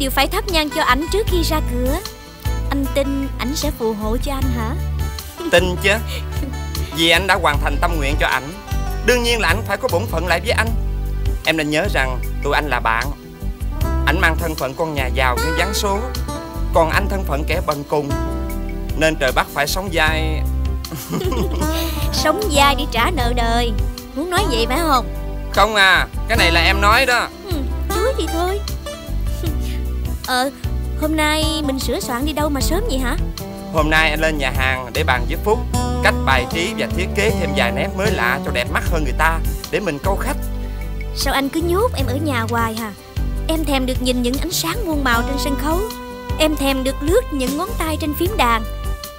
đều phải thắp nhang cho ảnh trước khi ra cửa. Anh tin ảnh sẽ phù hộ cho anh hả? Tin chứ. Vì anh đã hoàn thành tâm nguyện cho ảnh. Đương nhiên là anh phải có bổn phận lại với anh. Em nên nhớ rằng tụi anh là bạn. Ảnh mang thân phận con nhà giàu nhưng vắng số. Còn anh thân phận kẻ bần cùng. Nên trời bắt phải sống dai. Sống dai để trả nợ đời. Muốn nói vậy phải không? Không à Cái này là em nói đó. Ừ, Chúa thì thôi Ờ Hôm nay mình sửa soạn đi đâu mà sớm vậy hả? Hôm nay anh lên nhà hàng để bàn với Phúc Cách bài trí và thiết kế thêm vài nét mới lạ cho đẹp mắt hơn người ta Để mình câu khách. Sao anh cứ nhốt em ở nhà hoài hả? Em thèm được nhìn những ánh sáng muôn màu trên sân khấu. Em thèm được lướt những ngón tay trên phím đàn.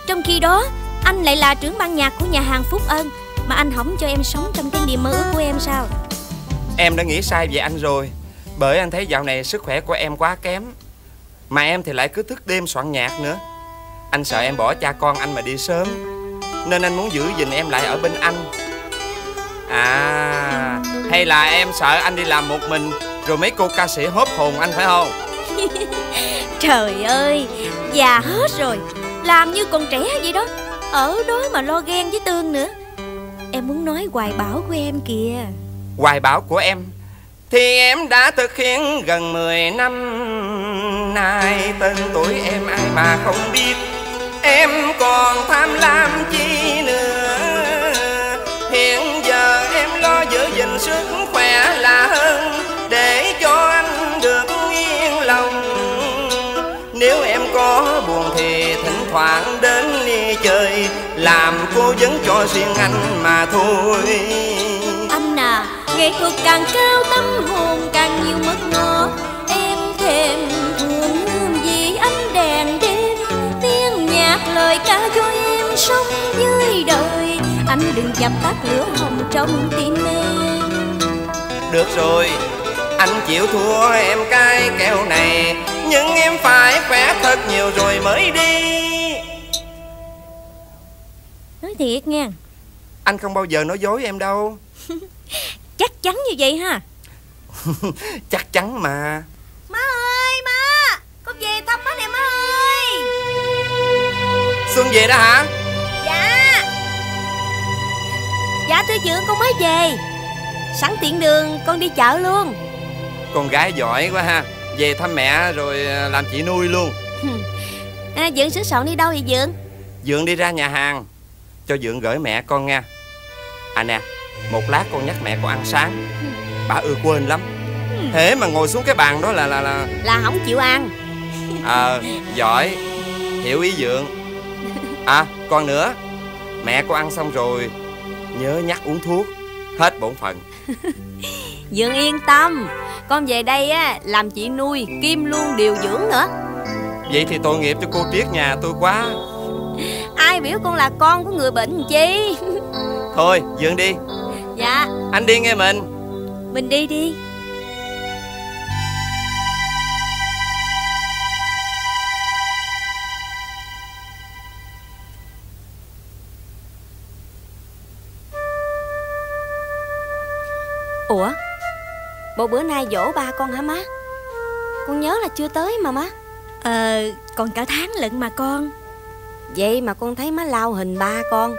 Trong khi đó Anh lại là trưởng ban nhạc của nhà hàng Phúc Ân Mà anh không cho em sống trong cái niềm mơ ước của em sao? Em đã nghĩ sai về anh rồi Bởi anh thấy dạo này sức khỏe của em quá kém Mà em thì lại cứ thức đêm soạn nhạc nữa. Anh sợ em bỏ cha con anh mà đi sớm Nên anh muốn giữ gìn em lại ở bên anh. À Hay là em sợ anh đi làm một mình Rồi mấy cô ca sĩ hốt hồn anh phải không? Trời ơi Già hết rồi Làm như còn trẻ vậy đó. Ở đó mà lo ghen với Tương nữa. Em muốn nói hoài bảo của em kìa. Hoài bảo của em thì em đã thực hiện gần 10 năm. Nay Tên tuổi em ai mà không biết. Em còn tham lam chi nữa. Hiện giờ em lo giữ gìn sức khỏe là hơn. Để cho anh được yên lòng. Nếu em có buồn thì thỉnh thoảng đến đi chơi. Làm cô vấn cho riêng anh mà thôi. Anh à, nghệ thuật càng cao tâm hồn càng nhiều mất ngọt Em thèm thuồng vì ánh đèn đêm Tiếng nhạc lời ca cho em sống dưới đời. Anh đừng dập tắt lửa hồng trong tim em. Được rồi, anh chịu thua em cái kẹo này Nhưng em phải khỏe thật nhiều rồi mới đi. Nói thiệt nha. Anh không bao giờ nói dối em đâu Chắc chắn như vậy ha. Chắc chắn mà. Má ơi má Con về thăm má nè má ơi. Xuân về đó hả? Dạ. Dạ thưa dượng con mới về. Sẵn tiện đường con đi chợ luôn. Con gái giỏi quá ha. Về thăm mẹ rồi à, làm chị nuôi luôn. À, Dượng sửa soạn đi đâu vậy dượng Dượng đi ra nhà hàng. Cho Dượng gửi mẹ con nha. À nè Một lát con nhắc mẹ con ăn sáng. Bà ưa quên lắm. Thế mà ngồi xuống cái bàn đó là là là Là không chịu ăn. Ờ giỏi. Hiểu ý Dượng. À còn nữa. Mẹ con ăn xong rồi Nhớ nhắc uống thuốc. Hết bổn phận. Dượng yên tâm. Con về đây á làm chị nuôi Kim luôn điều dưỡng nữa. Vậy thì tội nghiệp cho cô Triết nhà tôi quá. Ai biểu con là con của người bệnh chi? Thôi Dượng đi Dạ. Anh đi nghe mình. Mình đi đi. Ủa? Bộ bữa nay dỗ ba con hả má? Con nhớ là chưa tới mà má. Ờ còn cả tháng lận mà con. Vậy mà con thấy má lao hình ba con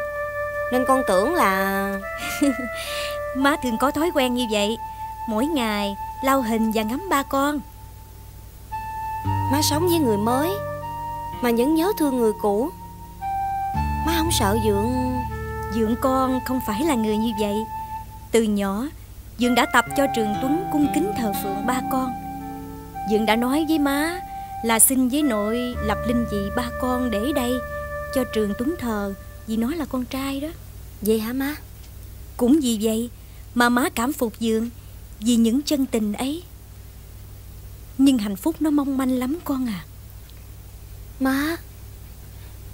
Nên con tưởng là Má thường có thói quen như vậy. Mỗi ngày lau hình và ngắm ba con. Má sống với người mới Mà vẫn nhớ thương người cũ. Má không sợ Dượng. Dượng con không phải là người như vậy. Từ nhỏ Dượng đã tập cho Trường Tuấn cung kính thờ phượng ba con. Dượng đã nói với má Là xin với nội lập linh dị ba con để đây Cho Trường Tuấn thờ Vì nó là con trai đó Vậy hả má? Cũng vì vậy mà má cảm phục Dượng Vì những chân tình ấy. Nhưng hạnh phúc nó mong manh lắm con à. Má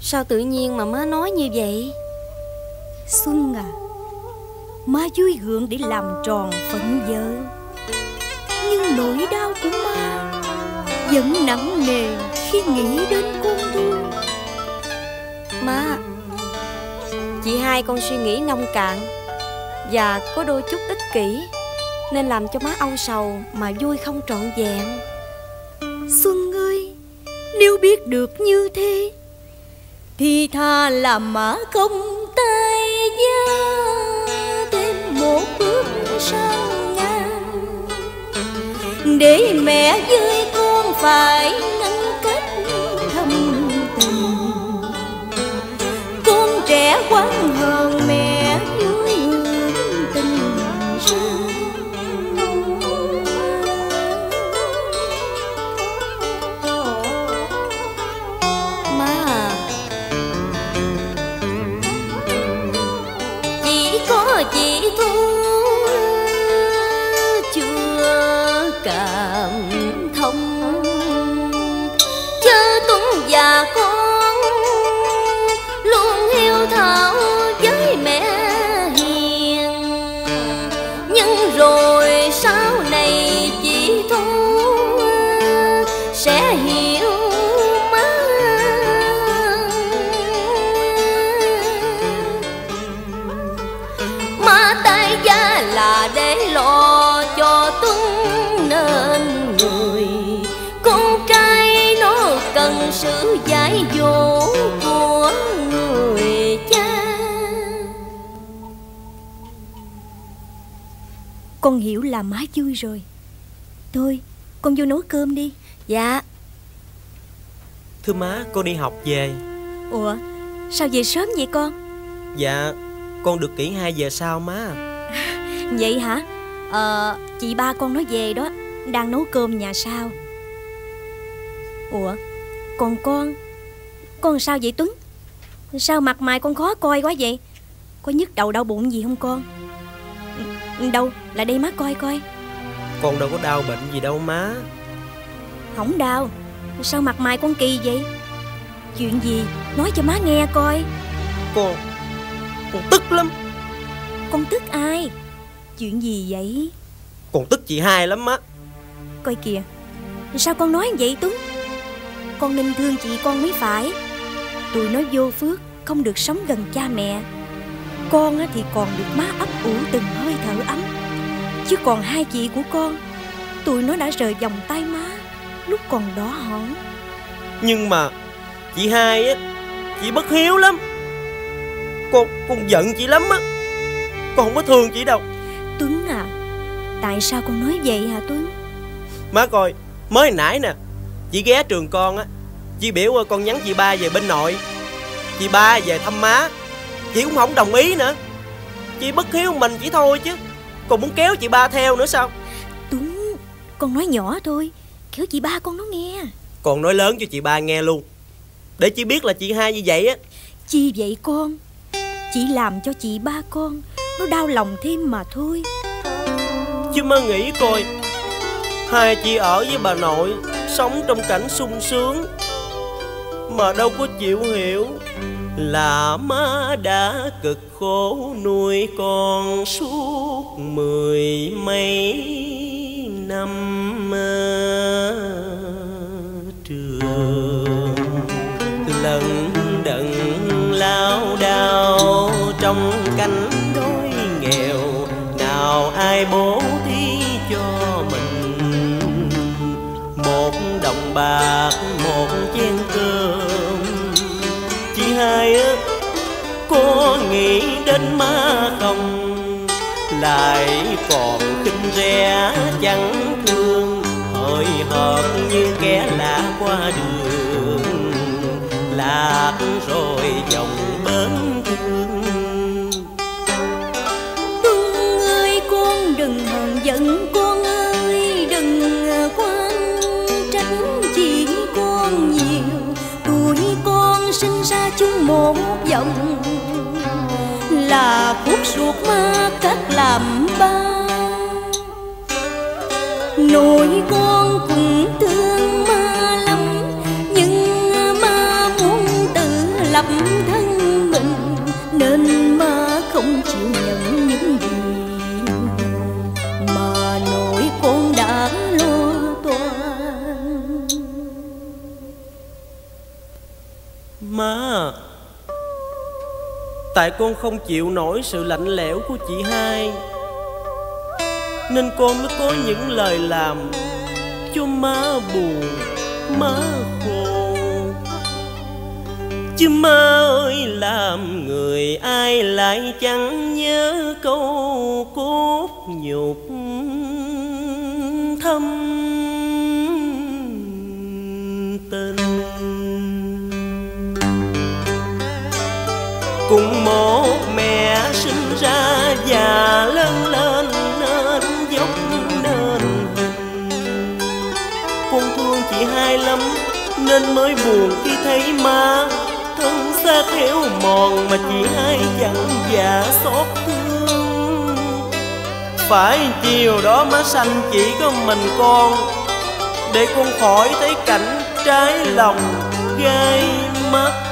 Sao tự nhiên mà má nói như vậy? Xuân à Má vui gượng để làm tròn phận vợ. Nhưng nỗi đau của má Vẫn nặng nề khi nghĩ đến con nuôi Má Chị hai con suy nghĩ nông cạn Và có đôi chút ích kỷ, Nên làm cho má âu sầu Mà vui không trọn vẹn. Xuân ơi, Nếu biết được như thế, Thì tha làm mã công tay gia Thêm một bước sau ngang. Để mẹ với con phải Con trẻ là má vui rồi. Thôi con vô nấu cơm đi. Dạ. Thưa má con đi học về. Ủa sao về sớm vậy con? Dạ con được nghỉ 2 giờ sau má. Vậy hả? Ờ chị ba con nói về đó Đang nấu cơm nhà sao? Ủa Còn con Con sao vậy Tuấn? Sao mặt mày con khó coi quá vậy? Có nhức đầu đau bụng gì không con Đâu? Lại đây má coi coi. Con đâu có đau bệnh gì đâu má. Không đau. Sao mặt mày con kỳ vậy? Chuyện gì? Nói cho má nghe coi. Con Con tức lắm. Con tức ai? Chuyện gì vậy? Con tức chị hai lắm má. Coi kìa. Sao con nói vậy Tuấn? Con nên thương chị con mới phải. Tụi nó vô phước Không được sống gần cha mẹ Con á thì còn được má ấp ủ từng hơi thở ấm. Chứ còn hai chị của con Tụi nó đã rời vòng tay má Lúc còn đỏ hỏn Nhưng mà Chị hai á Chị bất hiếu lắm. Con con giận chị lắm á. Con không có thương chị đâu. Tuấn à Tại sao con nói vậy hả Tuấn? Má coi Mới nãy nè Chị ghé trường con á Chị biểu con nhắn chị ba về bên nội. Chị ba về thăm má Chị cũng không đồng ý nữa. Chị bất hiếu mình chỉ thôi chứ. Còn muốn kéo chị ba theo nữa sao? Tuấn Con nói nhỏ thôi. Kéo chị ba con nó nghe. Còn nói lớn cho chị ba nghe luôn. Để chị biết là chị hai như vậy á. Chi vậy con. Chỉ làm cho chị ba con Nó đau lòng thêm mà thôi. Chứ má nghĩ coi Hai chị ở với bà nội Sống trong cảnh sung sướng Mà đâu có chịu hiểu là má đã cực khổ nuôi con suốt mười mấy năm ờ, trường. Lần đận lao đao trong cánh đói nghèo Nào ai bố thí cho mình? Một đồng bạc, một chén cơm hai có nghĩ đến má không, Lại còn khinh rẻ chẳng thương. Hỡi hợt như kẻ lạ qua đường, Lạc rồi chồng thuốc ruột ma cách làm ba. Nội con cũng thương ma lắm, Nhưng ma muốn tự lập thân mình, Nên ma không chịu nhận Tại con không chịu nổi sự lạnh lẽo của chị hai. Nên con mới có những lời làm cho má buồn, má khổ. Chứ má ơi, làm người ai lại chẳng nhớ câu cốt nhục thâm một mẹ sinh ra già lớn lên nên giống nên hình con thương chị hai lắm, nên mới buồn khi thấy má thân xác héo mòn mà chị hai chẳng già xót thương. Phải chiều đó má sanh chỉ có mình con, để con khỏi thấy cảnh trái lòng gai mắt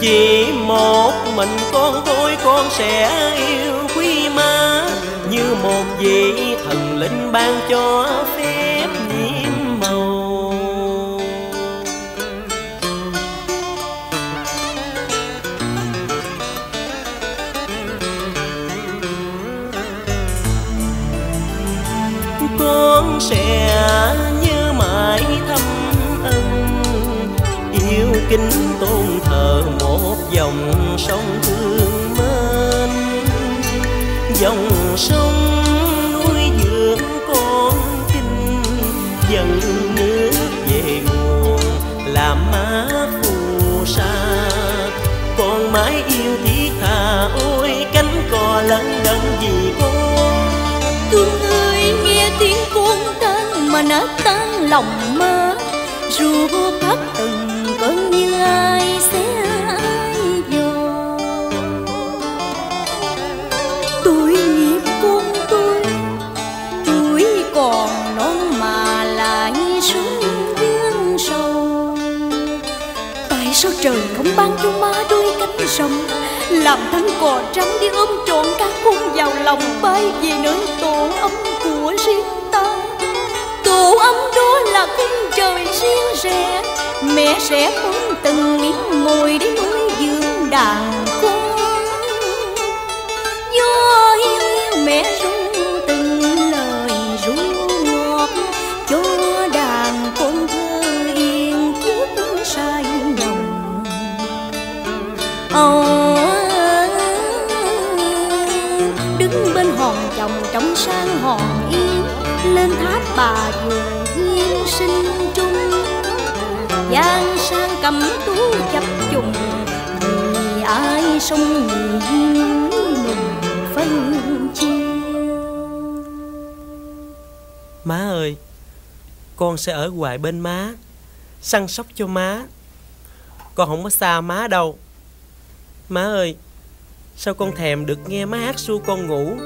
chỉ một mình con thôi, con sẽ yêu quý má. Như một vị thần linh ban cho phép kính tôn thờ một dòng sông thương mến dòng sông nuôi dưỡng con kinh dần nước về nguồn, làm má phù sa. Con mãi yêu thiết tha ôi cánh cò lẫn đẫn vì con thương ơi nghe tiếng con tan mà nát tan lòng mơ Ru khắp từng trời không ban cho má đôi cánh rồng Làm thân cò trắng đi ôm trọn cả cung vào lòng bay về nơi tổ ấm của riêng ta. Tổ ấm đó là cung trời riêng rẽ, Mẹ sẽ không từng miếng mồi để nuôi dưỡng đàn con Do hiu hiu mẹ ru từng lời ru ngọt. Cho đàn con thơ yên trước say nồng Ồ, ờ, đứng bên hòn chồng trong sang hòn yên lên tháp bà vừa sông phân chia Má ơi, Con sẽ ở hoài bên má, Săn sóc cho má. Con không có xa má đâu. Má ơi, Sao con thèm được nghe má hát ru con ngủ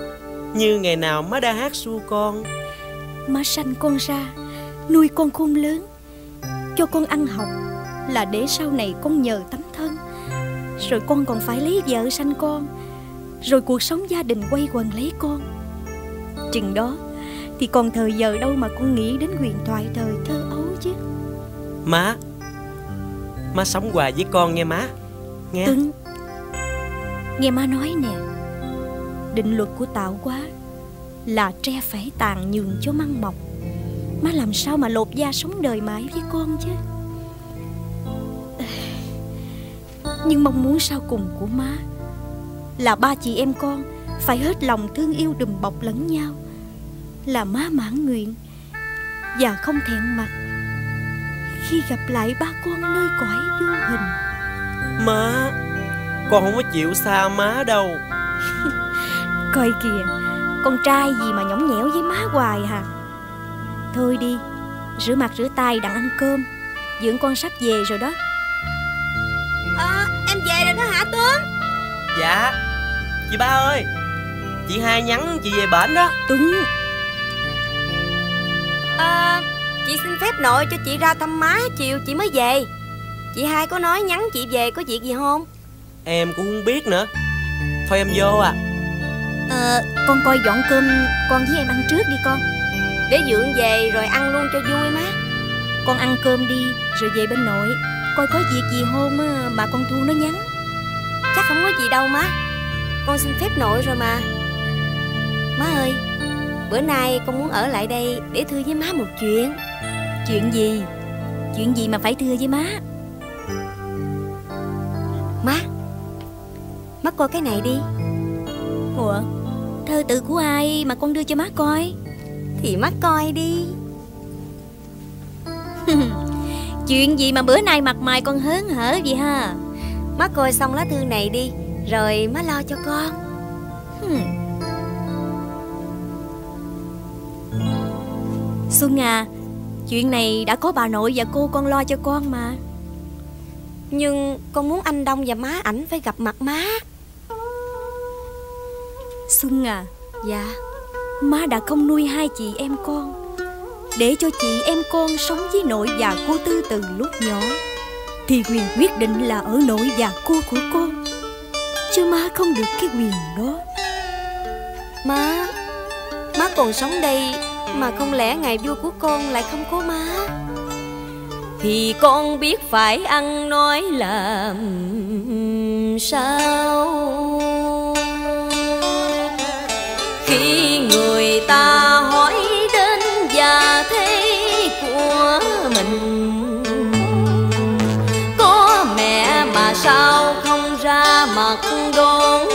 Như ngày nào má đã hát ru con? Má sanh con ra, nuôi con khôn lớn, cho con ăn học, là để sau này con nhờ tâm rồi con còn phải lấy vợ sanh con. Rồi cuộc sống gia đình quay quần lấy con. Chừng đó thì còn thời giờ đâu mà con nghĩ đến huyền thoại thời thơ ấu chứ. Má Má sống hoài với con nghe má Nghe. Tuấn Nghe má nói nè. Định luật của tạo hóa Là tre phải tàn nhường cho măng mọc. Má làm sao mà lột da sống đời mãi với con chứ Nhưng mong muốn sau cùng của má Là ba chị em con Phải hết lòng thương yêu đùm bọc lẫn nhau Là má mãn nguyện Và không thẹn mặt Khi gặp lại ba con nơi cõi vô hình. Má Con không có chịu xa má đâu. Coi kìa Con trai gì mà nhõng nhẽo với má hoài hả? Thôi đi Rửa mặt rửa tay đặng ăn cơm Dưỡng con sắp về rồi đó à, Em về rồi đó hả Tuấn? Dạ. Chị ba ơi Chị hai nhắn chị về bển đó. Tuấn. À, Chị xin phép nội cho chị ra thăm má Chiều chị mới về. Chị hai có nói nhắn chị về có việc gì không? Em cũng không biết nữa. Thôi em vô à. À, Con coi dọn cơm Con với em ăn trước đi con. Để dượng về rồi ăn luôn cho vui má. Con ăn cơm đi Rồi về bên nội Coi có việc gì hôn á, mà con Thu nó nhắn. Chắc không có gì đâu má. Con xin phép nội rồi mà. Má ơi Bữa nay con muốn ở lại đây Để thư với má một chuyện. Chuyện gì? Chuyện gì mà phải thưa với má? Má Má coi cái này đi. Ủa? Thơ tự của ai mà con đưa cho má coi? Thì má coi đi Chuyện gì mà bữa nay mặt mày con hớn hở vậy ha? Má coi xong lá thư này đi Rồi má lo cho con. Xuân à Chuyện này đã có bà nội và cô con lo cho con mà. Nhưng con muốn anh Đông và má ảnh phải gặp mặt má. Xuân à Dạ. Má đã không nuôi hai chị em con để cho chị em con sống với nội và cô Tư từ lúc nhỏ, Thì quyền quyết định là ở nội và cô của con Chứ má không được cái quyền đó. Má Má còn sống đây Mà không lẽ ngày vui của con lại không có má? Thì con biết phải ăn nói làm sao? Khi người ta sao không ra mặt đón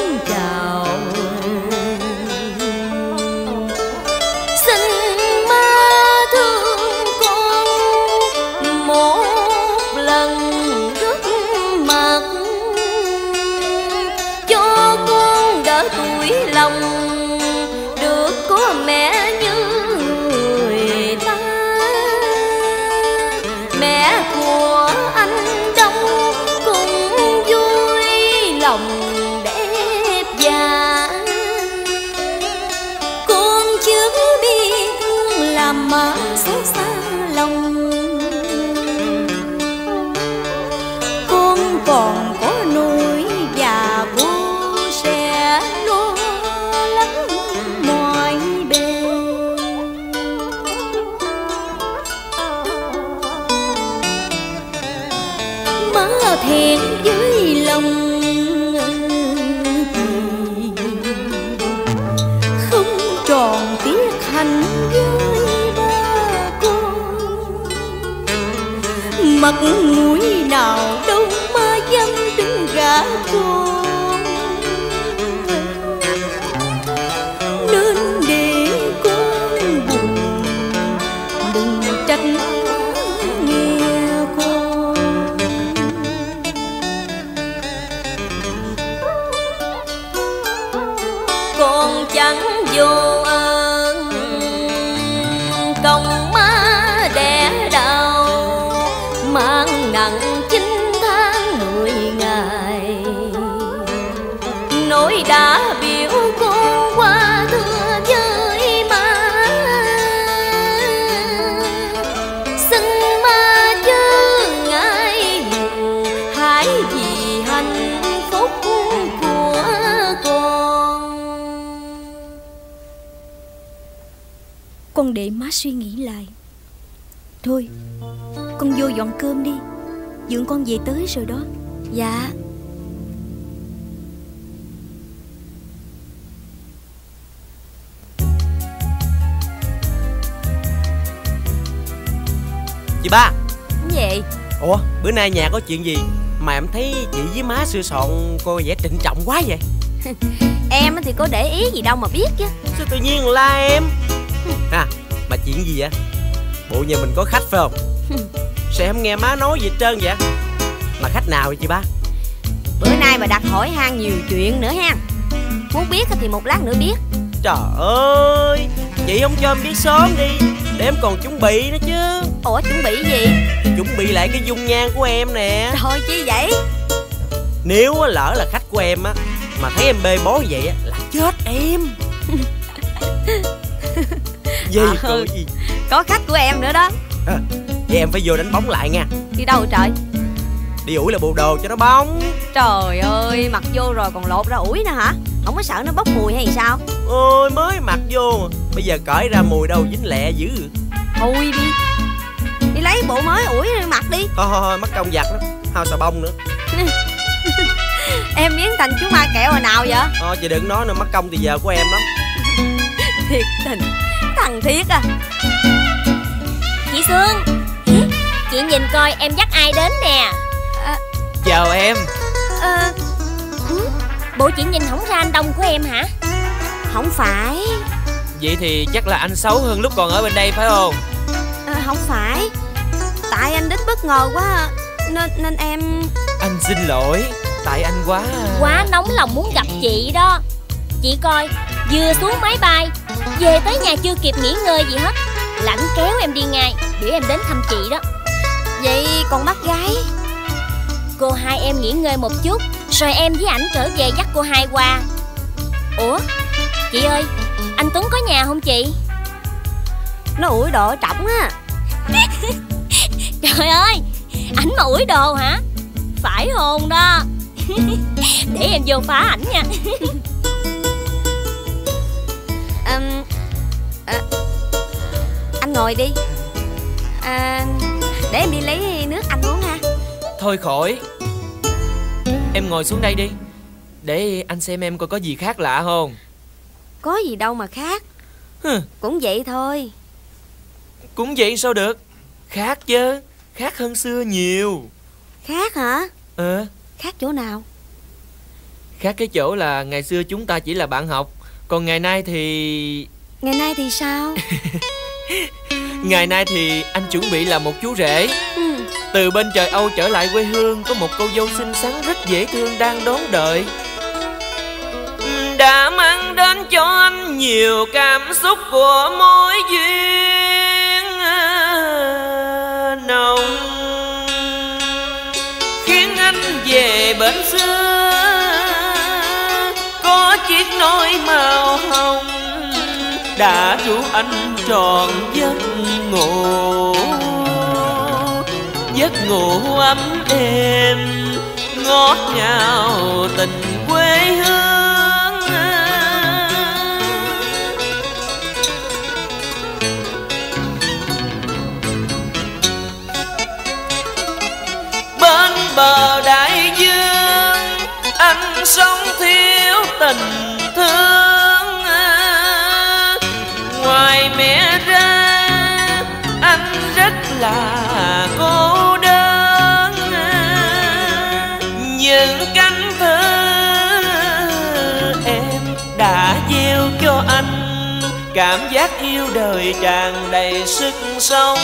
má suy nghĩ lại. Thôi Con vô dọn cơm đi. Dượng con về tới rồi đó. Dạ. Chị ba. Cái gì? Ủa bữa nay nhà có chuyện gì Mà em thấy chị với má sửa soạn Cô vẻ trịnh trọng quá vậy? Em thì có để ý gì đâu mà biết chứ. Sao tự nhiên la em? À mà chuyện gì vậy? Bộ nhà mình có khách phải không? Sao em nghe má nói gì hết trơn vậy? Mà khách nào vậy chị ba? Bữa nay bà đặt hỏi han nhiều chuyện nữa ha. Muốn biết thì một lát nữa biết. Trời ơi! Chị không cho em biết sớm đi Để em còn chuẩn bị nữa chứ. Ủa chuẩn bị gì? Thì chuẩn bị lại cái dung nhan của em nè. Thôi chi vậy? Nếu lỡ là khách của em á Mà thấy em bê bối vậy á Là chết em Gì? À, còn ừ. gì? Có khách của em nữa đó. À, Vậy em phải vô đánh bóng lại nha. Đi đâu trời? Đi ủi là bộ đồ cho nó bóng. Trời ơi mặc vô rồi còn lột ra ủi nữa hả? Không có sợ nó bốc mùi hay sao? Ôi mới mặc vô. Bây giờ cởi ra mùi đâu dính lẹ dữ. Thôi đi. Đi lấy bộ mới ủi mặc đi. Thôi thôi thôi mất công giặt lắm. Hao xà bông nữa. Em biến thành chú ma kẹo hồi nào vậy? Thôi chị đừng nói nữa mất công thì giờ của em lắm. Thiệt tình thằng thiết à. Chị sương chị chị nhìn coi em dắt ai đến nè. À, Chào em. À, Bộ chị nhìn không ra anh Đông của em hả? Không phải. Vậy thì chắc là anh xấu hơn lúc còn ở bên đây phải không? À, Không phải. Tại anh đến bất ngờ quá Nên nên em Anh xin lỗi. Tại anh quá Quá nóng lòng muốn gặp chị đó. Chị coi Vừa xuống máy bay Về tới nhà chưa kịp nghỉ ngơi gì hết Lãnh kéo em đi ngay Để em đến thăm chị đó. Vậy còn bác gái? Cô hai em nghỉ ngơi một chút Rồi em với ảnh trở về dắt cô hai qua. Ủa Chị ơi Anh Tuấn có nhà không chị? Nó ủi đồ trọng á. Trời ơi Ảnh mà ủi đồ hả? Phải hồn đó. Để em vô phá ảnh nha à, Anh ngồi đi. À, Để em đi lấy nước anh uống ha. Thôi khỏi. Em ngồi xuống đây đi. Để anh xem em coi có gì khác lạ không? Có gì đâu mà khác. Hừ. Cũng vậy thôi. Cũng vậy sao được? Khác chứ. Khác hơn xưa nhiều. Khác hả? Ờ. Khác chỗ nào? Khác cái chỗ là ngày xưa chúng ta chỉ là bạn học. Còn ngày nay thì... Ngày nay thì sao? Ngày nay thì anh chuẩn bị là một chú rể. Ừ. Từ bên trời Âu trở lại quê hương Có một cô dâu xinh xắn rất dễ thương đang đón đợi. Đã mang đến cho anh nhiều cảm xúc của mối duyên nồng. Khiến anh về bên xưa Có chiếc nỗi màu hồng đã ru anh tròn giấc ngủ. Giấc ngủ ấm êm ngọt ngào tình quê hương. Bên bờ đại dương anh sống thiếu tình thương ngoài mẹ ra, anh rất là cô đơn. Những cánh thơ em đã gieo cho anh, cảm giác yêu đời tràn đầy sức sống.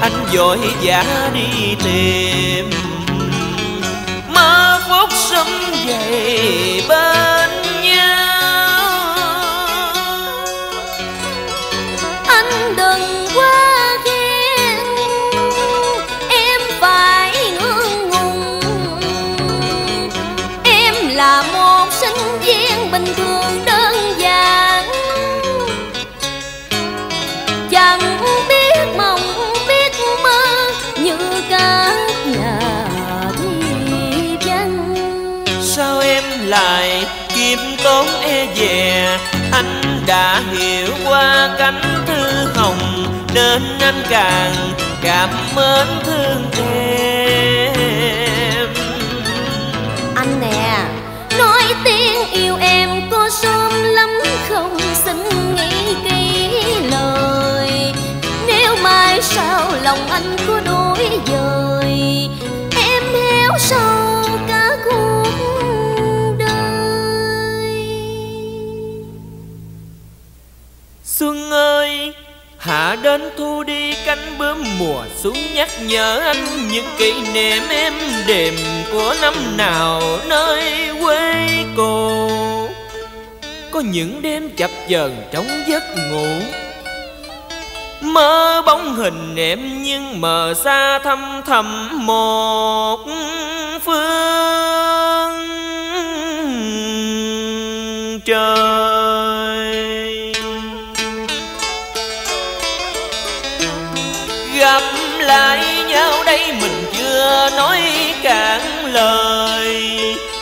Anh vội vã đi tìm sớm về bên lại, kiếm tốn e dè. Anh đã hiểu qua cánh thư hồng, nên anh càng cảm mến thương em. Anh nè, nói tiếng yêu em có sớm lắm không? Xin nghĩ kỹ lời. Nếu mai sau lòng anh có Hạ đến thu đi cánh bướm mùa xuống nhắc nhở anh những kỷ niệm em đềm của năm nào nơi quê cô. Có những đêm chập chờn trong giấc ngủ, Mơ bóng hình em nhưng mờ xa thăm thầm một phương trời. lại nhau đây, mình chưa nói cạn lời.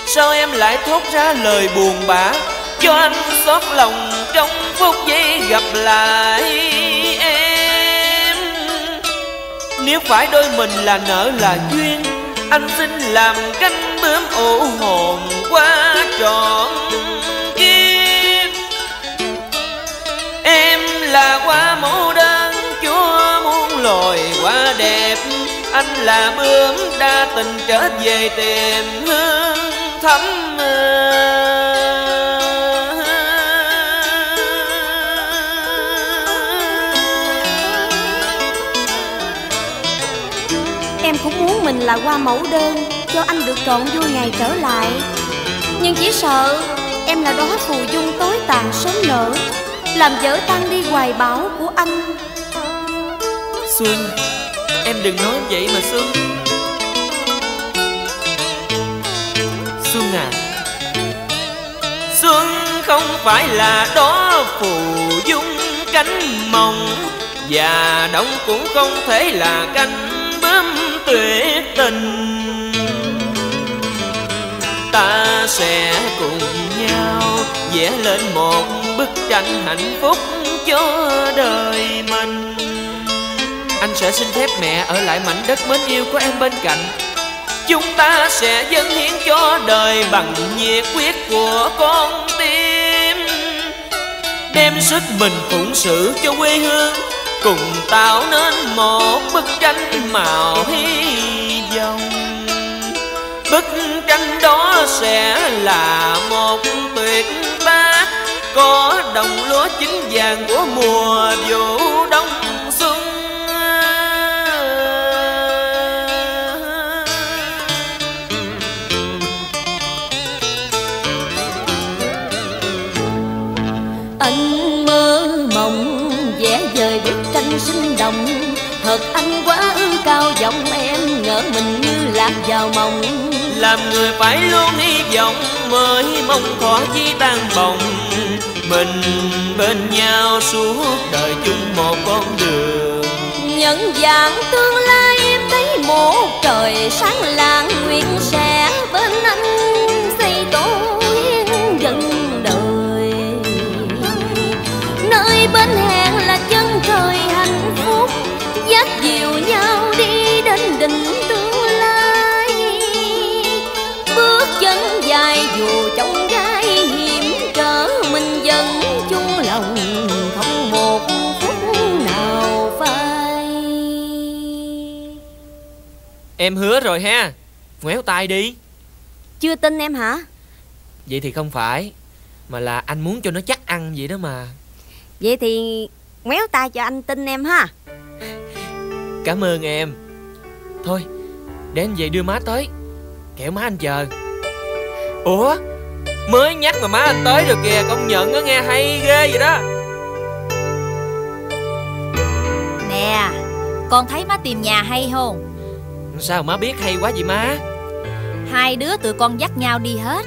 Sao em lại thốt ra lời buồn bã? Cho anh xót lòng trong phút giây gặp lại em. Nếu phải đôi mình là nợ là duyên, Anh xin làm cánh bướm ổ hồn quá trọn kiếp. Em là quá mẫu đơn chúa muốn loài anh là bướm đa tình trở về tìm hương thắm Em cũng muốn mình là qua mẫu đơn Cho anh được trọn vui ngày trở lại. Nhưng chỉ sợ Em là đó phù dung tối tàn sớm nở Làm vỡ tan đi hoài bão của anh. Xuân Em đừng nói vậy mà Xuân. Xuân à Xuân không phải là đó phù dung cánh mộng Và đông cũng không thể là cánh bướm tuyệt tình. Ta sẽ cùng nhau vẽ lên một bức tranh hạnh phúc cho đời mình sẽ xin phép mẹ ở lại mảnh đất mến yêu của em bên cạnh. Chúng ta sẽ dâng hiến cho đời bằng nhiệt huyết của con tim. Đem sức mình phụng sự cho quê hương, Cùng tạo nên một bức tranh màu hy vọng. Bức tranh đó sẽ là một tuyệt tác, Có đồng lúa chín vàng của mùa vụ đông Thật anh quá ư cao giọng em ngỡ mình như lạc vào mộng. Làm người phải luôn hy vọng mới mong khó chi tan bồng. Mình bên nhau suốt đời chung một con đường. Nhận dạng tương lai em thấy một trời sáng lạng nguyện sẽ Em hứa rồi ha. Ngoéo tay đi. Chưa tin em hả? Vậy thì không phải Mà là anh muốn cho nó chắc ăn vậy đó mà. Vậy thì ngoéo tay cho anh tin em ha. Cảm ơn em. Thôi Để anh về đưa má tới. Kẻo má anh chờ. Ủa? Mới nhắc mà má anh tới rồi kìa Công nhận á nghe hay ghê vậy đó. Nè Con thấy má tìm nhà hay không Sao má biết hay quá vậy má? Hai đứa tụi con dắt nhau đi hết.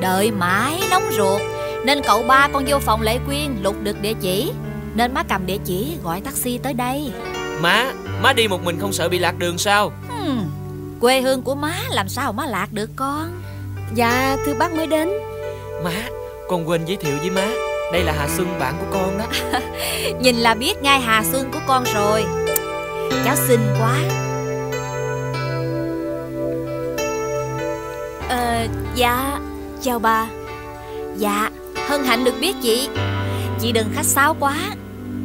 Đợi mãi nóng ruột Nên cậu ba con vô phòng Lệ Quyên lục được địa chỉ. Nên má cầm địa chỉ gọi taxi tới đây. Má Má đi một mình không sợ bị lạc đường sao? Hmm, Quê hương của má làm sao má lạc được con? Dạ thưa bác mới đến. Má Con quên giới thiệu với má Đây là Hà Xuân bạn của con đó. Nhìn là biết ngay Hà Xuân của con rồi. Cháu xinh quá Ờ, dạ, chào bà. Dạ, hân hạnh được biết chị. Chị đừng khách sáo quá.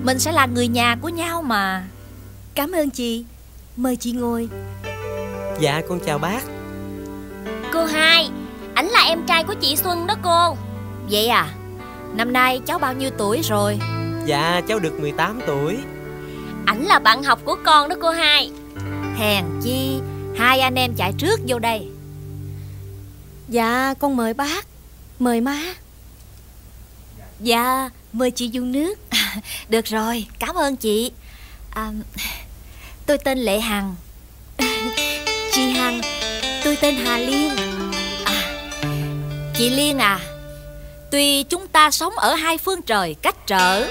Mình sẽ là người nhà của nhau mà. Cảm ơn chị. Mời chị ngồi. Dạ con chào bác. Cô hai, ảnh là em trai của chị Xuân đó cô. Vậy à, năm nay cháu bao nhiêu tuổi rồi? Dạ cháu được 18 tuổi. Ảnh là bạn học của con đó cô hai. Hèn chi Hai anh em chạy trước vô đây Dạ con mời bác. Mời má. Dạ mời chị dùng nước. Được rồi cảm ơn chị. À, Tôi tên Lệ Hằng. Chị Hằng Tôi tên Hà Liên. À, Chị Liên à Tuy chúng ta sống ở hai phương trời cách trở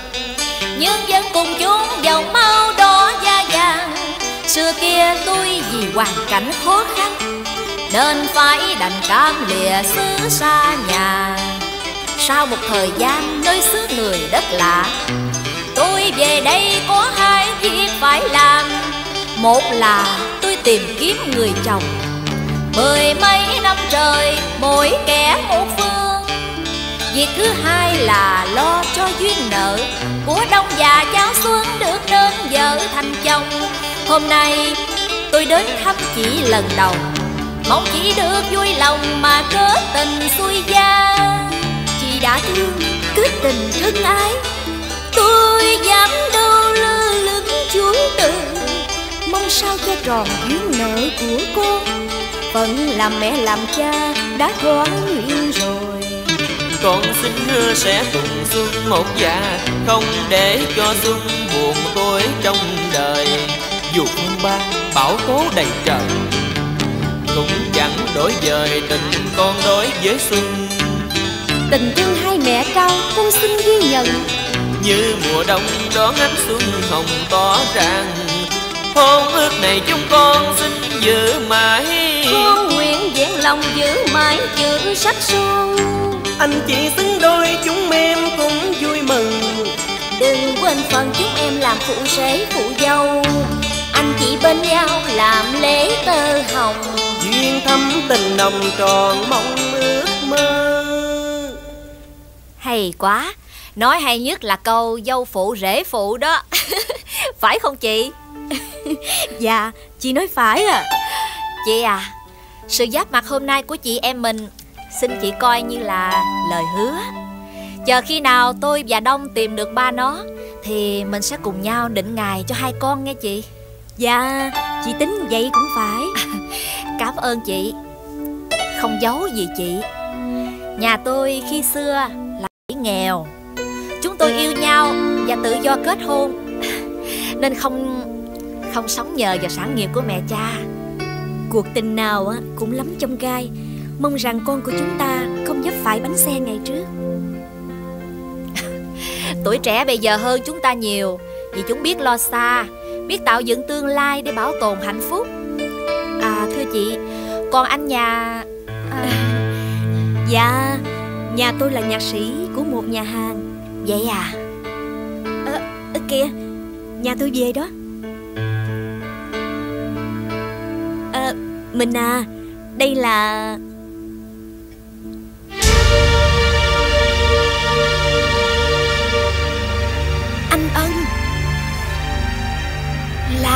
Nhưng vẫn cùng chung dòng máu đỏ da vàng. Xưa kia tôi vì hoàn cảnh khó khăn nên phải đành cam lìa xứ xa nhà. Sau một thời gian nơi xứ người đất lạ, Tôi về đây có hai việc phải làm. Một là tôi tìm kiếm người chồng. Mười mấy năm trời, mỗi kẻ một phương. Việc thứ hai là lo cho duyên nợ Của đông già cháu Xuân được đơn vợ thành chồng. Hôm nay Tôi đến thăm chị lần đầu. Mong chỉ được vui lòng mà kết tình xuôi gia Chị đã thương, kết tình thân ái. Tôi dám đâu lơ lửng chuối từ. Mong sao cho tròn duyên nợ của con Phận làm mẹ làm cha đã đoán nguyện rồi. Con xin hứa sẽ cùng xuân một dạ Không để cho xuân buồn tối trong đời. Dù phong ba bão tố đầy trời cũng chẳng đổi dời tình con đối với xuân. Tình thương hai mẹ cao con xin ghi nhận. Như mùa đông đón ánh xuân hồng tỏ ràng. Hôn ước này chúng con xin giữ mãi. Con nguyện vẹn lòng giữ mãi chữ sắc son. Anh chị xứng đôi chúng em cũng vui mừng. Đừng quên phần chúng em làm phụ rể phụ dâu Anh chị bên nhau làm lễ tơ hồng. Duyên thắm tình nồng tròn mong ước mơ. Hay quá. Nói hay nhất là câu dâu phụ rể phụ đó. Phải không chị? Dạ chị nói phải à. Chị à Sự giáp mặt hôm nay của chị em mình Xin chị coi như là lời hứa. Chờ khi nào tôi và Đông tìm được ba nó Thì mình sẽ cùng nhau định ngày cho hai con nghe chị Dạ chị tính vậy cũng phải. Cảm ơn chị. Không giấu gì chị. Nhà tôi khi xưa là nghèo. Chúng tôi yêu nhau và tự do kết hôn. Nên không không sống nhờ vào sản nghiệp của mẹ cha. Cuộc tình nào cũng lắm trong gai. Mong rằng con của chúng ta không vấp phải bánh xe ngày trước. Tuổi trẻ bây giờ hơn chúng ta nhiều, Vì chúng biết lo xa. Biết tạo dựng tương lai để bảo tồn hạnh phúc. À thưa chị Còn anh nhà à... Dạ Nhà tôi là nhạc sĩ của một nhà hàng. Vậy à? Ơ à, kìa Nhà tôi về đó. À, Mình à Đây là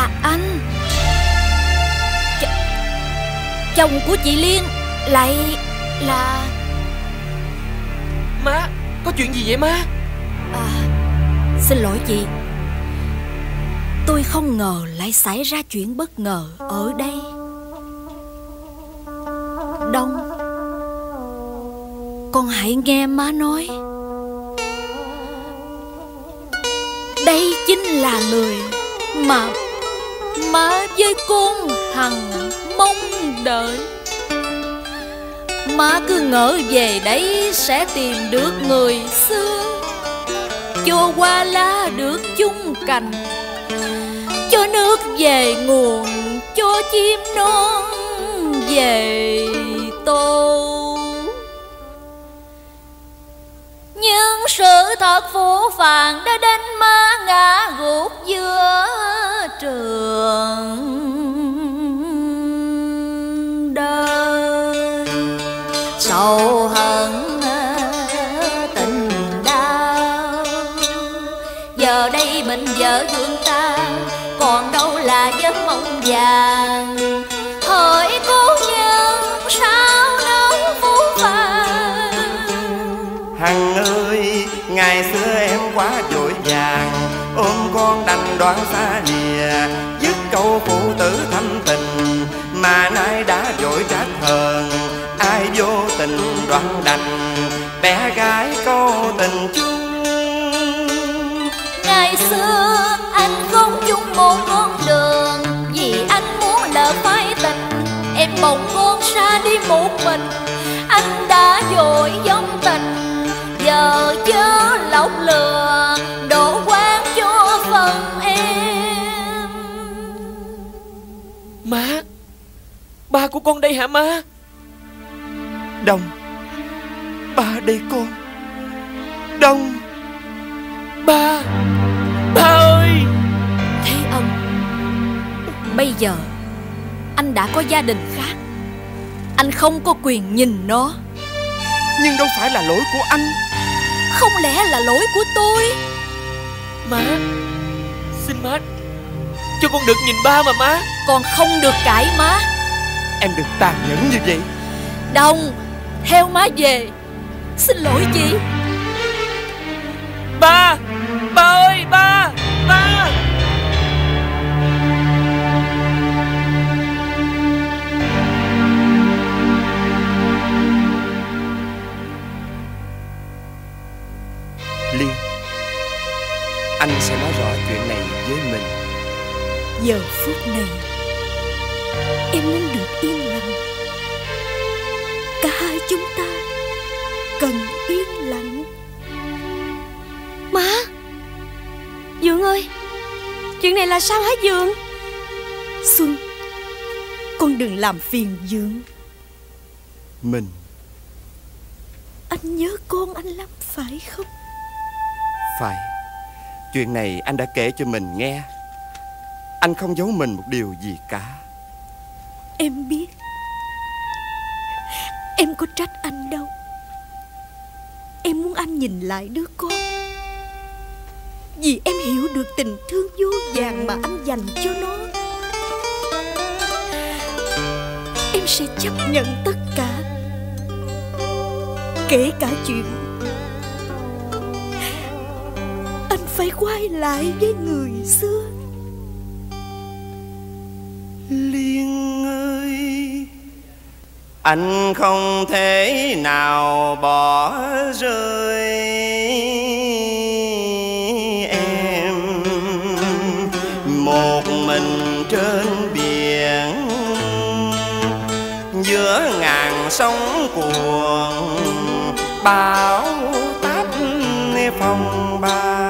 Là anh. Ch Chồng của chị Liên Lại là Má Có chuyện gì vậy má? À, Xin lỗi chị. Tôi không ngờ lại xảy ra chuyện bất ngờ ở đây. Đông Con hãy nghe má nói. Đây chính là người mà má với con hằng mong đợi. Má cứ ngỡ về đấy sẽ tìm được người xưa. Cho qua lá được chung cành, Cho nước về nguồn, Cho chim non về tô. Nhưng sự thật phủ phàng đã đánh má ngã gục giữa trường đời. Sầu hận à, tình đau. Giờ đây mình vợ thương ta còn đâu là giấc mộng vàng. Hỡi cô nhân sao nỡ phú phàng? Hằng ơi, ngày xưa con đành đoán xa lìa, Dứt câu phụ tử thâm tình Mà nay đã vội trách hờn. Ai vô tình đoán đành, Bé gái câu tình chung. Ngày xưa anh không chung một con đường, Vì anh muốn lỡ phái tình. Em bồng con xa đi một mình, Anh đã vội Ba của con đây hả má? Đông Ba đây con Đông Ba. Ba ơi! Thế ông Bây giờ Anh đã có gia đình khác. Anh không có quyền nhìn nó. Nhưng đâu phải là lỗi của anh. Không lẽ là lỗi của tôi? Má Xin má Cho con được nhìn ba mà má. Con không được cãi má Em đừng tàn nhẫn như vậy. Đông Theo má về. Xin lỗi chị. Ba Ba ơi ba Ba. Liên Anh sẽ nói rõ chuyện này với mình. Giờ phút này Em muốn được yên lặng. Cả hai chúng ta Cần yên lặng. Má! Dượng ơi! Chuyện này là sao hả Dượng? Xuân Con đừng làm phiền Dượng. Mình. Anh nhớ con anh lắm phải không? Phải. Chuyện này anh đã kể cho mình nghe. Anh không giấu mình một điều gì cả Em biết. Em có trách anh đâu. Em muốn anh nhìn lại đứa con. Vì em hiểu được tình thương vô vàng mà anh dành cho nó. Em sẽ chấp nhận tất cả. Kể cả chuyện Anh phải quay lại với người xưa. Liên ơi, Anh không thể nào bỏ rơi em. Một mình trên biển, Giữa ngàn sóng cuồng, Bão táp phong ba.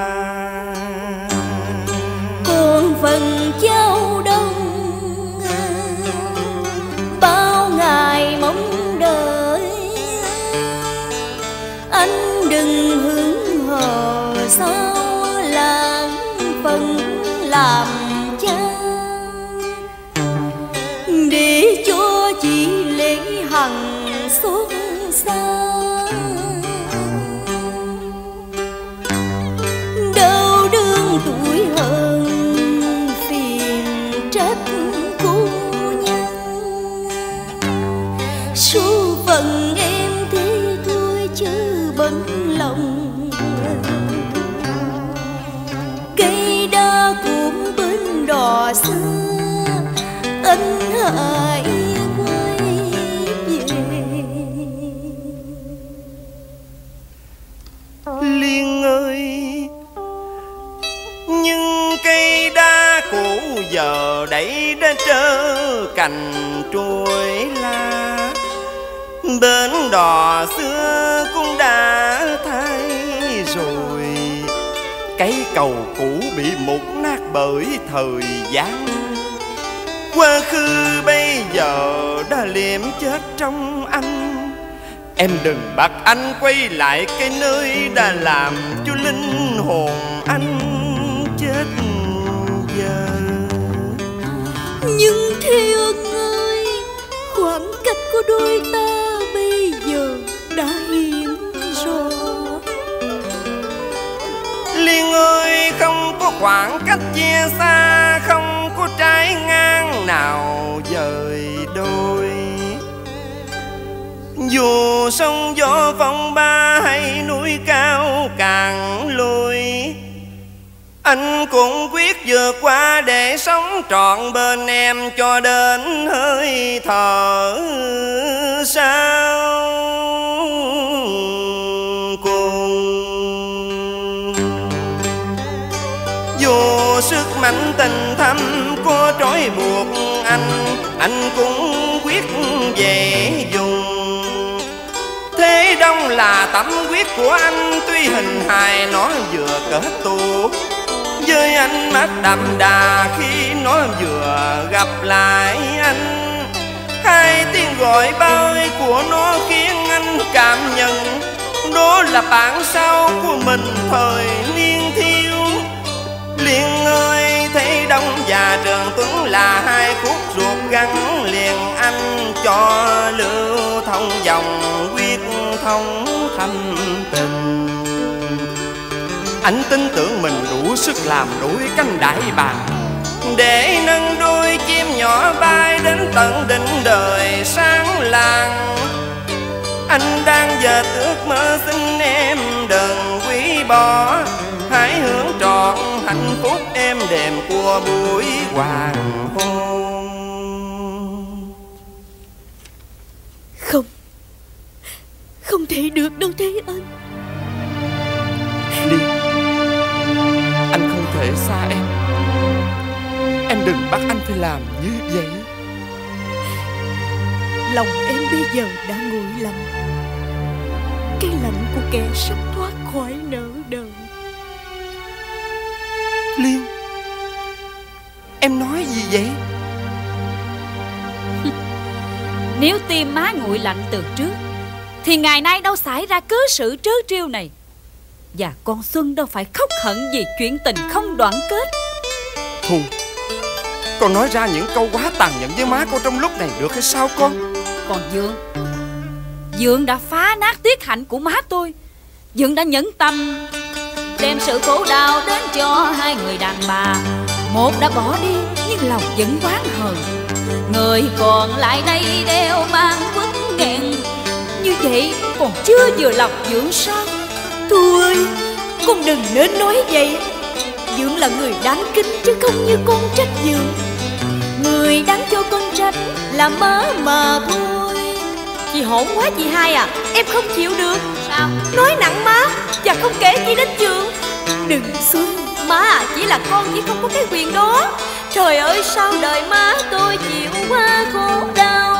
Em đừng bắt anh quay lại cái nơi đã làm cho linh hồn anh chết giờ. Nhưng thiên ơi Khoảng cách của đôi ta bây giờ đã hiện rõ Liên ơi không có khoảng cách chia xa Dù sông gió phong ba hay núi cao càng lùi, Anh cũng quyết vượt qua để sống trọn bên em cho đến hơi thở sao cùng dù sức mạnh tình thâm có trói buộc anh anh cũng quyết về dù thế là tấm quyết của anh. Tuy hình hài nó vừa cỡ tụ với ánh mắt đậm đà khi nó vừa gặp lại anh. Hai tiếng gọi bao của nó khiến anh cảm nhận đó là bản sao của mình thời niên thiếu. Liên ơi, thấy Đông và Trường Tuấn là hai khúc ruột gắn liền anh cho lưu thông dòng không thanh thâm tình. Anh tin tưởng mình đủ sức làm đuổi canh đại bàng. Để nâng đôi chim nhỏ bay đến tận đỉnh đời sáng làng. Anh đang giờ ước mơ xin em đừng quý bỏ hãy hưởng trọn hạnh phúc êm đềm của buổi hoàng hôn. Không thể được đâu Thế Ân. Đi. Anh không thể xa em. Em đừng bắt anh phải làm như vậy. Lòng em bây giờ đã nguội lạnh. Cái lạnh của kẻ sắp thoát khỏi nợ đời Liên Em nói gì vậy? Nếu tim má nguội lạnh từ trước Thì ngày nay đâu xảy ra cứ sự trớ trêu này. Và con Xuân đâu phải khóc hận vì chuyện tình không đoạn kết. Thu Con nói ra những câu quá tàn nhẫn với má con trong lúc này được hay sao con? Còn Dương Dương đã phá nát tiết hạnh của má tôi. Dương đã nhẫn tâm Đem sự khổ đau đến cho hai người đàn bà. Một đã bỏ đi nhưng lòng vẫn oán hờn. Người còn lại đây đeo mang quất nghẹn Như vậy còn chưa vừa lòng dưỡng sao Thu ơi Con đừng nên nói vậy. Dưỡng là người đáng kính chứ không như con trách Dưỡng Người đáng cho con trách là má mà thôi. Chị hỗn quá chị hai à Em không chịu được. Sao? Nói nặng má Và không kể chi đến Dưỡng Đừng Xuân Má à chỉ là con chỉ không có cái quyền đó. Trời ơi sao đời má tôi chịu quá khổ đau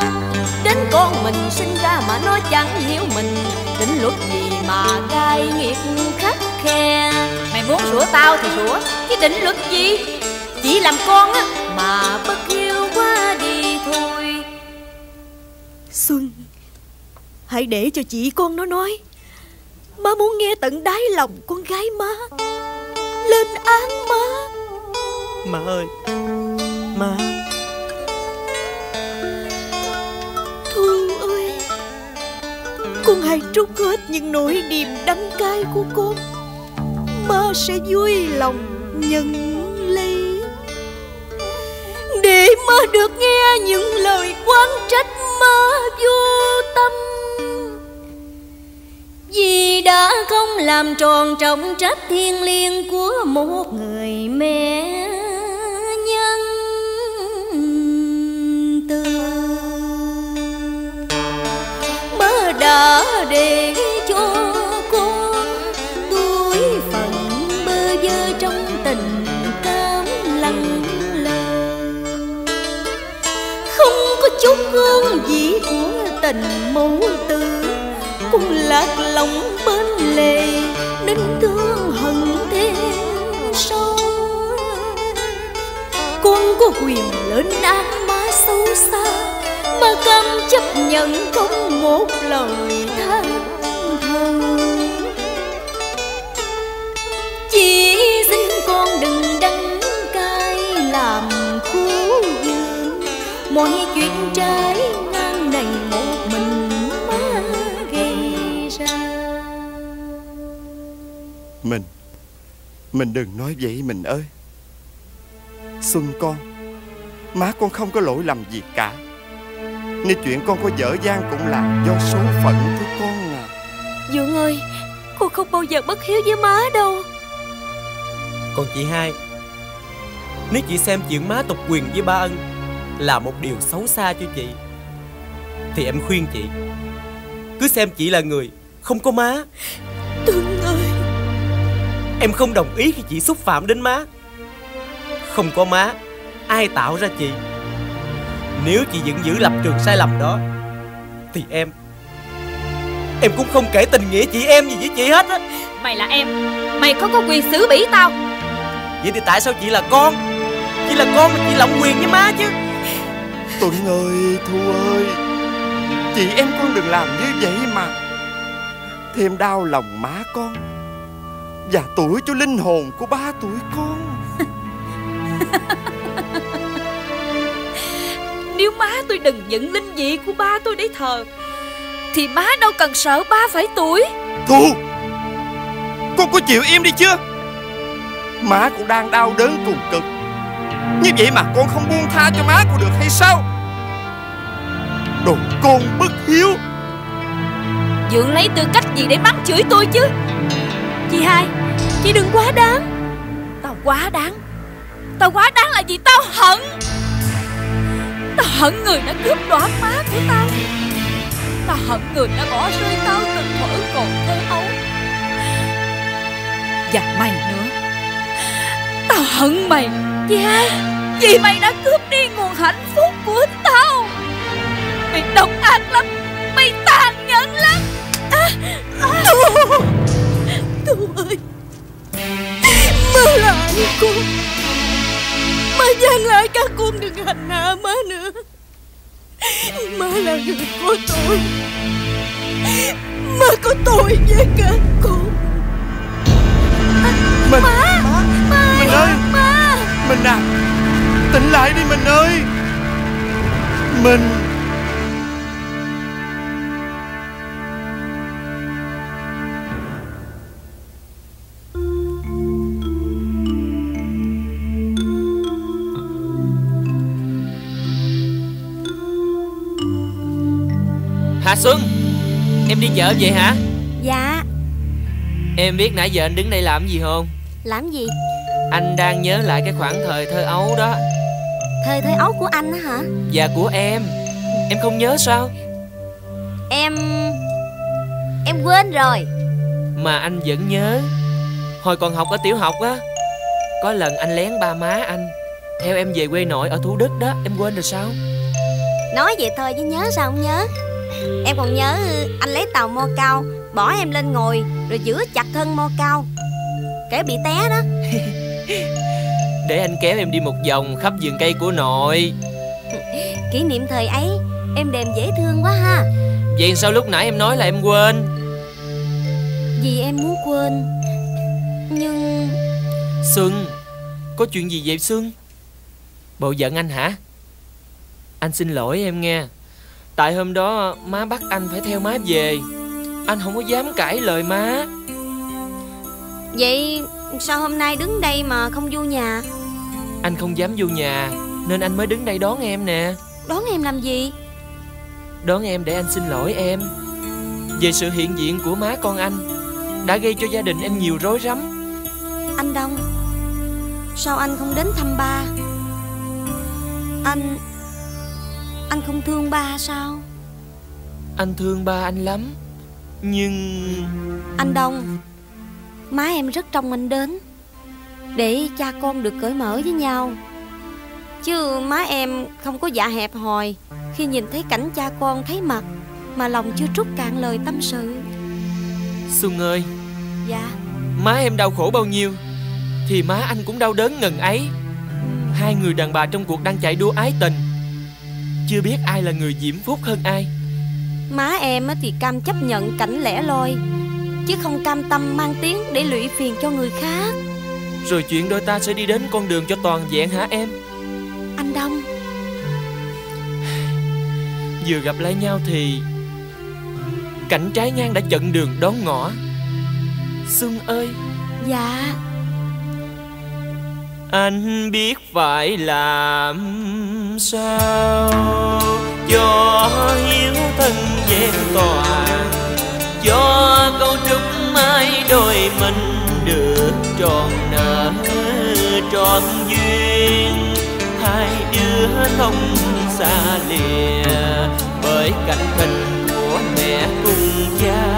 Đến con mình sinh ra mà nó chẳng hiểu mình. Định luật gì mà cay nghiệt khắc khe? Mày muốn sủa tao thì sủa Cái định luật gì? Chỉ làm con á Mà bất hiếu quá đi thôi. Xuân Hãy để cho chị con nó nói. Má muốn nghe tận đáy lòng con gái má. Lên án má. Má ơi Má hãy trút hết những nỗi niềm đắng cay của con Má sẽ vui lòng nhận lấy. Để ma được nghe những lời quan trách ma vô tâm. Vì đã không làm tròn trọng trách thiêng liêng của một người mẹ. Đã để cho con tuổi phận bơ vơ trong tình cảm lặng lờ. Không có chút hương vị của tình mẫu tử, cũng lạc lòng bên lề đến thương hận thêm sâu. Con có quyền lên án má xấu xa mà cam chấp nhận không một lời than thở. Chỉ xin con đừng đắng cay làm khu vườn. Mọi chuyện trái ngang này một mình má gây ra. Mình Mình đừng nói vậy mình ơi. Xuân con, Má con không có lỗi lầm gì cả. Nên chuyện con có dở dang cũng là do số phận của con à. Dương ơi Con không bao giờ bất hiếu với má đâu. Còn chị hai Nếu chị xem chuyện má tục quyền với ba ân Là một điều xấu xa cho chị Thì em khuyên chị Cứ xem chị là người Không có má. Tuấn ơi. Em không đồng ý khi chị xúc phạm đến má. Không có má Ai tạo ra chị Nếu chị vẫn giữ lập trường sai lầm đó Thì em Em cũng không kể tình nghĩa chị em gì với chị hết á. Mày là em Mày có có quyền xử bỉ tao. Vậy thì tại sao chị là con? Chị là con mà chị lộng quyền với má chứ. Tuấn ơi Thu ơi Chị em con đừng làm như vậy mà. Thêm đau lòng má con Và tuổi cho linh hồn của ba tuổi con Nếu má tôi đừng dựng linh vị của ba tôi để thờ Thì má đâu cần sợ ba phải tuổi. Thu Con có chịu im đi chưa? Má cũng đang đau đớn cùng cực. Như vậy mà con không buông tha cho má con được hay sao? Đồ con bất hiếu. Dượng lấy tư cách gì để mắng chửi tôi chứ? Chị hai Chị đừng quá đáng. Tao quá đáng. Tao quá đáng là vì tao hận Tao hận người đã cướp đoạt má của tao. Tao hận người đã bỏ rơi tao từ thuở còn thơ ấu. Và mày nữa. Tao hận mày. Hai Vì mày đã cướp đi nguồn hạnh phúc của tao. Mày độc ác lắm. Mày tàn nhẫn lắm. À, à. Tu ơi. Má là anh con Má gian lại các con đừng hành hạ má nữa. Má là người có tội Má có tội với các con. Mình Má Má Mình ơi! Má. Mình à Tỉnh lại đi mình ơi! Mình Xuân Em đi chợ vậy hả? Dạ. Em biết nãy giờ anh đứng đây làm gì không? Làm gì? Anh đang nhớ lại cái khoảng thời thơ ấu đó. Thời thơ ấu của anh á hả? Và của em. Em không nhớ sao? Em Em quên rồi. Mà anh vẫn nhớ. Hồi còn học ở tiểu học á Có lần anh lén ba má anh Theo em về quê nội ở Thủ Đức đó. Em quên rồi sao? Nói vậy thôi chứ nhớ sao không nhớ Em còn nhớ anh lấy tàu mô cao Bỏ em lên ngồi Rồi giữ chặt thân mô cao. Kể bị té đó. Để anh kéo em đi một vòng khắp vườn cây của nội. Kỷ niệm thời ấy Em đềm dễ thương quá ha. Vậy sao lúc nãy em nói là em quên? Vì em muốn quên. Nhưng Xuân Có chuyện gì vậy Xuân? Bộ giận anh hả? Anh xin lỗi em nghe Tại hôm đó má bắt anh phải theo má về. Anh không có dám cãi lời má. Vậy sao hôm nay đứng đây mà không vô nhà? Anh không dám vô nhà Nên anh mới đứng đây đón em nè. Đón em làm gì? Đón em để anh xin lỗi em. Về sự hiện diện của má con anh Đã gây cho gia đình em nhiều rối rắm. Anh Đông Sao anh không đến thăm ba? Anh Anh không thương ba sao? Anh thương ba anh lắm Nhưng Anh Đông Má em rất trông anh đến Để cha con được cởi mở với nhau. Chứ má em không có dạ hẹp hòi Khi nhìn thấy cảnh cha con thấy mặt Mà lòng chưa trút cạn lời tâm sự. Xuân ơi Dạ. Má em đau khổ bao nhiêu Thì má anh cũng đau đớn ngần ấy. Hai người đàn bà trong cuộc đang chạy đua ái tình Chưa biết ai là người diễm phúc hơn ai. Má em thì cam chấp nhận cảnh lẻ loi Chứ không cam tâm mang tiếng để lụy phiền cho người khác. Rồi chuyện đôi ta sẽ đi đến con đường cho toàn vẹn hả em? Anh Đông. Vừa gặp lại nhau thì Cảnh trái ngang đã chặn đường đón ngõ. Xuân ơi. Dạ anh biết phải làm sao. Cho hiếu thân vẹn toàn Cho câu chúc mai đôi mình được tròn nở trọn duyên. Hai đứa không xa lìa, Bởi cảnh tình của mẹ cùng cha.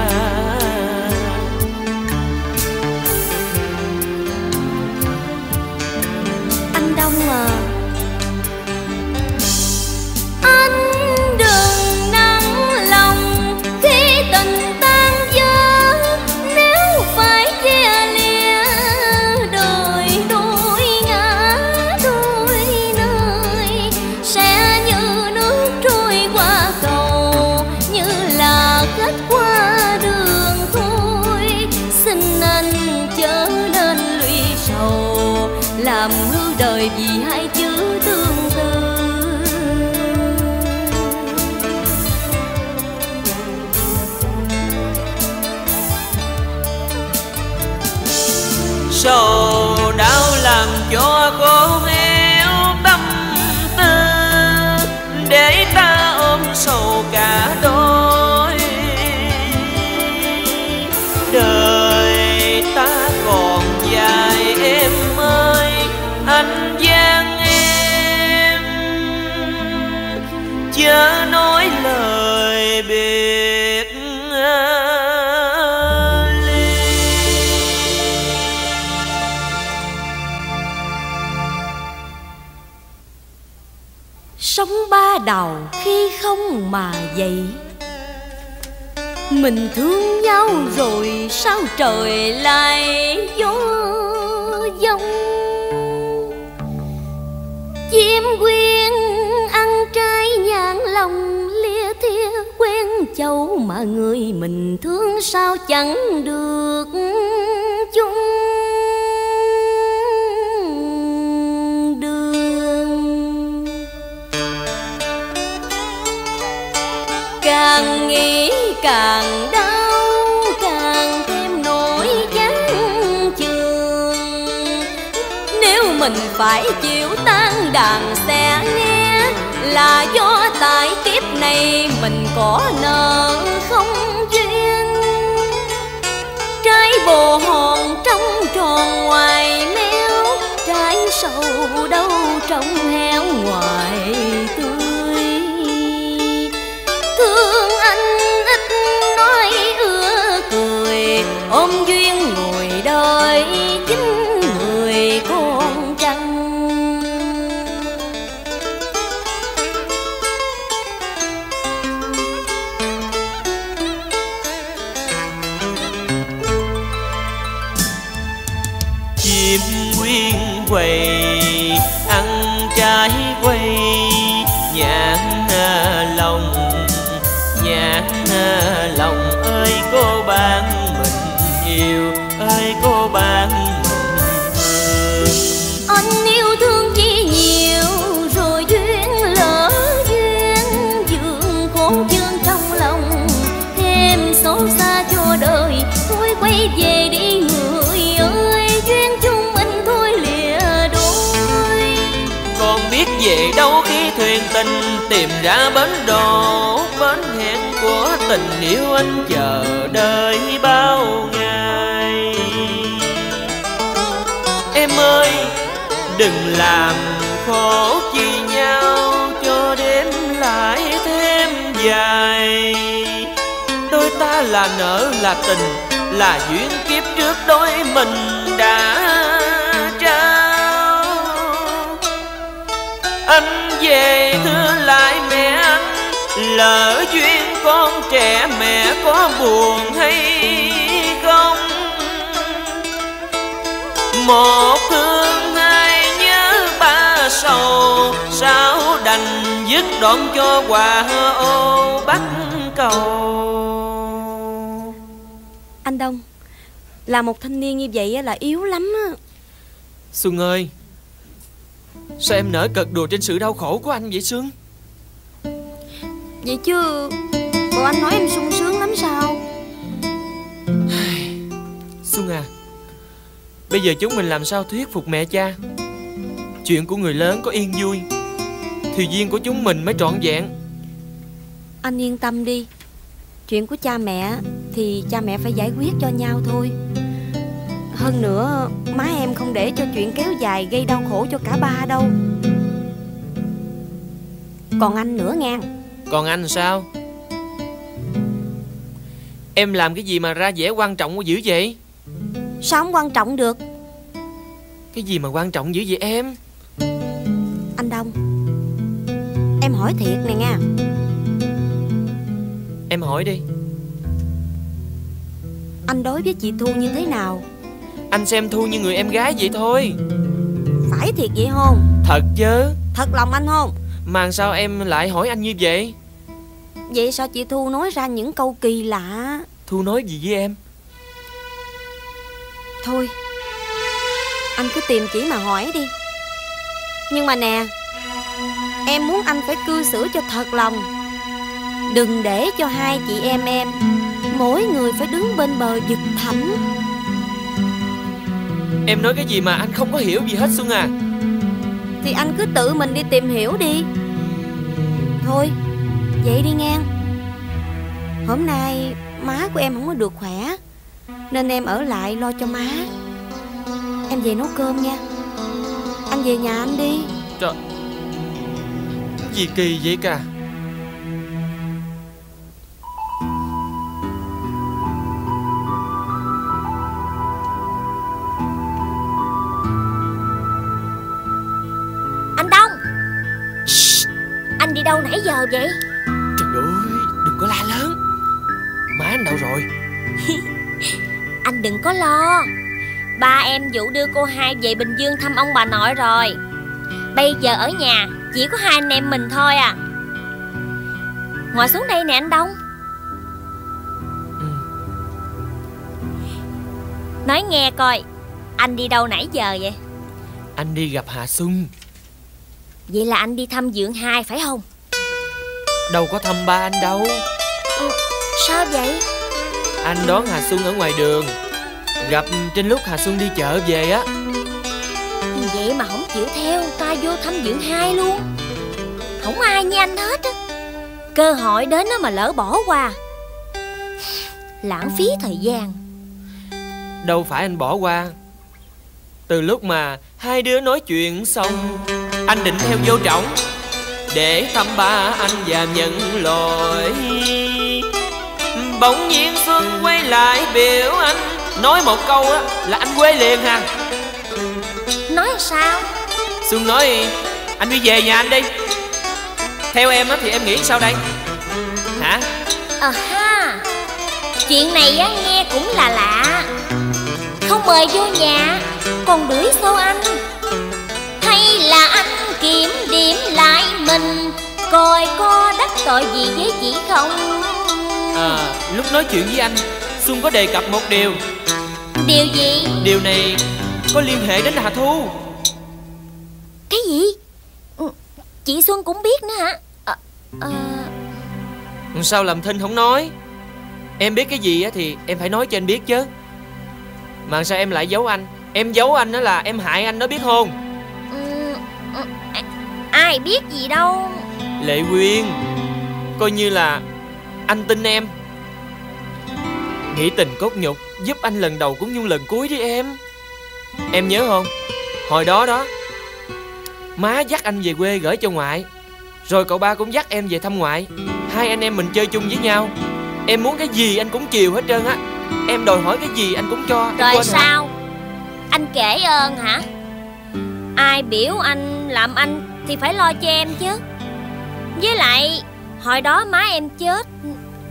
Anh Sầu đau đầu khi không mà dậy. Mình thương nhau rồi sao trời lại gió dông Chim quyên ăn trái nhãn lòng lia thia quen châu Mà người mình thương sao chẳng được chung. Càng nghĩ càng đau, càng thêm nỗi chán chường. Nếu mình phải chịu tan đàn sẽ nghe Là do tại kiếp này mình có nợ không duyên. Trái bồ hòn trong tròn ngoài méo, Trái sầu đâu trong héo ngoài tươi. Đoạn cho quả ô bắt cầu. Anh Đông Là một thanh niên như vậy á là yếu lắm á. Xuân ơi Sao em nỡ cật đùa trên sự đau khổ của anh vậy Xuân? Vậy chứ Bộ anh nói em sung sướng lắm sao? Xuân à Bây giờ chúng mình làm sao thuyết phục mẹ cha? Chuyện của người lớn có yên vui Thì duyên của chúng mình mới trọn vẹn. Anh yên tâm đi. Chuyện của cha mẹ Thì cha mẹ phải giải quyết cho nhau thôi. Hơn nữa Má em không để cho chuyện kéo dài Gây đau khổ cho cả ba đâu. Còn anh nữa nghe. Còn anh sao? Em làm cái gì mà ra vẻ quan trọng quá dữ vậy? Sao không quan trọng được? Cái gì mà quan trọng dữ vậy em? Anh Đông Em hỏi thiệt nè nha. Em hỏi đi. Anh đối với chị Thu như thế nào? Anh xem Thu như người em gái vậy thôi. Phải thiệt vậy không? Thật chứ. Thật lòng anh không? Mà sao em lại hỏi anh như vậy? Vậy sao chị Thu nói ra những câu kỳ lạ? Thu nói gì với em? Thôi Anh cứ tìm chỉ mà hỏi đi. Nhưng mà nè Em muốn anh phải cư xử cho thật lòng. Đừng để cho hai chị em em Mỗi người phải đứng bên bờ vực thẳm. Em nói cái gì mà anh không có hiểu gì hết Xuân à? Thì anh cứ tự mình đi tìm hiểu đi. Thôi Vậy đi ngang Hôm nay má của em không có được khỏe Nên em ở lại lo cho má. Em về nấu cơm nha. Anh về nhà anh đi. Trời Gì kỳ vậy cả? Anh Đông! Anh đi đâu nãy giờ vậy? Trời ơi đừng có la lớn. Má anh đâu rồi? Anh đừng có lo. Ba em vụ đưa cô hai về Bình Dương thăm ông bà nội rồi. Bây giờ ở nhà Chỉ có hai anh em mình thôi à. Ngồi xuống đây nè anh Đông. Ừ. Nói nghe coi Anh đi đâu nãy giờ vậy? Anh đi gặp Hà Xuân. Vậy là anh đi thăm dưỡng hai phải không? Đâu có thăm ba anh đâu. Ừ, Sao vậy? Anh đón Hà Xuân ở ngoài đường. Gặp trên lúc Hà Xuân đi chợ về á chịu theo Ta vô thăm dưỡng hai luôn. Không ai như anh hết á. Cơ hội đến đó mà lỡ bỏ qua. Lãng phí thời gian. Đâu phải anh bỏ qua. Từ lúc mà hai đứa nói chuyện xong Anh định theo vô trọng. Để thăm ba anh và nhận lỗi. Bỗng nhiên Xuân quay lại biểu anh. Nói một câu á là anh quê liền hà. Nói sao Xuân nói anh đi về nhà anh đi. Theo em á thì em nghĩ sao đây? Hả? Ờ ha Chuyện này á nghe cũng là lạ. Không mời vô nhà Còn đuổi xô anh. Hay là anh kiểm điểm lại mình Coi có đắc tội gì với chị không? À lúc nói chuyện với anh Xuân có đề cập một điều. Điều gì? Điều này có liên hệ đến Hà Thu Cái gì? Ừ, Chị Xuân cũng biết nữa hả? À, à... Sao làm thinh không nói? Em biết cái gì thì em phải nói cho anh biết chứ. Mà sao em lại giấu anh? Em giấu anh đó là em hại anh đó biết không? Ừ, ừ, Ai biết gì đâu. Lệ Quyên Coi như là anh tin em. Nghĩ tình cốt nhục Giúp anh lần đầu cũng như lần cuối đi em. Em nhớ không? Hồi đó đó Má dắt anh về quê gửi cho ngoại. Rồi cậu ba cũng dắt em về thăm ngoại. Hai anh em mình chơi chung với nhau. Em muốn cái gì anh cũng chiều hết trơn á. Em đòi hỏi cái gì anh cũng cho Rồi sao? Hả? Anh kể ơn hả? Ai biểu anh làm anh Thì phải lo cho em chứ. Với lại Hồi đó má em chết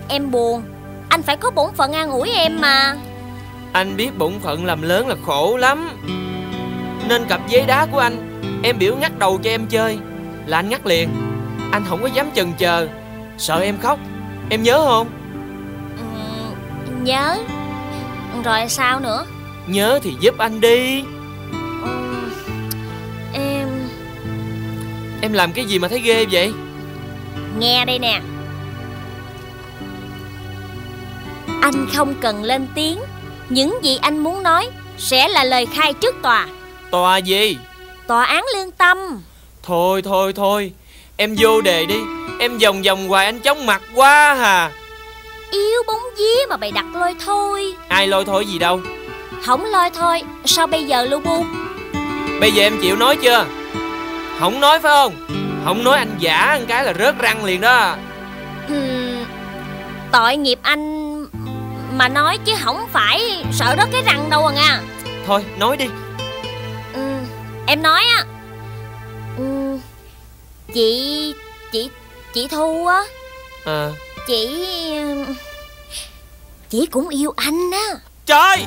Em buồn. Anh phải có bổn phận an ủi em mà. Anh biết bổn phận làm lớn là khổ lắm Nên cặp giấy đá của anh Em biểu ngắt đầu cho em chơi. Là anh ngắt liền. Anh không có dám chần chờ Sợ em khóc. Em nhớ không? Ừ, Nhớ. Rồi sao nữa? Nhớ thì giúp anh đi. Ừ, Em Em làm cái gì mà thấy ghê vậy? Nghe đây nè. Anh không cần lên tiếng. Những gì anh muốn nói Sẽ là lời khai trước tòa Tòa gì? Tòa án lương tâm. Thôi thôi thôi. Em vô đề đi. Em vòng vòng hoài anh chóng mặt quá hà. Yêu bóng vía mà bày đặt lôi thôi. Ai lôi thôi gì đâu. Không lôi thôi Sao bây giờ lu bu Bây giờ em chịu nói chưa? Không nói phải không? Không nói anh giả một cái là rớt răng liền đó. Tội nghiệp anh Mà nói chứ không phải Sợ rớt cái răng đâu à nha Thôi nói đi Em nói á. Ừ, Chị Chị Chị Thu á. À. Chị Chị cũng yêu anh á. Trời!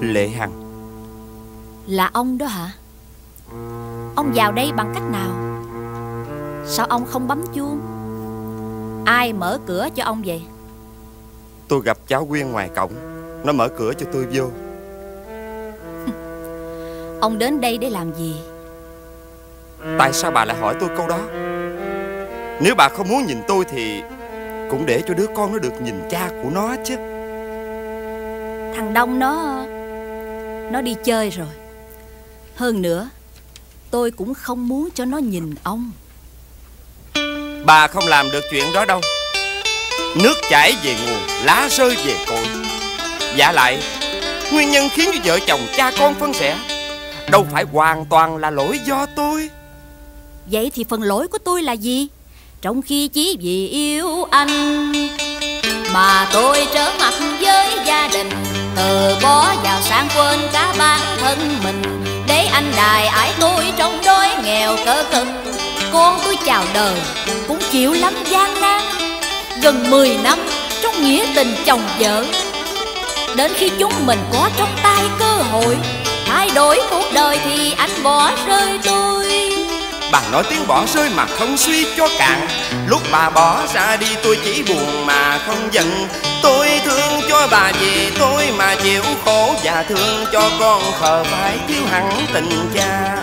Lệ Hằng. Là ông đó hả? Ông vào đây bằng cách nào Sao ông không bấm chuông? Ai mở cửa cho ông vậy? Tôi gặp cháu Quyên ngoài cổng. Nó mở cửa cho tôi vô. Ông đến đây để làm gì? Tại sao bà lại hỏi tôi câu đó? Nếu bà không muốn nhìn tôi thì Cũng để cho đứa con nó được nhìn cha của nó chứ. Thằng Đông nó Nó đi chơi rồi. Hơn nữa Tôi cũng không muốn cho nó nhìn ông Bà không làm được chuyện đó đâu. Nước chảy về nguồn, Lá rơi về cội. Giả lại, Nguyên nhân khiến cho vợ chồng cha con phân rẽ Đâu phải hoàn toàn là lỗi do tôi. Vậy thì phần lỗi của tôi là gì? Trong khi chỉ vì yêu anh, Mà tôi trở mặt với gia đình. Từ bỏ vào sang quên cả bản thân mình, Để anh đài ải tôi trong đói nghèo cỡ cực con tôi chào đời, cũng chịu lắm gian nan. Gần 10 năm, trong nghĩa tình chồng vợ. Đến khi chúng mình có trong tay cơ hội, Thay đổi cuộc đời thì anh bỏ rơi tôi. Bà nói tiếng bỏ rơi mà không suy cho cạn. Lúc bà bỏ ra đi, tôi chỉ buồn mà không giận. Tôi thương cho bà vì tôi mà chịu khổ, Và thương cho con khờ phải thiếu hẳn tình cha.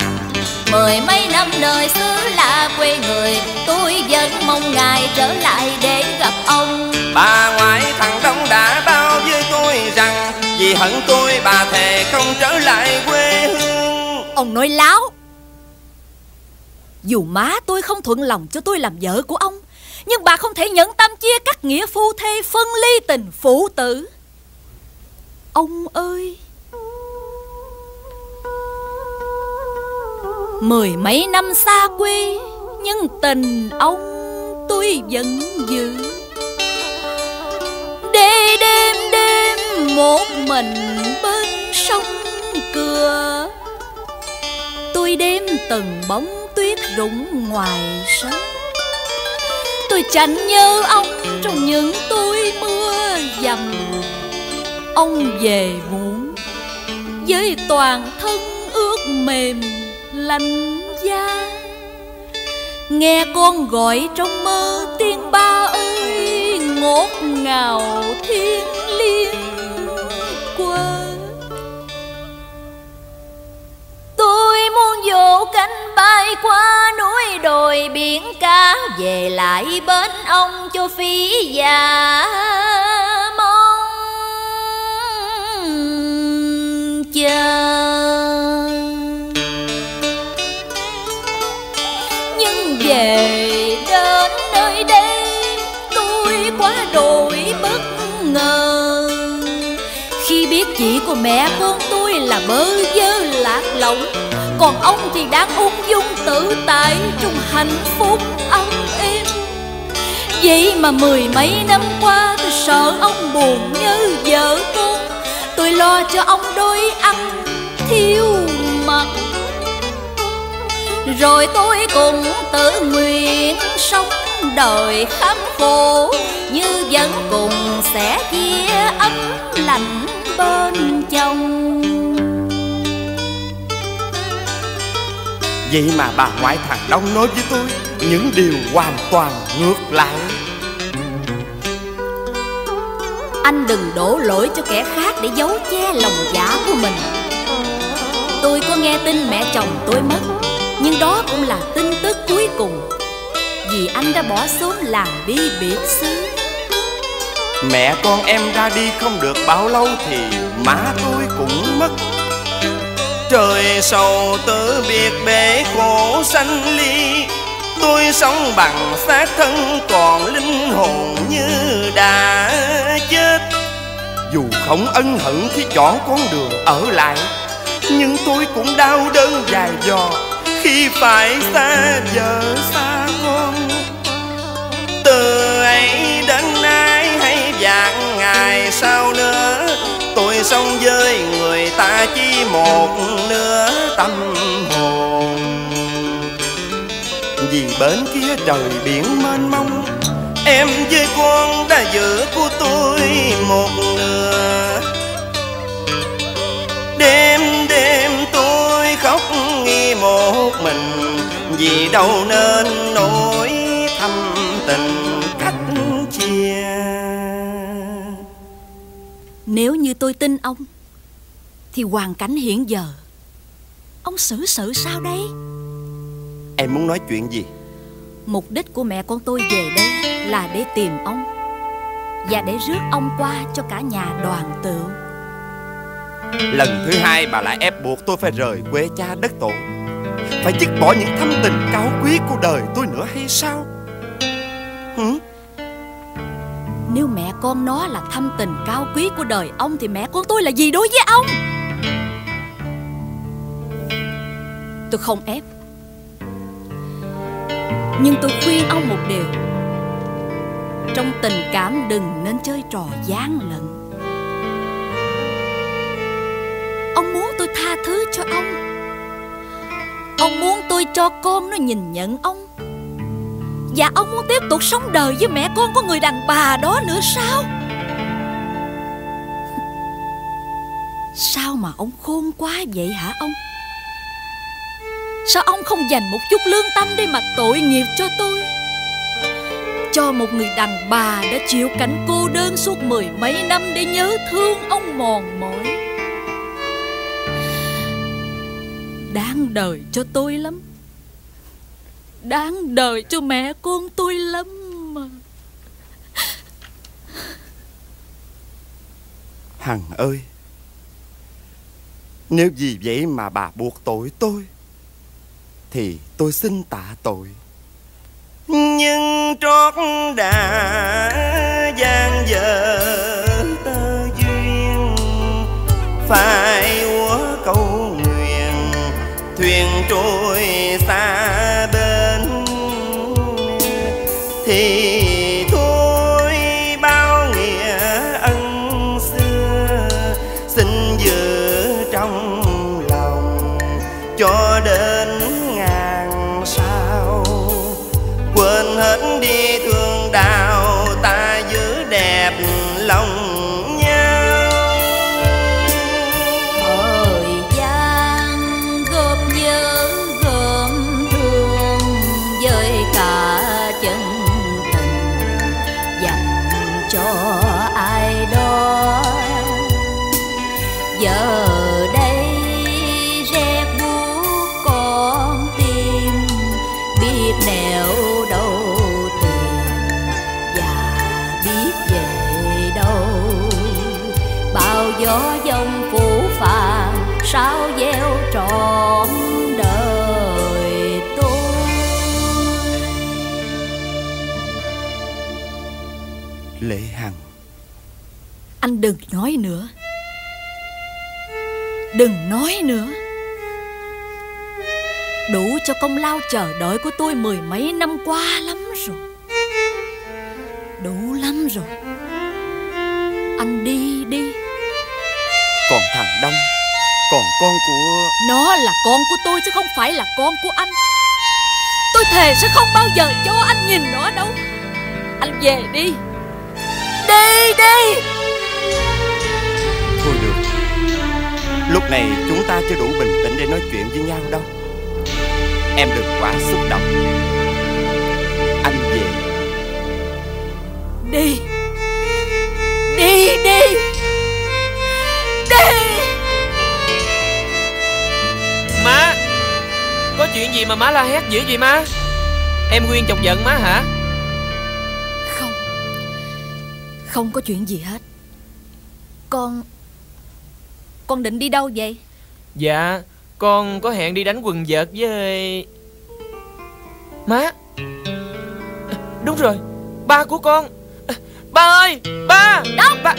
Mười mấy năm đời xứ là quê người Tôi vẫn mong ngài trở lại để gặp ông. Bà ngoại thằng Đông đã bao với tôi rằng Vì hận tôi bà thề không trở lại quê hương. Ông nói láo. Dù má tôi không thuận lòng cho tôi làm vợ của ông Nhưng bà không thể nhẫn tâm chia cắt nghĩa phu thê phân ly tình phụ tử. Ông ơi Mười mấy năm xa quê, Nhưng tình ông tôi vẫn giữ. Đê đêm đêm một mình bên sông cửa. Tôi đêm từng bóng tuyết rụng ngoài sân. Tôi chẳng nhớ ông trong những tôi mưa dầm. Ông về muộn, với toàn thân ướt mềm lạnh giá Nghe con gọi trong mơ tiên ba ơi, ngột ngào thiên liêng quơ. Tôi muốn vỗ cánh bay qua núi đồi, biển cá Về lại bên ông cho phí già mong chờ. Về đến nơi đây, tôi quá đổi bất ngờ. Khi biết chị của mẹ con tôi là bơ vơ lạc lõng, Còn ông thì đang ung dung tự tại trong hạnh phúc ấm êm. Vậy mà mười mấy năm qua tôi sợ ông buồn như vợ con Tôi lo cho ông đôi ăn thiếu mặt. Rồi tôi cũng tự nguyện sống đời khám khổ. Như vẫn cùng sẽ chia ấm lạnh bên chồng. Vậy mà bà ngoại thằng Đông nói với tôi Những điều hoàn toàn ngược lại. Anh đừng đổ lỗi cho kẻ khác để giấu che lòng dạ của mình. Tôi có nghe tin mẹ chồng tôi mất nhưng đó cũng là tin tức cuối cùng. Vì anh đã bỏ xóm làng đi biệt xứ. Mẹ con em ra đi không được bao lâu thì má tôi cũng mất. Trời sầu tử biệt bể khổ sanh ly. Tôi sống bằng xác thân còn linh hồn như đã chết. Dù không ân hận khi chọn con đường ở lại, Nhưng tôi cũng đau đớn dài dò. Khi phải xa vợ xa con Từ ấy đến nay hay vạn ngày sau nữa, Tôi sống với người ta chỉ một nửa tâm hồn. Vì bên kia trời biển mênh mông, Em với con đã giữ của tôi một nửa. Khóc nghi một mình. Vì đâu nên nỗi thâm tình cách chia? Nếu như tôi tin ông Thì hoàn cảnh hiện giờ Ông xử sự sao đây? Em muốn nói chuyện gì? Mục đích của mẹ con tôi về đây Là để tìm ông Và để rước ông qua cho cả nhà đoàn tựu Lần thứ hai bà lại ép buộc tôi phải rời quê cha đất tổ. Phải dứt bỏ những thâm tình cao quý của đời tôi nữa hay sao? Hử? Nếu mẹ con nó là thâm tình cao quý của đời ông Thì mẹ con tôi là gì đối với ông? Tôi không ép. Nhưng tôi khuyên ông một điều. Trong tình cảm đừng nên chơi trò gian lận. Cho ông. Ông muốn tôi cho con nó nhìn nhận ông. Và ông muốn tiếp tục sống đời với mẹ con của người đàn bà đó nữa sao? Sao mà ông khôn quá vậy hả ông? Sao ông không dành một chút lương tâm để mà tội nghiệp cho tôi? Cho một người đàn bà đã chịu cảnh cô đơn suốt mười mấy năm để nhớ thương ông mòn mỏi. Đáng đời cho tôi lắm. Đáng đời cho mẹ con tôi lắm mà. Hằng ơi, Nếu vì vậy mà bà buộc tội tôi, Thì tôi xin tạ tội. Nhưng trót đã gian dở tơ duyên, Phải momento. Anh đừng nói nữa. Đừng nói nữa. Đủ cho công lao chờ đợi của tôi mười mấy năm qua lắm rồi. Đủ lắm rồi. Anh đi đi. Còn thằng Đông Còn con của Nó là con của tôi chứ không phải là con của anh. Tôi thề sẽ không bao giờ cho anh nhìn nó đâu. Anh về đi. Đi đi Lúc này chúng ta chưa đủ bình tĩnh để nói chuyện với nhau đâu. Em đừng quá xúc động. Anh về. Đi. Đi đi. Đi. Má Có chuyện gì mà má la hét dữ vậy má? Em Nguyên chọc giận má hả? Không. Không có chuyện gì hết. Con Con định đi đâu vậy? Dạ Con có hẹn đi đánh quần vợt với Má. Đúng rồi Ba của con. Ba ơi Ba. Đâu? Ba.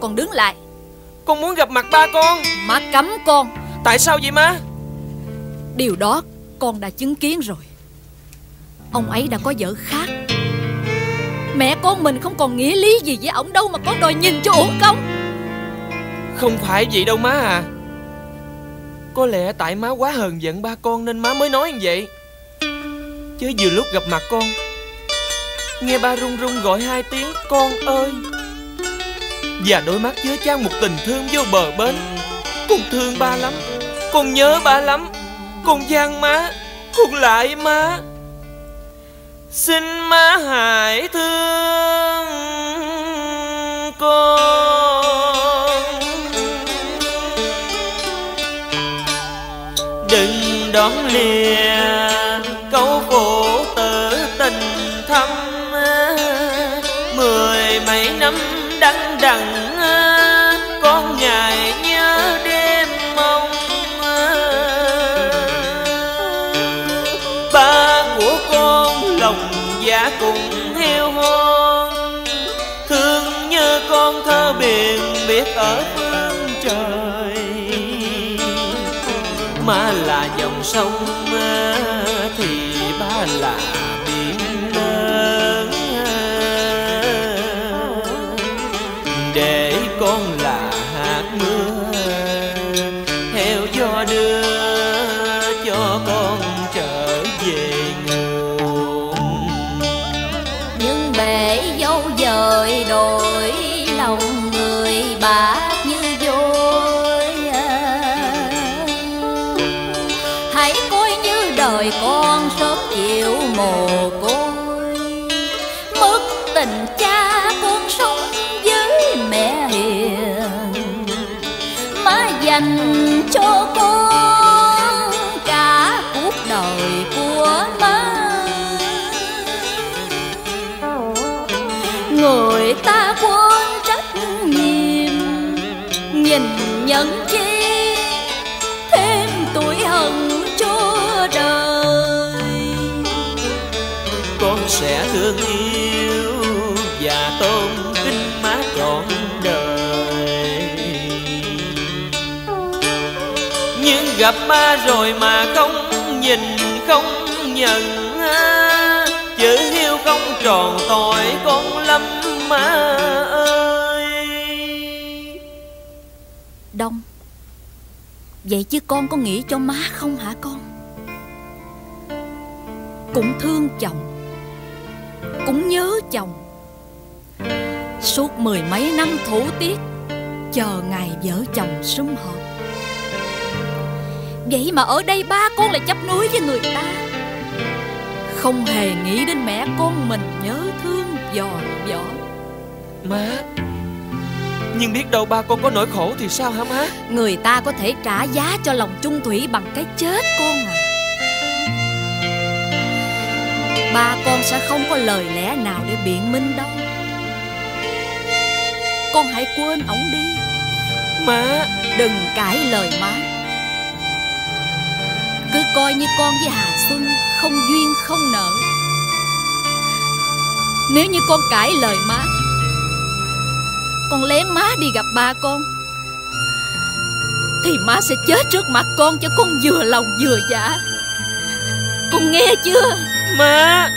Con đứng lại. Con muốn gặp mặt ba con. Má cấm con. Tại sao vậy má? Điều đó con đã chứng kiến rồi. Ông ấy đã có vợ khác. Mẹ con mình không còn nghĩa lý gì với ổng đâu Mà con đòi nhìn cho uổng công không phải vậy đâu má à. Có lẽ tại má quá hờn giận ba con Nên má mới nói như vậy. Chứ vừa lúc gặp mặt con, Nghe ba run run gọi hai tiếng, Con ơi! Và đôi mắt chứa chan một tình thương vô bờ bến. Con thương ba lắm, Con nhớ ba lắm, Con gian má, Con lại má. Xin má hãy thương con. Đón lìa câu phụ tử tình thâm Mười mấy năm đắng đằng Con ngài nhớ đêm mong. Ba của con lòng dạ cùng heo hon Thương như con thơ biển biết ở Mà là dòng sông ờ, thì ba là gặp ma rồi mà không nhìn, không nhận. Chữ hiếu không tròn, tội con lắm ma ơi. Đông, Vậy chứ con có nghĩ cho má không hả con? Cũng thương chồng, Cũng nhớ chồng. Suốt mười mấy năm thủ tiết, Chờ ngày vợ chồng sum họp. Vậy mà ở đây ba con lại chấp nối với người ta? Không hề nghĩ đến mẹ con mình nhớ thương dò dỏ má nhưng biết đâu ba con có nỗi khổ thì sao hả má? Người ta có thể trả giá cho lòng chung thủy bằng cái chết con à. Ba con sẽ không có lời lẽ nào để biện minh đâu. Con hãy quên ổng đi. Má. Đừng cãi lời má coi như con với Hà Xuân không duyên không nợ. Nếu như con cãi lời má, Con lén má đi gặp ba con, Thì má sẽ chết trước mặt con cho con vừa lòng vừa dạ. Con nghe chưa? Má!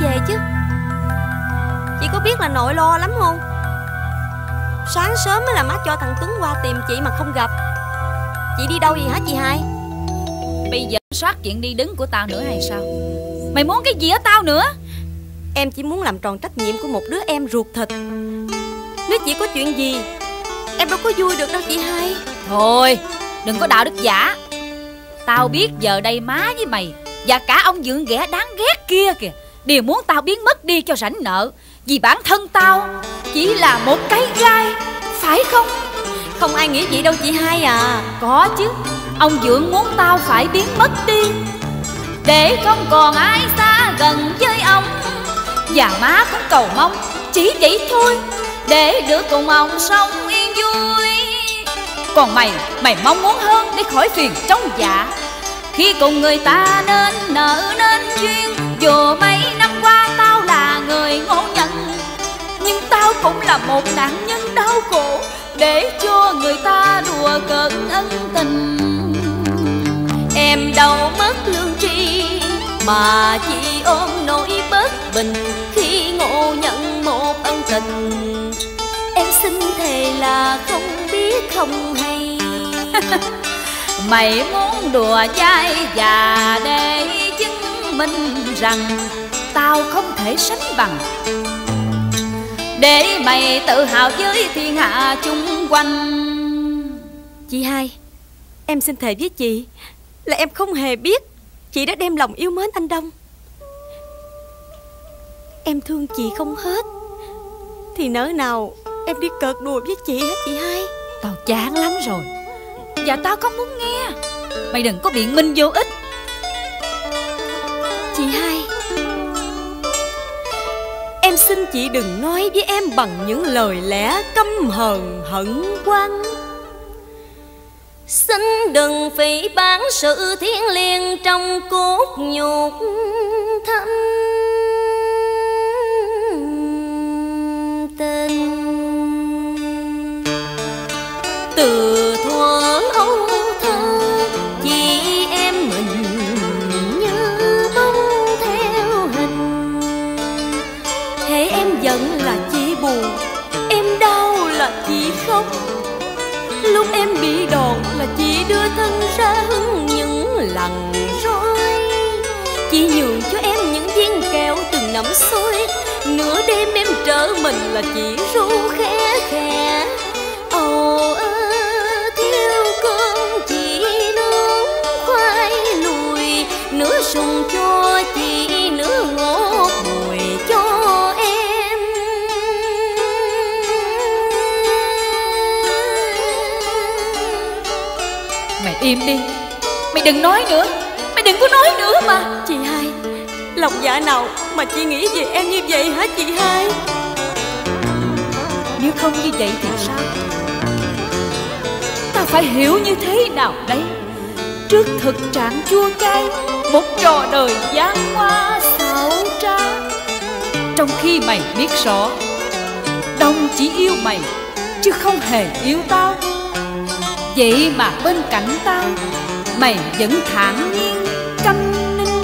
Về chứ. Chị có biết là nội lo lắm không? Sáng sớm mới là má cho thằng Tuấn qua tìm chị mà không gặp. Chị đi đâu vậy hả chị hai? Bây giờ soát chuyện đi đứng của tao nữa hay sao? Mày muốn cái gì ở tao nữa? Em chỉ muốn làm tròn trách nhiệm của một đứa em ruột thịt. Nếu chỉ có chuyện gì Em đâu có vui được đâu chị hai. Thôi đừng có đạo đức giả. Tao biết giờ đây má với mày Và cả ông dưỡng ghẻ đáng ghét kia kìa Đều muốn tao biến mất đi cho rảnh nợ. Vì bản thân tao Chỉ là một cái gai, Phải không? Không ai nghĩ vậy đâu chị hai à. Có chứ, Ông dưỡng muốn tao phải biến mất đi. Để không còn ai xa gần với ông. Và má cũng cầu mong, Chỉ vậy thôi. Để được cùng ông sống yên vui. Còn mày Mày mong muốn hơn để khỏi phiền trong dạ. Khi cùng người ta nên nợ nên duyên, Dù mấy năm qua tao là người ngộ nhận. Nhưng tao cũng là một nạn nhân đau khổ, Để cho người ta đùa cợt ân tình. Em đâu mất lương tri, Mà chỉ ôm nỗi bất bình Khi ngộ nhận một ân tình. Em xin thề là không biết không hay. Mày muốn đùa dai và để chứng minh rằng Tao không thể sánh bằng. Để mày tự hào với thiên hạ chung quanh. Chị hai Em xin thề với chị Là em không hề biết Chị đã đem lòng yêu mến anh Đông. Em thương chị không hết Thì nỡ nào Em đi cợt đùa với chị hả chị hai? Tao chán lắm rồi dạ tao không muốn nghe. Mày đừng có biện minh vô ích. Chị hai, em xin chị đừng nói với em bằng những lời lẽ căm hờn, hận quăng. Xin đừng phỉ bán sự thiên liêng trong cốt nhục thâm tình. Từ khóc Lúc em bị đòn là chị đưa thân ra hứng những lần roi Chị nhường cho em những viên kẹo từng nắm xôi. Nửa đêm em trở mình là chị ru khẽ khẽ. Im đi. Mày đừng nói nữa. Mày đừng có nói nữa mà. Chị hai Lòng dạ nào mà chị nghĩ về em như vậy hả chị hai? Nếu không như vậy thì sao? Ta phải hiểu như thế nào đây? Trước thực trạng chua cay Một trò đời gian hoa xảo trá. Trong khi mày biết rõ Đông chỉ yêu mày Chứ không hề yêu tao Vậy mà bên cạnh tao, Mày vẫn thản nhiên câm ninh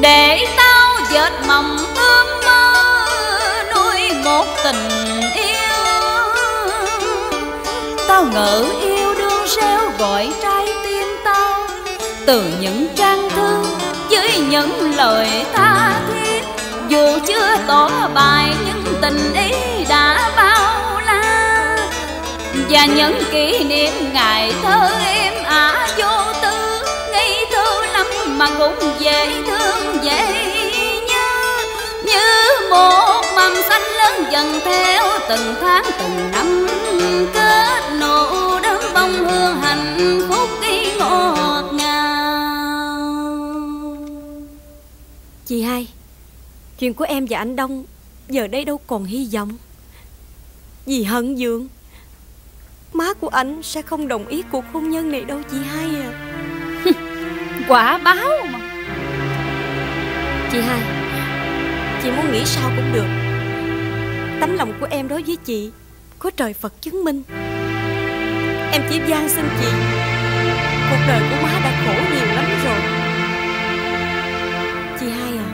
Để tao dệt mầm ước mơ, Nuôi một tình yêu. Tao ngỡ yêu đương reo gọi trái tim tao, Từ những trang thư với những lời tha thiết. Dù chưa tỏ bài, nhưng tình ý đã và những kỷ niệm ngày thơ em ả vô tư, Ngây thơ lắm mà cũng dễ thương, dễ nhớ. Như một mầm xanh lớn dần theo từng tháng, từng năm, Kết nụ đơm bông hương hạnh phúc ý ngọt ngào. Chị hai, Chuyện của em và anh Đông Giờ đây đâu còn hy vọng. Vì hận dượng Má của anh sẽ không đồng ý cuộc hôn nhân này đâu chị hai à. Quả báo mà. Chị hai Chị muốn nghĩ sao cũng được. Tấm lòng của em đối với chị Có trời Phật chứng minh. Em chỉ van xin chị Cuộc đời của má đã khổ nhiều lắm rồi. Chị hai à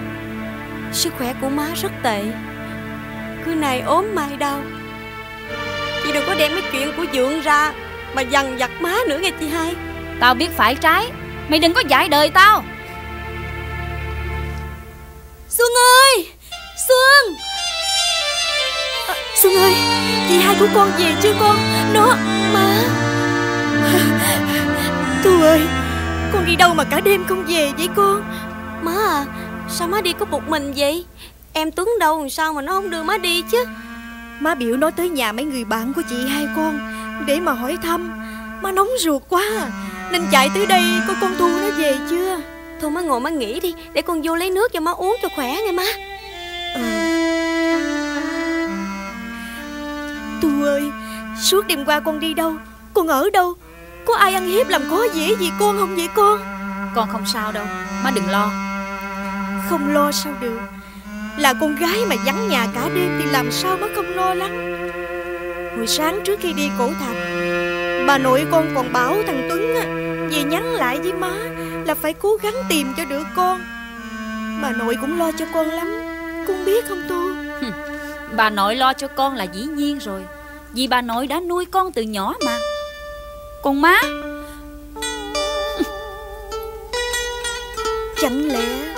Sức khỏe của má rất tệ. Cứ này ốm mai đau Chị đừng có đem cái chuyện của dượng ra Mà dằn vặt má nữa nghe chị hai. Tao biết phải trái. Mày đừng có dạy đời tao. Xuân ơi! Xuân! À, Xuân ơi! Chị hai của con về chưa con? Nó Má! Tu ơi! Con đi đâu mà cả đêm không về vậy con? Má à Sao má đi có một mình vậy? Em Tuấn đâu sao mà nó không đưa má đi chứ Má biểu nó tới nhà mấy người bạn của chị hai con Để mà hỏi thăm. Má nóng ruột quá à. Nên chạy tới đây coi con Thu nó về chưa? Thôi má ngồi má nghỉ đi Để con vô lấy nước cho má uống cho khỏe nghe má. Ừ. Tu ơi Suốt đêm qua con đi đâu? Con ở đâu? Có ai ăn hiếp làm khó dễ gì con không vậy con? Con không sao đâu Má đừng lo. Không lo sao được Là con gái mà vắng nhà cả đêm Thì làm sao má không lo lắng? Hồi sáng trước khi đi cổ thạch Bà nội con còn bảo thằng Tuấn á Về nhắn lại với má Là phải cố gắng tìm cho được con. Bà nội cũng lo cho con lắm Con biết không Tu Bà nội lo cho con là dĩ nhiên rồi Vì bà nội đã nuôi con từ nhỏ mà. Còn má? Chẳng lẽ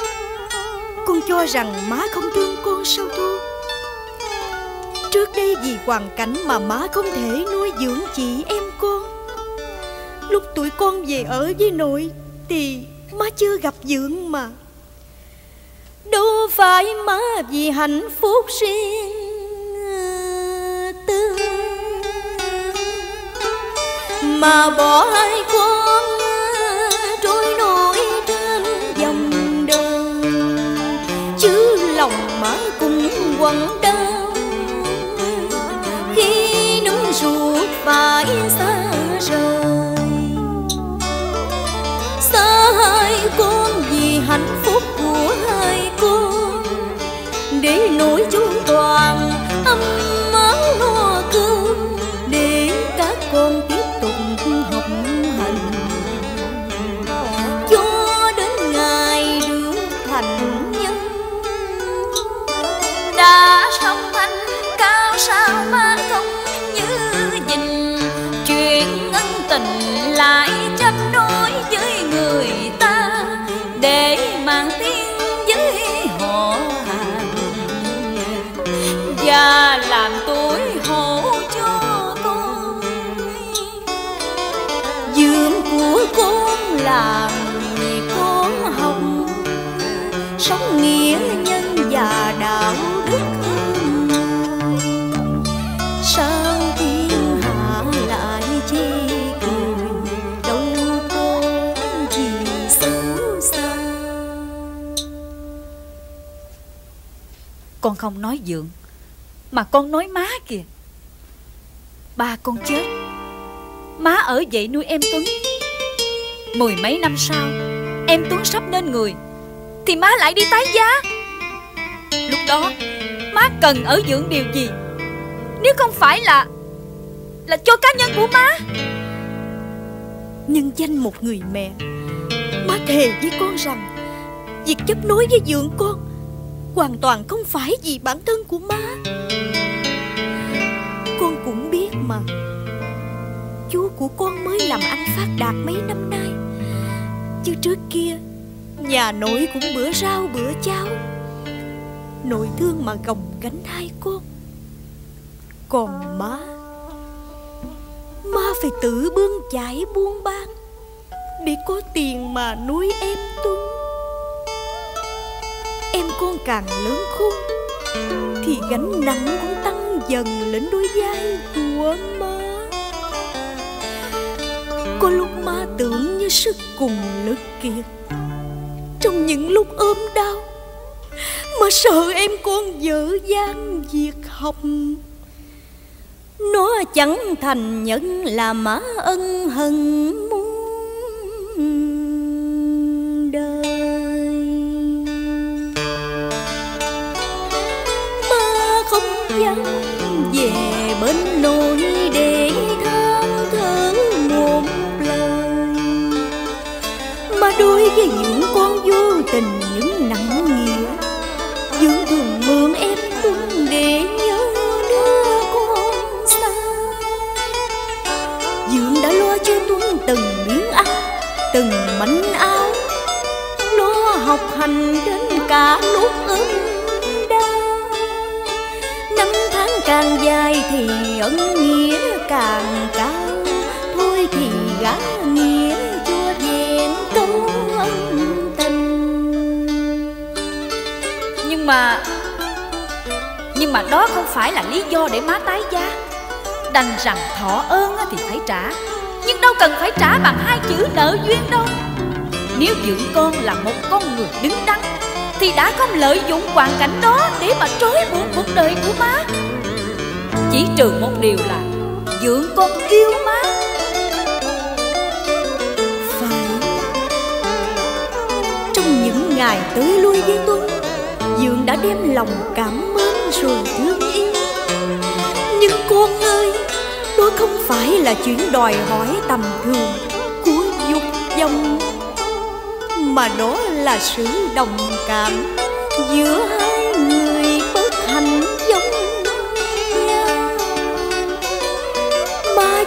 con cho rằng má không thương con sao Thu Trước đây vì hoàn cảnh mà má không thể nuôi dưỡng chị em con. Lúc tụi con về ở với nội Thì má chưa gặp dưỡng mà. Đâu phải má vì hạnh phúc riêng tư Mà bỏ hai con hạnh phúc của hai con để nỗi chu toàn âm máu lo cơm để các con tiếp tục học hành. Cho đến ngày được thành nhân, đã song thanh cao sao mà không như nhìn chuyện ân tình lại để mang tiếng Con không nói dượng, Mà con nói má kìa. Ba con chết. Má ở vậy nuôi em Tuấn. Mười mấy năm sau, Em Tuấn sắp nên người, Thì má lại đi tái giá. Lúc đó, Má cần ở dưỡng điều gì? Nếu không phải là Là cho cá nhân của má. Nhân danh một người mẹ, má thề với con rằng, việc chấp nối với dưỡng con hoàn toàn không phải vì bản thân của má. Con cũng biết mà. Chú của con mới làm ăn phát đạt mấy năm nay. Chứ trước kia, nhà nội cũng bữa rau bữa cháo. Nội thương mà gồng gánh hai con. Còn má Má phải tự bươn chải buôn bán. Để có tiền mà nuôi em Tuấn. Em con càng lớn khôn, Thì gánh nặng cũng tăng dần lên đôi vai của má. Có lúc má tưởng như sức cùng lực kiệt, Trong những lúc ốm đau, Mà sợ em con dở dang việc học. Nó chẳng thành nhân là má ân hận, muốn vắng dám về bên nội để than thở một lời. Mà đối với những con vô tình, những nặng nghĩa Dương thường mượn em tuân để nhớ đứa con xa. Dương đã lo cho tuân từng miếng ăn Từng mảnh áo. Lo học hành đến cả lúc ốm càng dài thì ân nghĩa càng cao. Thôi thì gã nghĩa chúa vẹn câu ân tình. Nhưng mà Nhưng mà đó không phải là lý do để má tái giá. Đành rằng thọ ơn thì phải trả, Nhưng đâu cần phải trả bằng hai chữ nợ duyên đâu. Nếu dưỡng con là một con người đứng đắn, Thì đã không lợi dụng hoàn cảnh đó Để mà trói buộc cuộc đời của má. Chỉ trừ một điều là Dưỡng con yêu má. Phải. Trong những ngày tới lui với Tuấn dưỡng đã đem lòng cảm ơn rồi thương yêu. Nhưng con ơi, Đó không phải là chuyện đòi hỏi tầm thường Của dục vọng, Mà đó là sự đồng cảm Giữa hai người.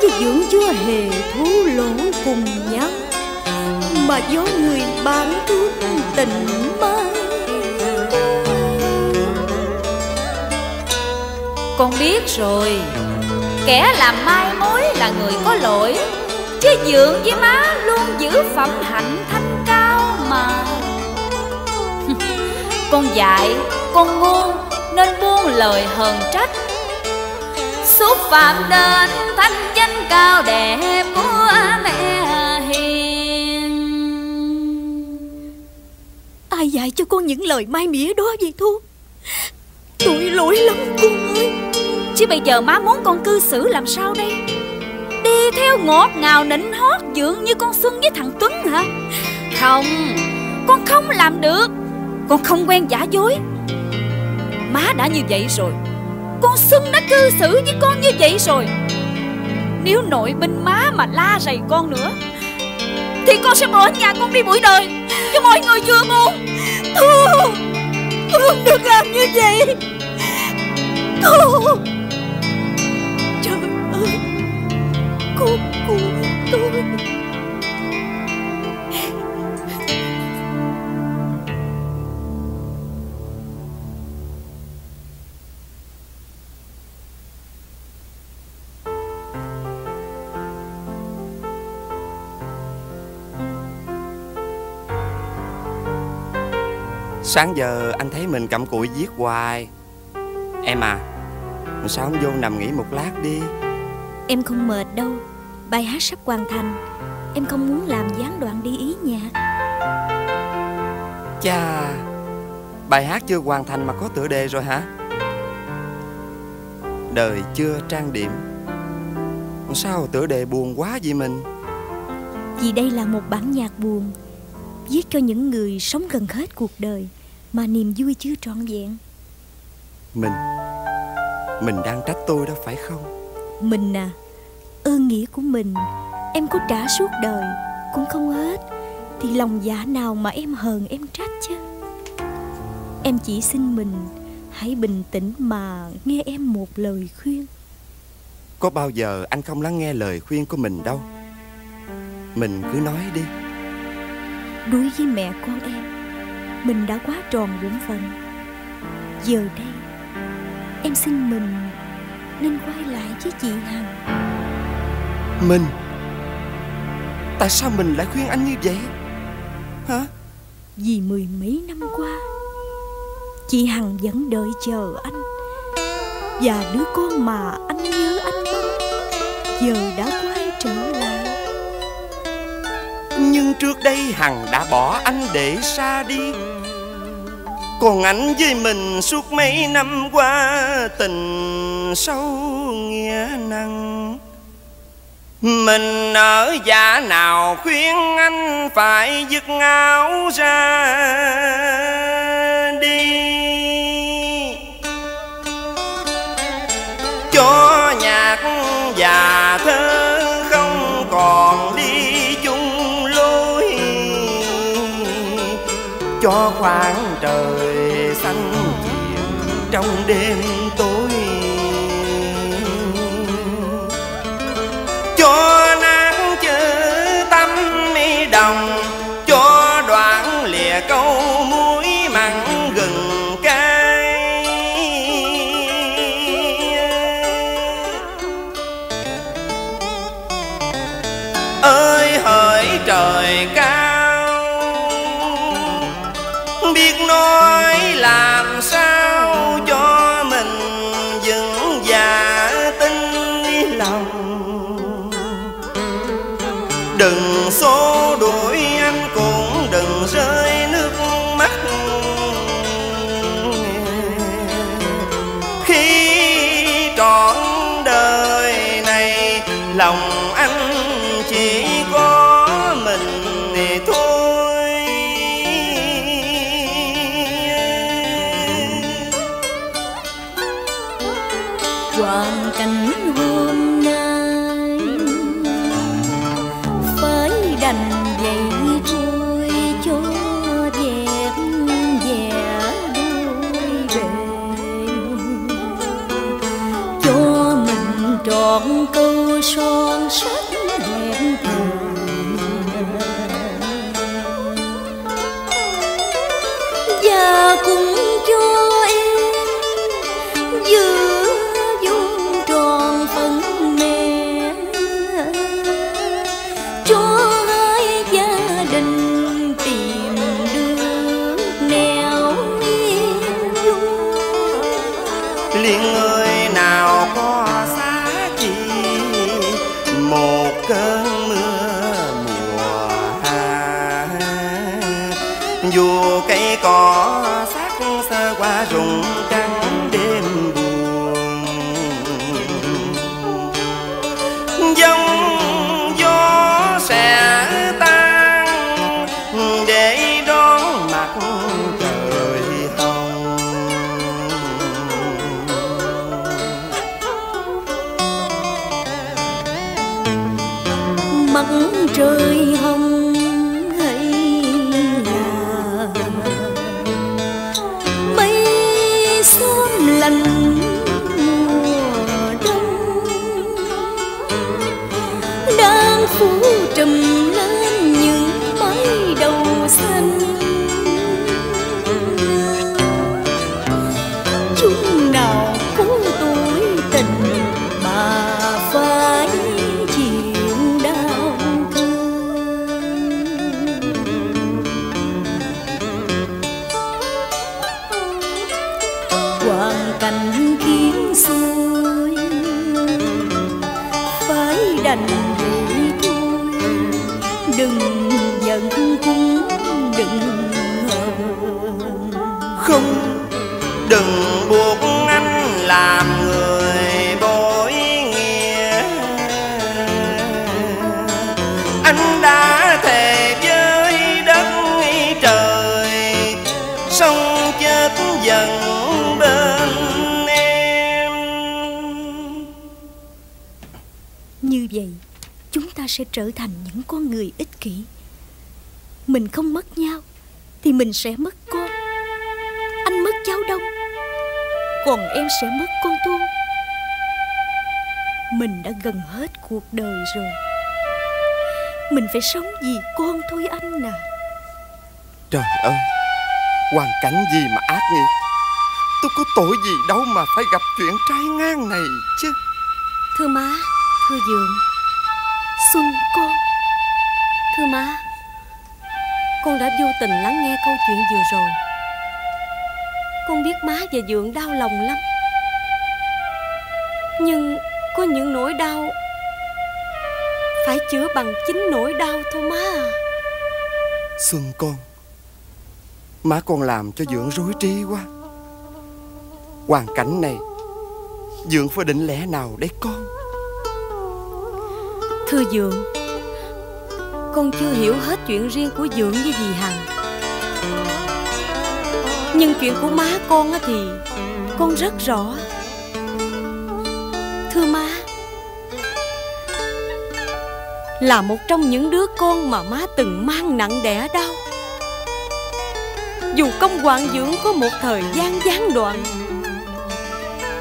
Ba dưỡng chưa hề thú lỗ cùng nhau Mà gió người bán thuốc tình mai Con biết rồi Kẻ làm mai mối là người có lỗi Chứ dượng với má luôn giữ phẩm hạnh thanh cao mà. Con dạy, con ngu Nên buông lời hờn trách Xúc phạm đến thanh danh cao đẹp của mẹ hiền. Ai dạy cho con những lời mai mỉa đó vậy Thu? Tội lỗi lắm con ơi. Chứ bây giờ má muốn con cư xử làm sao đây? Đi theo ngọt ngào nịnh hót dưỡng như con Xuân với thằng Tuấn hả? Không Con không làm được. Con không quen giả dối. Má đã như vậy rồi con Xuân đã cư xử với con như vậy rồi. Nếu nội binh má mà la rầy con nữa, Thì con sẽ bỏ nhà con đi buổi đời. Cho mọi người vừa không? Thu Con không được làm như vậy. Thu. Trời ơi, Con của tôi. Sáng giờ anh thấy mình cầm cụi viết hoài. Em à Sao không vô nằm nghỉ một lát đi? Em không mệt đâu. Bài hát sắp hoàn thành. Em không muốn làm gián đoạn đi ý nhạc Chà Bài hát chưa hoàn thành mà có tựa đề rồi hả? Đời chưa trang điểm. Sao tựa đề buồn quá vậy mình? Vì đây là một bản nhạc buồn Viết cho những người sống gần hết cuộc đời Mà niềm vui chưa trọn vẹn. Mình Mình đang trách tôi đó phải không? Mình à Ơn nghĩa của mình Em có trả suốt đời Cũng không hết. Thì lòng dạ nào mà em hờn em trách chứ? Em chỉ xin mình Hãy bình tĩnh mà nghe em một lời khuyên. Có bao giờ anh không lắng nghe lời khuyên của mình đâu? Mình cứ nói đi. Đối với mẹ con em Mình đã quá tròn bổn phận Giờ đây Em xin mình Nên quay lại với chị Hằng. Mình? Tại sao mình lại khuyên anh như vậy? Hả? Vì mười mấy năm qua Chị Hằng vẫn đợi chờ anh. Và đứa con mà anh nhớ anh Giờ đã quay nhưng trước đây Hằng đã bỏ anh để xa đi. Còn anh với mình suốt mấy năm qua, Tình sâu nghĩa nặng. Mình ở giả nào khuyên anh phải dứt áo ra đi. Cho nhạc và thơ khoảng trời xanh chìm trong đêm trở thành những con người ích kỷ. Mình không mất nhau Thì mình sẽ mất con. Anh mất cháu đông Còn em sẽ mất con tu Mình đã gần hết cuộc đời rồi. Mình phải sống vì con thôi anh à Trời ơi Hoàn cảnh gì mà ác nghiệt Tôi có tội gì đâu mà phải gặp chuyện trái ngang này chứ. Thưa má Thưa Dượng Xuân con. Thưa má, Con đã vô tình lắng nghe câu chuyện vừa rồi. Con biết má và Dượng đau lòng lắm. Nhưng có những nỗi đau Phải chữa bằng chính nỗi đau thôi má. À Xuân con, Má con làm cho Dượng rối trí quá. Hoàn cảnh này, Dượng phải định lẽ nào đấy con? Thưa Dượng. Con chưa hiểu hết chuyện riêng của Dượng với dì Hằng. Nhưng chuyện của má con thì Con rất rõ. Thưa má, Là một trong những đứa con mà má từng mang nặng đẻ đau. Dù công hoàng dưỡng có một thời gian gián đoạn,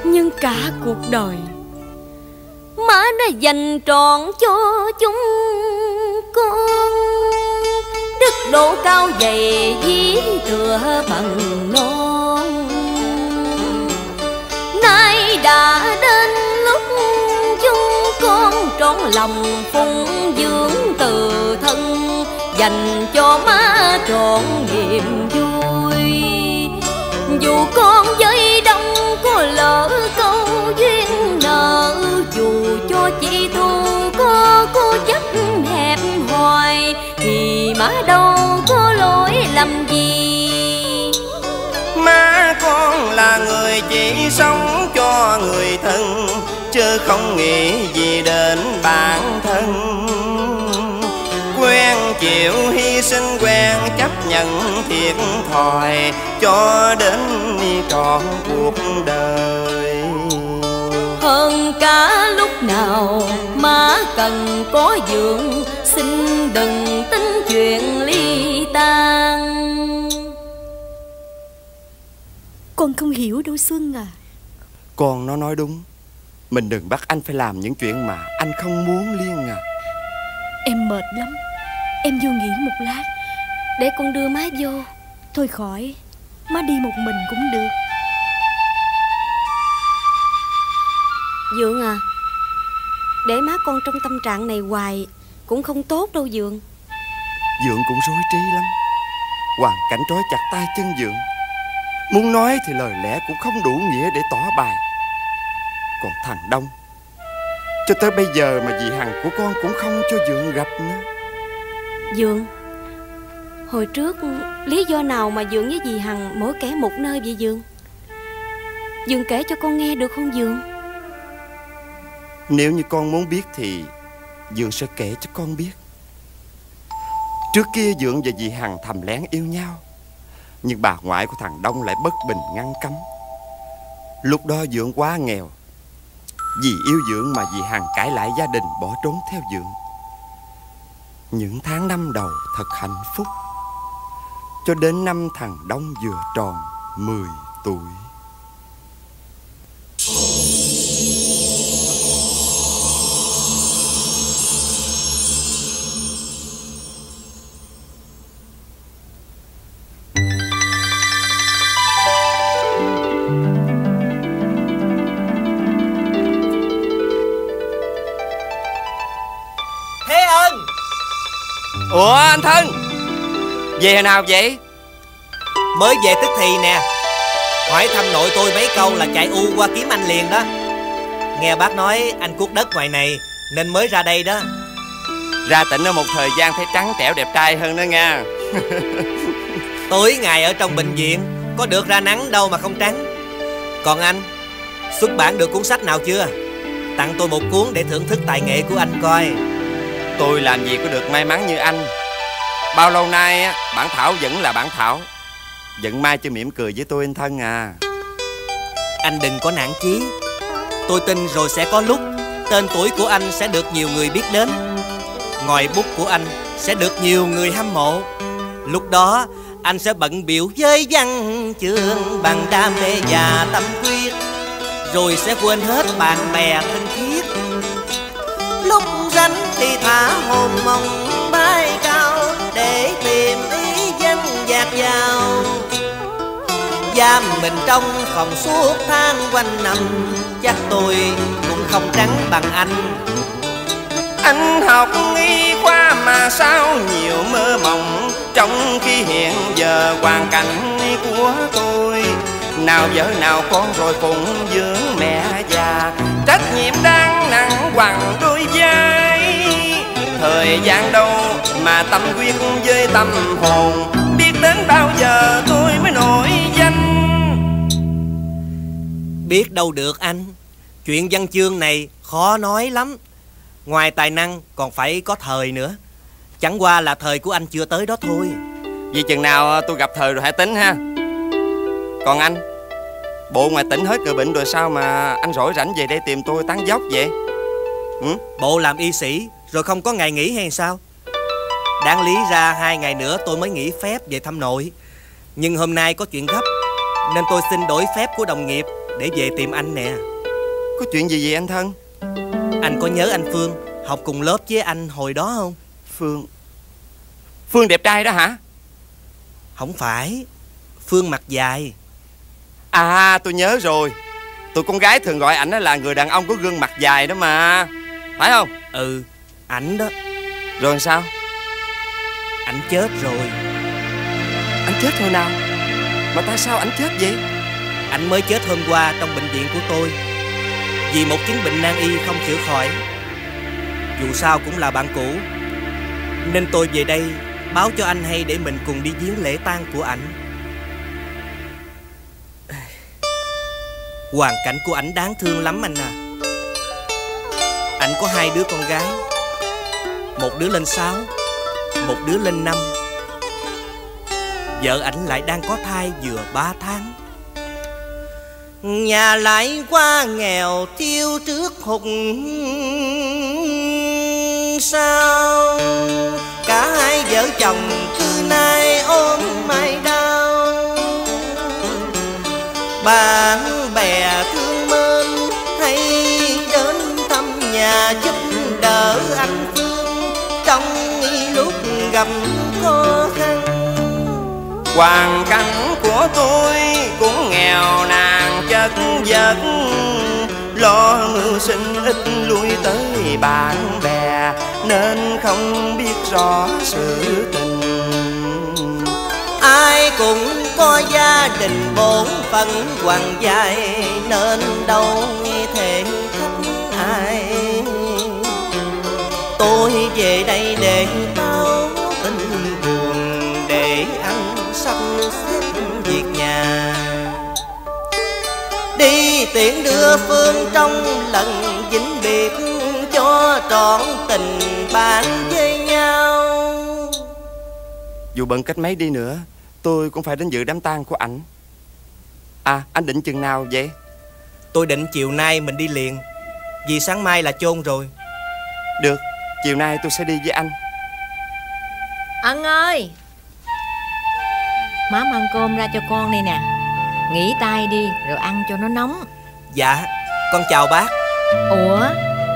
Nhưng cả cuộc đời Má đã dành trọn cho chúng con. Đức độ cao dày dí tựa bằng non. Nay đã đến lúc chúng con trọn lòng phụng dưỡng từ thân, Dành cho má trọn niềm vui. Dù con với đông có lỡ chỉ sống cho người thân, Chứ không nghĩ gì đến bản thân. Quen chịu hy sinh, quen chấp nhận thiệt thòi, Cho đến trọn cuộc đời. Hơn cả lúc nào má cần có dưỡng Xin đừng tính chuyện Con không hiểu đâu Xuân à. Con nó nói đúng. Mình đừng bắt anh phải làm những chuyện mà anh không muốn liên à. Em mệt lắm. Em vô nghỉ một lát. Để con đưa má vô. Thôi khỏi. Má đi một mình cũng được. Dượng à Để má con trong tâm trạng này hoài Cũng không tốt đâu Dượng. Dượng cũng rối trí lắm. Hoàn cảnh trói chặt tay chân Dượng Muốn nói thì lời lẽ cũng không đủ nghĩa để tỏ bài. Còn thằng Đông Cho tới bây giờ mà dì Hằng của con cũng không cho Dượng gặp nữa. Dượng Hồi trước lý do nào mà Dượng với dì Hằng mỗi kẻ một nơi vậy Dượng? Dượng kể cho con nghe được không Dượng? Nếu như con muốn biết thì Dượng sẽ kể cho con biết. Trước kia Dượng và dì Hằng thầm lén yêu nhau nhưng bà ngoại của thằng Đông lại bất bình ngăn cấm. Lúc đó Dượng quá nghèo, Vì yêu Dượng mà dì Hằng cãi lại gia đình bỏ trốn theo Dượng Những tháng năm đầu thật hạnh phúc, Cho đến năm thằng Đông vừa tròn 10 tuổi. Ủa anh Thân? Về hồi nào vậy? Mới về tức thì nè. Hỏi thăm nội tôi mấy câu là chạy u qua kiếm anh liền đó. Nghe bác nói anh cuốc đất ngoài này Nên mới ra đây đó. Ra tỉnh ở một thời gian thấy trắng trẻo đẹp trai hơn đó nha. Tối ngày ở trong bệnh viện Có được ra nắng đâu mà không trắng. Còn anh Xuất bản được cuốn sách nào chưa? Tặng tôi một cuốn để thưởng thức tài nghệ của anh coi Tôi làm gì có được may mắn như anh. Bao lâu nay á, bản thảo vẫn là bản thảo. Vẫn mai chưa mỉm cười với tôi anh thân à. Anh đừng có nản chí. Tôi tin rồi sẽ có lúc Tên tuổi của anh sẽ được nhiều người biết đến. Ngòi bút của anh sẽ được nhiều người hâm mộ. Lúc đó anh sẽ bận biểu với văn chương Bằng đam mê và tâm huyết. Rồi sẽ quên hết bạn bè thân thiết. Lúc thì thả hồn mộng bay cao Để tìm ý danh dạt vào Giam mình trong phòng suốt tháng quanh năm, Chắc tôi cũng không trắng bằng anh. Anh học y khoa mà sao nhiều mơ mộng? Trong khi hiện giờ hoàn cảnh của tôi, Nào vợ nào con rồi phụng dưỡng mẹ già. Trách nhiệm đang nặng quằn đôi vai Thời gian đâu mà tâm quyết với tâm hồn? Biết đến bao giờ tôi mới nổi danh? Biết đâu được anh. Chuyện văn chương này khó nói lắm. Ngoài tài năng còn phải có thời nữa. Chẳng qua là thời của anh chưa tới đó thôi. Vì chừng nào tôi gặp thời rồi hãy tính ha. Còn anh Bộ ngoài tỉnh hết người bệnh rồi sao mà anh rỗi rảnh về đây tìm tôi tán dốc vậy? Ừ? Bộ làm y sĩ rồi không có ngày nghỉ hay sao? Đáng lý ra hai ngày nữa tôi mới nghỉ phép về thăm nội. Nhưng hôm nay có chuyện gấp Nên tôi xin đổi phép của đồng nghiệp Để về tìm anh nè. Có chuyện gì vậy anh thân? Anh có nhớ anh Phương Học cùng lớp với anh hồi đó không? Phương Phương đẹp trai đó hả? Không phải Phương mặt dài. À tôi nhớ rồi. Tụi con gái thường gọi ảnh là người đàn ông có gương mặt dài đó mà. Phải không? Ừ Ảnh đó. Rồi sao? Ảnh chết rồi. Ảnh chết hồi nào? Mà tại sao ảnh chết vậy? Ảnh mới chết hôm qua trong bệnh viện của tôi. Vì một chứng bệnh nan y không chữa khỏi. Dù sao cũng là bạn cũ. Nên tôi về đây Báo cho anh hay để mình cùng đi viếng lễ tang của ảnh. Hoàn cảnh của ảnh đáng thương lắm anh à. Ảnh có hai đứa con gái. Một đứa lên sáu, Một đứa lên năm. Vợ ảnh lại đang có thai vừa ba tháng. Nhà lại qua nghèo tiêu trước hụt sao Cả hai vợ chồng cứ nay ôm mai đau. Bạn bè thương mến hay đến thăm nhà giúp gặp khó khăn Hoàn cảnh của tôi cũng nghèo nàn chất vật Lo mưu sinh ít lui tới bạn bè, Nên không biết rõ sự tình. Ai cũng có gia đình bổn phận, hoàng dài Nên đâu thể trách ai. Tôi về đây để bao Đi tiễn đưa phương trong lần vĩnh biệt Cho trọn tình bạn với nhau. Dù bận cách mấy đi nữa Tôi cũng phải đến dự đám tang của ảnh. À anh định chừng nào vậy? Tôi định chiều nay mình đi liền Vì sáng mai là chôn rồi. Được Chiều nay tôi sẽ đi với anh. Ân ơi! Má mang cơm ra cho con đây nè. Nghỉ tay đi rồi ăn cho nó nóng Dạ con chào bác. Ủa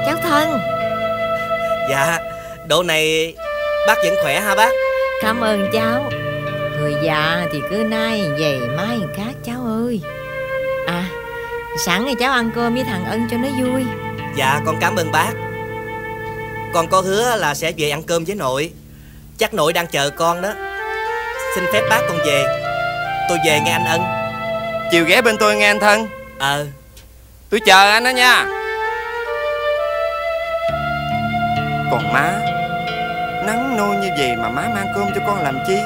cháu thân. Dạ Độ này bác vẫn khỏe ha bác? Cảm ơn cháu. Người già thì cứ nay về mai khác cháu ơi. À sẵn thì cháu ăn cơm với thằng Ân cho nó vui. Dạ con cảm ơn bác. Con có hứa là sẽ về ăn cơm với nội. Chắc nội đang chờ con đó. Xin phép bác con về. Tôi về nghe anh Ân. Chiều ghé bên tôi nghe anh thân. Ờ Tôi chờ anh đó nha. Còn má Nắng nôi như vậy mà má mang cơm cho con làm chi?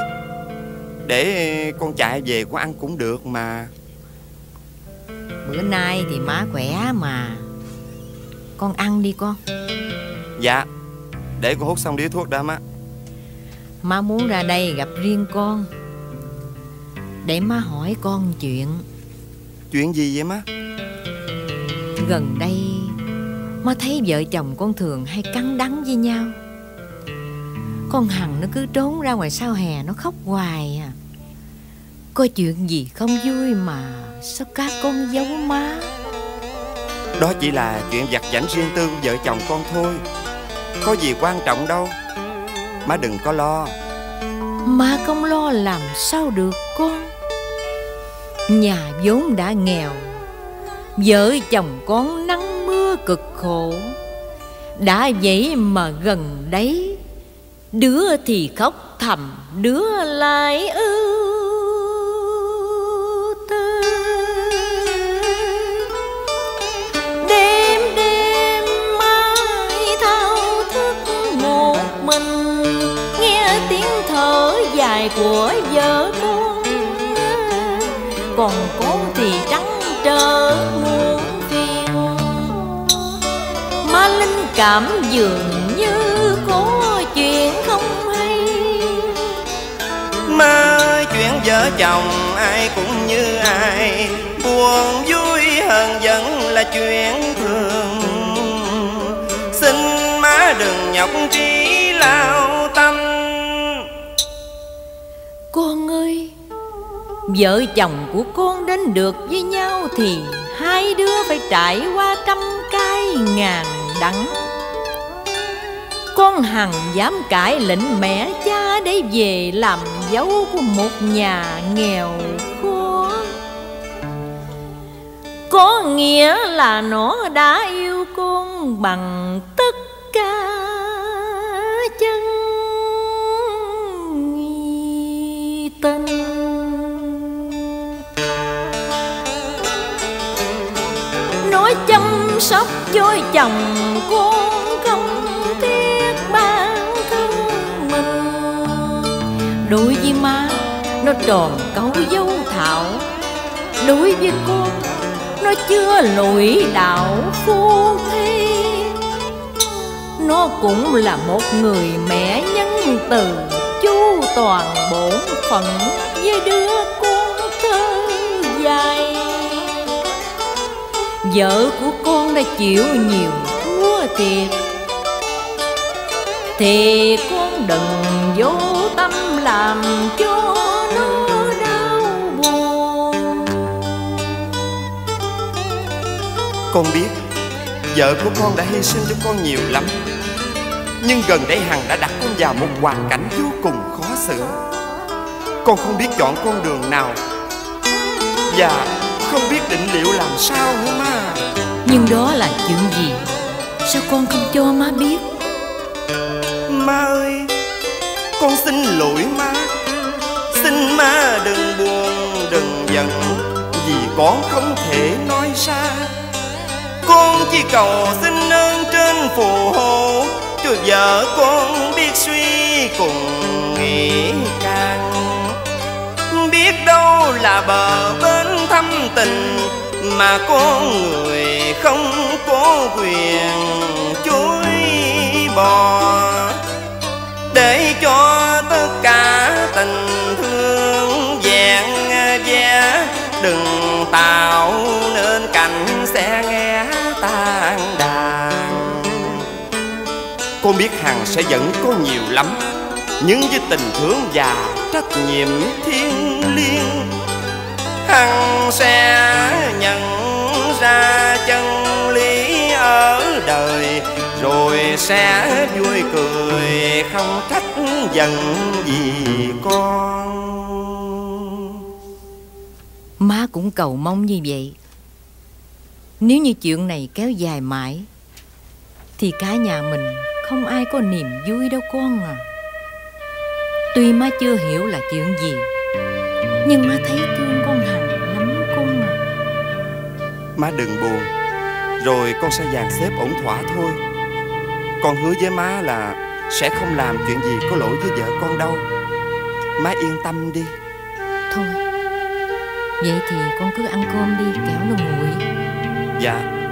Để con chạy về con ăn cũng được mà. Bữa nay thì má khỏe mà. Con ăn đi con. Dạ Để con hút xong điếu thuốc đã má. Má muốn ra đây gặp riêng con. Để má hỏi con chuyện. Chuyện gì vậy má Gần đây Má thấy vợ chồng con thường hay cắn đắng với nhau. Con Hằng nó cứ trốn ra ngoài sau hè Nó khóc hoài à. Có chuyện gì không vui mà Sao các con giấu má? Đó chỉ là chuyện vặt vảnh riêng tư của vợ chồng con thôi. Có gì quan trọng đâu. Má đừng có lo. Má không lo làm sao được con. Nhà vốn đã nghèo Vợ chồng con nắng mưa cực khổ. Đã vậy mà gần đấy Đứa thì khóc thầm, Đứa lại ưu tư Đêm đêm mai thao thức một mình, Nghe tiếng thở dài của vợ con. Còn con cảm dường như có chuyện không hay. Má ơi chuyện vợ chồng ai cũng như ai Buồn vui hơn giận là chuyện thường. Xin má đừng nhọc trí lao tâm. Con ơi Vợ chồng của con đến được với nhau Thì hai đứa phải trải qua trăm cái ngàn đắng con hằng dám cãi lệnh mẹ cha Để về làm dấu của một nhà nghèo khó. Có nghĩa là nó đã yêu con bằng tất cả chân tình. Nó chăm sóc cho chồng con nó tròn cấu dấu thảo. Đối với con nó chưa lụi đạo phu thi. Nó cũng là một người mẹ nhân từ, chu toàn bổn phận với đứa con thơ dài. Vợ của con đã chịu nhiều thua thiệt. Thì con đừng vô tâm làm cho Con biết Vợ của con đã hy sinh cho con nhiều lắm. Nhưng gần đây Hằng đã đặt con vào một hoàn cảnh vô cùng khó xử. Con không biết chọn con đường nào Và không biết định liệu làm sao nữa mà. Nhưng đó là chuyện gì? Sao con không cho má biết? Má ơi Con xin lỗi má. Xin má đừng buồn đừng giận. Vì con không thể nói ra con chỉ cầu xin ơn trên phù hộ. Cho vợ con biết suy cùng nghĩ càng. Biết đâu là bờ bên thâm tình Mà con người không có quyền chối bỏ. Để cho tất cả tình thương vẹn vẻ Đừng tạo nên cảnh sẽ nghe tan đàn. Con biết Hằng sẽ giận con nhiều lắm, Nhưng với tình thương và trách nhiệm thiên liêng, Hằng sẽ nhận ra chân lý ở đời, Rồi sẽ vui cười không trách giận gì con. Má cũng cầu mong như vậy. Nếu như chuyện này kéo dài mãi Thì cả nhà mình không ai có niềm vui đâu con à. Tuy má chưa hiểu là chuyện gì Nhưng má thấy thương con Hằng lắm con à. Má đừng buồn Rồi con sẽ dàn xếp ổn thỏa thôi. Con hứa với má là Sẽ không làm chuyện gì có lỗi với vợ con đâu. Má yên tâm đi. Thôi Vậy thì con cứ ăn cơm đi kẻo nó nguội Dạ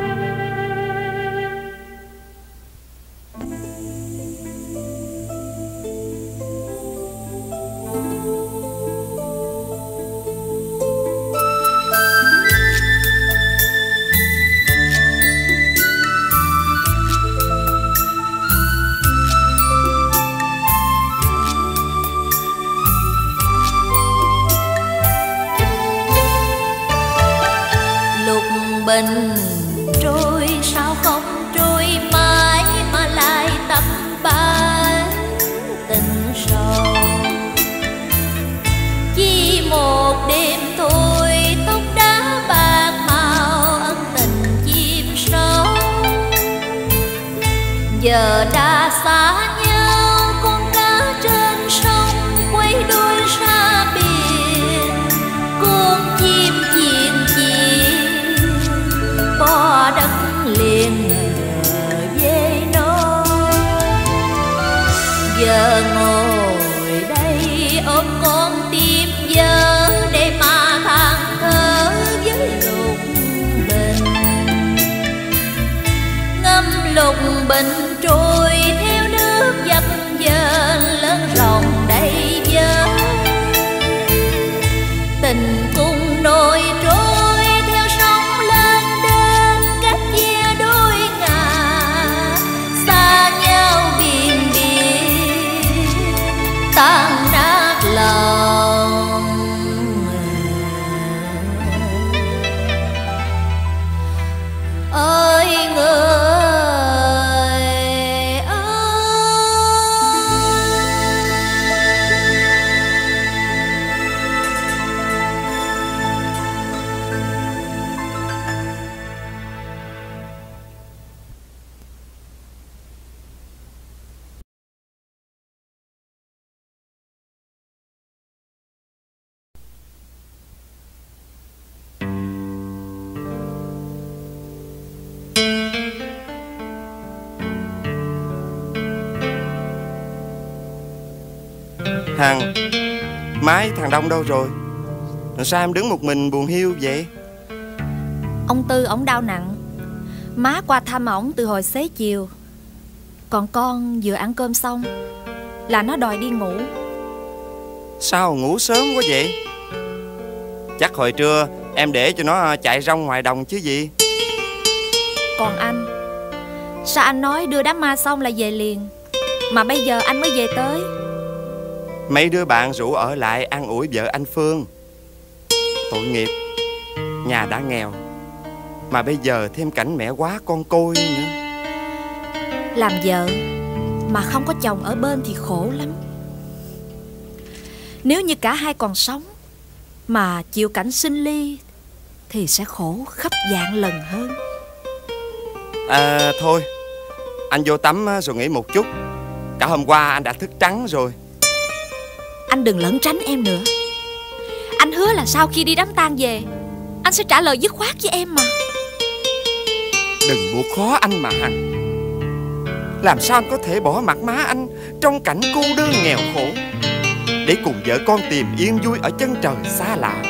Hằng Mái thằng Đông đâu rồi? Sao em đứng một mình buồn hiu vậy? Ông Tư ổng đau nặng. Má qua thăm ổng từ hồi xế chiều. Còn con vừa ăn cơm xong Là nó đòi đi ngủ. Sao ngủ sớm quá vậy? Chắc hồi trưa Em để cho nó chạy rong ngoài đồng chứ gì? Còn anh Sao anh nói đưa đám ma xong là về liền? Mà bây giờ anh mới về tới Mấy đứa bạn rủ ở lại ăn ủi vợ anh Phương. Tội nghiệp Nhà đã nghèo Mà bây giờ thêm cảnh mẹ quá con côi nữa. Làm vợ Mà không có chồng ở bên thì khổ lắm. Nếu như cả hai còn sống Mà chịu cảnh sinh ly Thì sẽ khổ khắp dạng lần hơn. À thôi Anh vô tắm rồi nghỉ một chút. Cả hôm qua anh đã thức trắng rồi anh đừng lẩn tránh em nữa. Anh hứa là sau khi đi đám tang về, Anh sẽ trả lời dứt khoát với em mà. Đừng buộc khó anh mà Hằng. Làm sao anh có thể bỏ mặt má anh Trong cảnh cô đơn nghèo khổ? Để cùng vợ con tìm yên vui Ở chân trời xa lạ.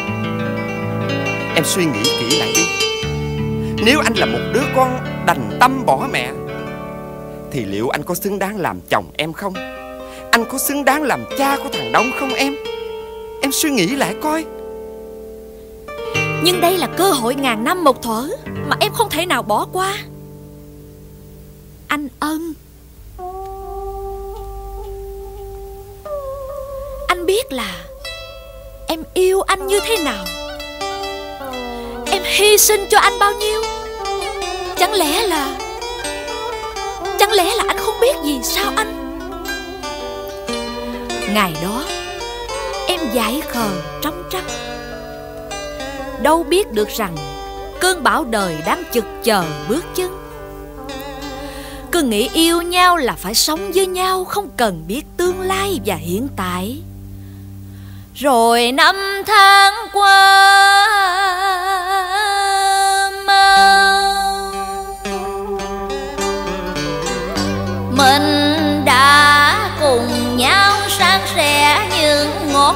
Em suy nghĩ kỹ lại đi. Nếu anh là một đứa con Đành tâm bỏ mẹ, Thì liệu anh có xứng đáng làm chồng em không? Anh có xứng đáng làm cha của thằng Đông không em? Em suy nghĩ lại coi. Nhưng đây là cơ hội ngàn năm một thuở Mà em không thể nào bỏ qua. Anh ân. Anh biết là Em yêu anh như thế nào. Em hy sinh cho anh bao nhiêu? Chẳng lẽ là, Chẳng lẽ là anh không biết gì sao anh Ngày đó, Em dại khờ trong trắng Đâu biết được rằng Cơn bão đời đang chực chờ bước chân. Cứ nghĩ yêu nhau là phải sống với nhau, Không cần biết tương lai và hiện tại. Rồi năm tháng qua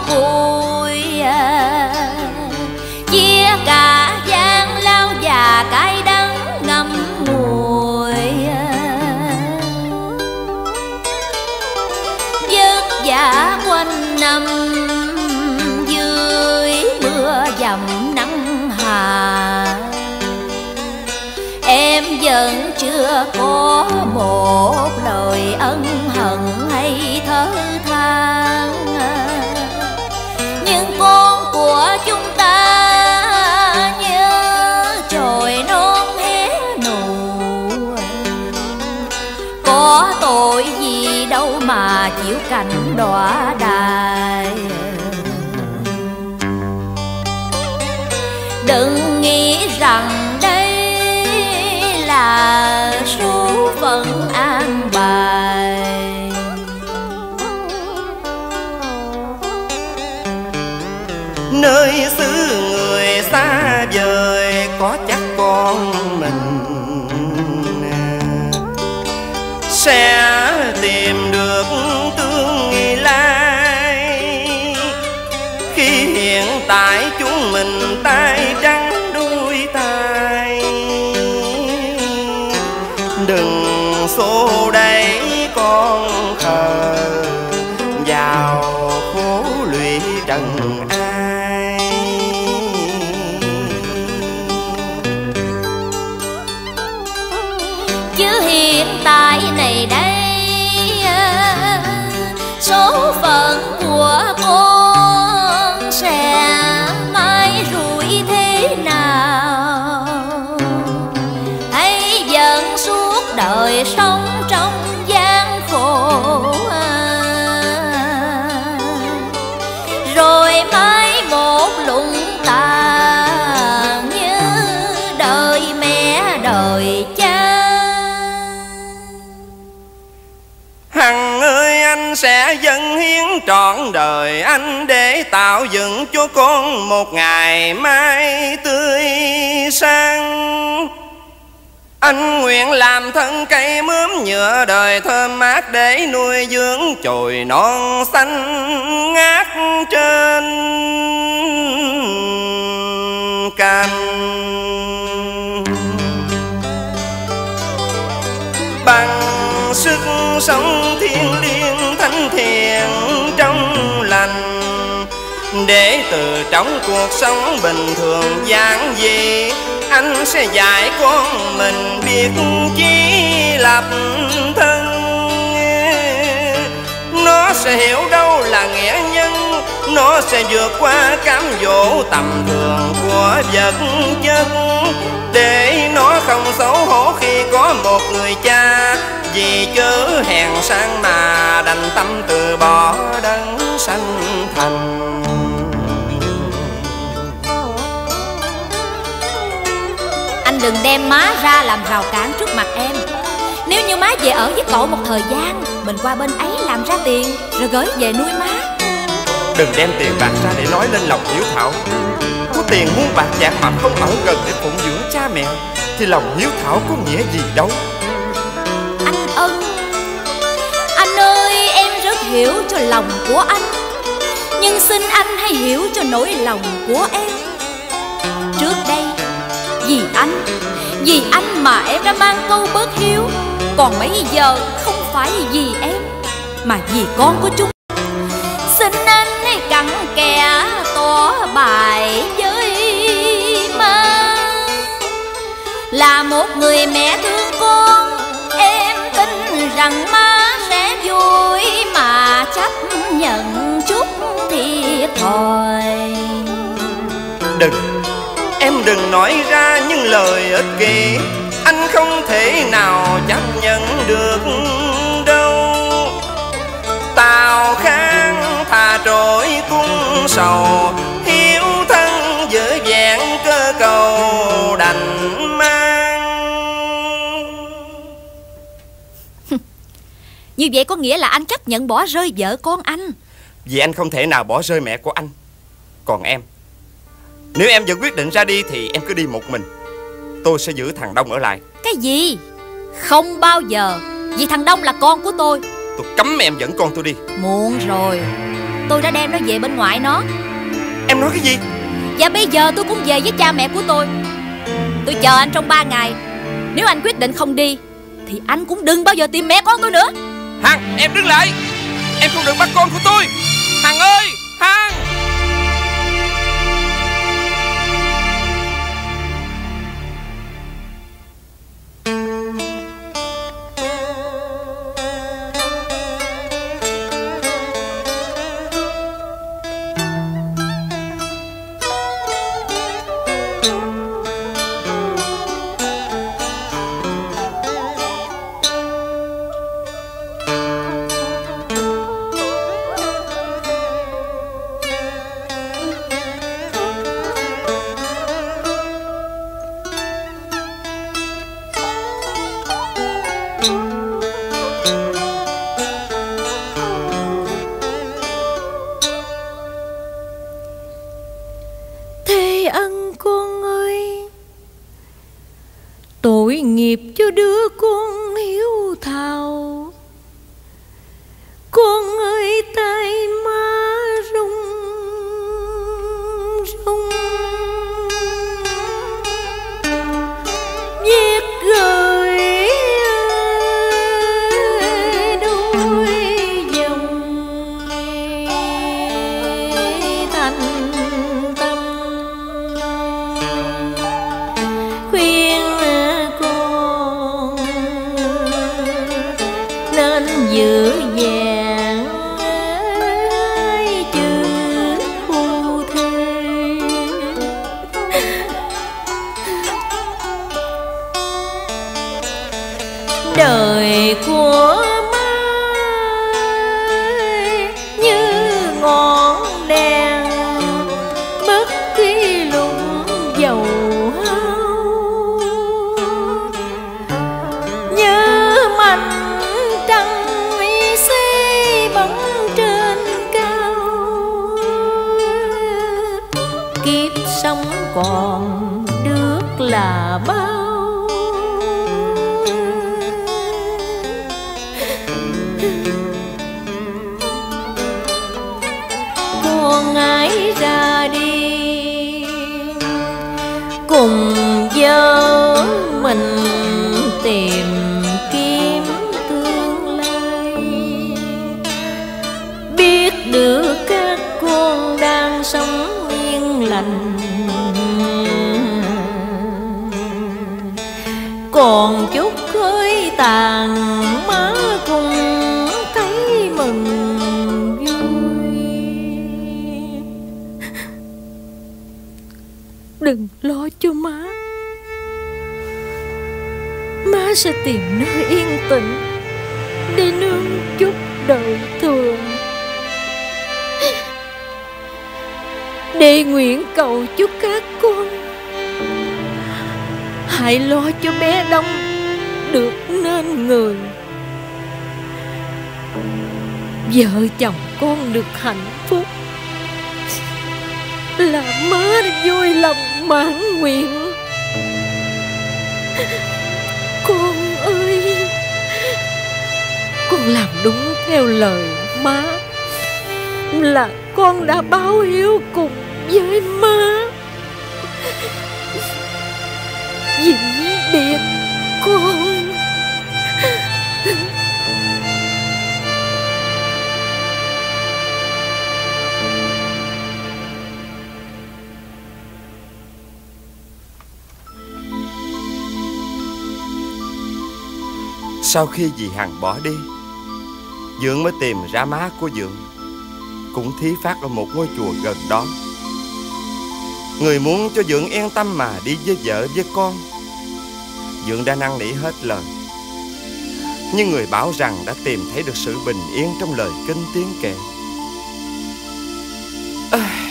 vui à. Chia cả gian lao và cay đắng ngậm ngùi Vất à. vả quanh năm, dưới mưa dầm nắng hà. Em vẫn chưa có một lời ân hận hay thở than của chúng ta như trời non hé nụ. Có tội gì đâu mà chịu cảnh đọa đài. Đừng nghĩ rằng có chắc con mình. Sẽ tìm được tương lai. Khi hiện tại trọn đời anh Để tạo dựng cho con một ngày mai tươi sáng. Anh nguyện làm thân cây mướm nhựa đời thơm mát Để nuôi dưỡng chồi non xanh ngát trên cành. Bằng sức sống thiên liêng thánh thiện để từ trong cuộc sống bình thường giản dị. Anh sẽ dạy con mình biết chí lập thân. Nó sẽ hiểu đâu là nghĩa nhân, nó sẽ vượt qua cám dỗ tầm thường của vật chất. Để nó không xấu hổ khi có một người cha, vì chớ hèn sang mà đành tâm từ bỏ đấng sanh thành. Đừng đem má ra làm rào cản trước mặt em. Nếu như má về ở với cậu một thời gian Mình qua bên ấy làm ra tiền Rồi gửi về nuôi má. Đừng đem tiền bạc ra để nói lên lòng hiếu thảo. Có tiền muôn bạc vàng mà không ở gần để phụng dưỡng cha mẹ thì lòng hiếu thảo có nghĩa gì đâu? Anh ân Anh ơi em rất hiểu cho lòng của anh. Nhưng xin anh hãy hiểu cho nỗi lòng của em. Trước đây vì anh. Vì anh mà em đã mang câu bớt hiếu. Còn mấy giờ không phải vì em, Mà vì con của chúng. Xin anh hãy cặn kẽ tỏ bài với má Là một người mẹ thương con, Em tin rằng má sẽ vui mà chấp nhận chút thiệt thòi đừng nói ra những lời ích kỷ. Anh không thể nào chấp nhận được đâu. Tào khang thà trội cung sầu Hiếu thân dở dàng cơ cầu đành mang. Như vậy có nghĩa là anh chấp nhận bỏ rơi vợ con anh. Vì anh không thể nào bỏ rơi mẹ của anh. Còn em Nếu em vẫn quyết định ra đi Thì em cứ đi một mình. Tôi sẽ giữ thằng Đông ở lại. Cái gì? Không bao giờ. Vì thằng Đông là con của tôi. Tôi cấm em dẫn con tôi đi. Muộn rồi. Tôi đã đem nó về bên ngoại nó. Em nói cái gì? Và bây giờ tôi cũng về với cha mẹ của tôi. Tôi chờ anh trong 3 ngày. Nếu anh quyết định không đi Thì anh cũng đừng bao giờ tìm mẹ con tôi nữa. Hằng em đứng lại. Em không được bắt con của tôi. Hằng ơi Hằng Thế ân con ơi Tội nghiệp cho đứa con hiếu thảo. Hạnh phúc. Là má vui lòng mãn nguyện. Con ơi, con làm đúng theo lời má. Là con đã báo hiếu Sau khi dì Hằng bỏ đi Dượng mới tìm ra má của Dượng cũng thí phát ở một ngôi chùa gần đó. Người muốn cho Dượng yên tâm mà đi với vợ với con. Dượng đã năn nỉ hết lời. Nhưng người bảo rằng đã tìm thấy được sự bình yên trong lời kinh tiếng kệ à,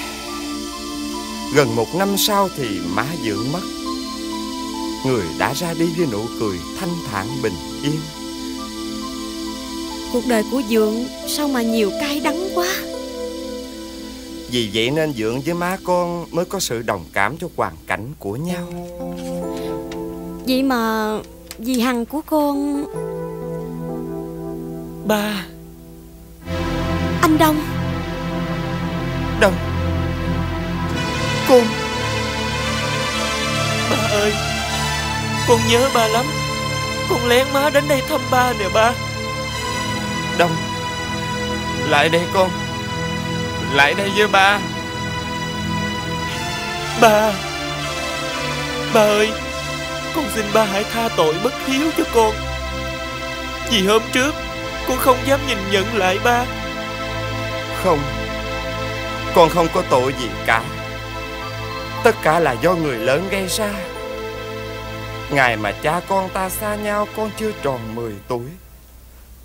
Gần một năm sau thì má Dượng mất. Người đã ra đi với nụ cười thanh thản bình yên. Cuộc đời của Dượng sao mà nhiều cay đắng quá? Vì vậy nên Dượng với má con mới có sự đồng cảm cho hoàn cảnh của nhau. Vậy mà dì Hằng của con Ba. Anh Đông. Đông. Con. Ba ơi Con nhớ ba lắm. Con lén má đến đây thăm ba nè ba Đông. Lại đây con. Lại đây với ba. Ba. Ba ơi, Con xin ba hãy tha tội bất hiếu cho con. Vì hôm trước, Con không dám nhìn nhận lại ba. Không. Con không có tội gì cả. Tất cả là do người lớn gây ra. Ngày mà cha con ta xa nhau, Con chưa tròn 10 tuổi.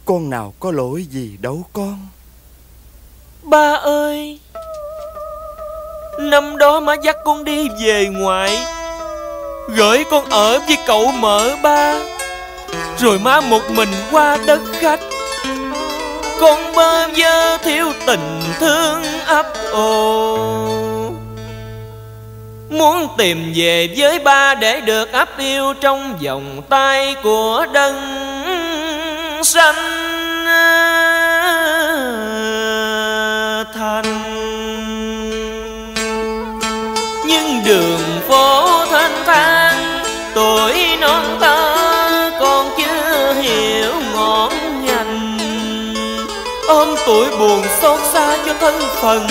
Con nào có lỗi gì đâu con. Ba ơi, Năm đó má dắt con đi về ngoại, Gửi con ở với cậu mở ba. Rồi má một mình qua đất khách, Con bơ vơ thiếu tình thương ấp ồ. Muốn tìm về với ba để được ấp yêu trong vòng tay của đấng sanh ờ, thành. Nhưng đường phố thanh thang, Tuổi non ta còn chưa hiểu ngọn ngành. Ôm tuổi buồn xót xa cho thân phận,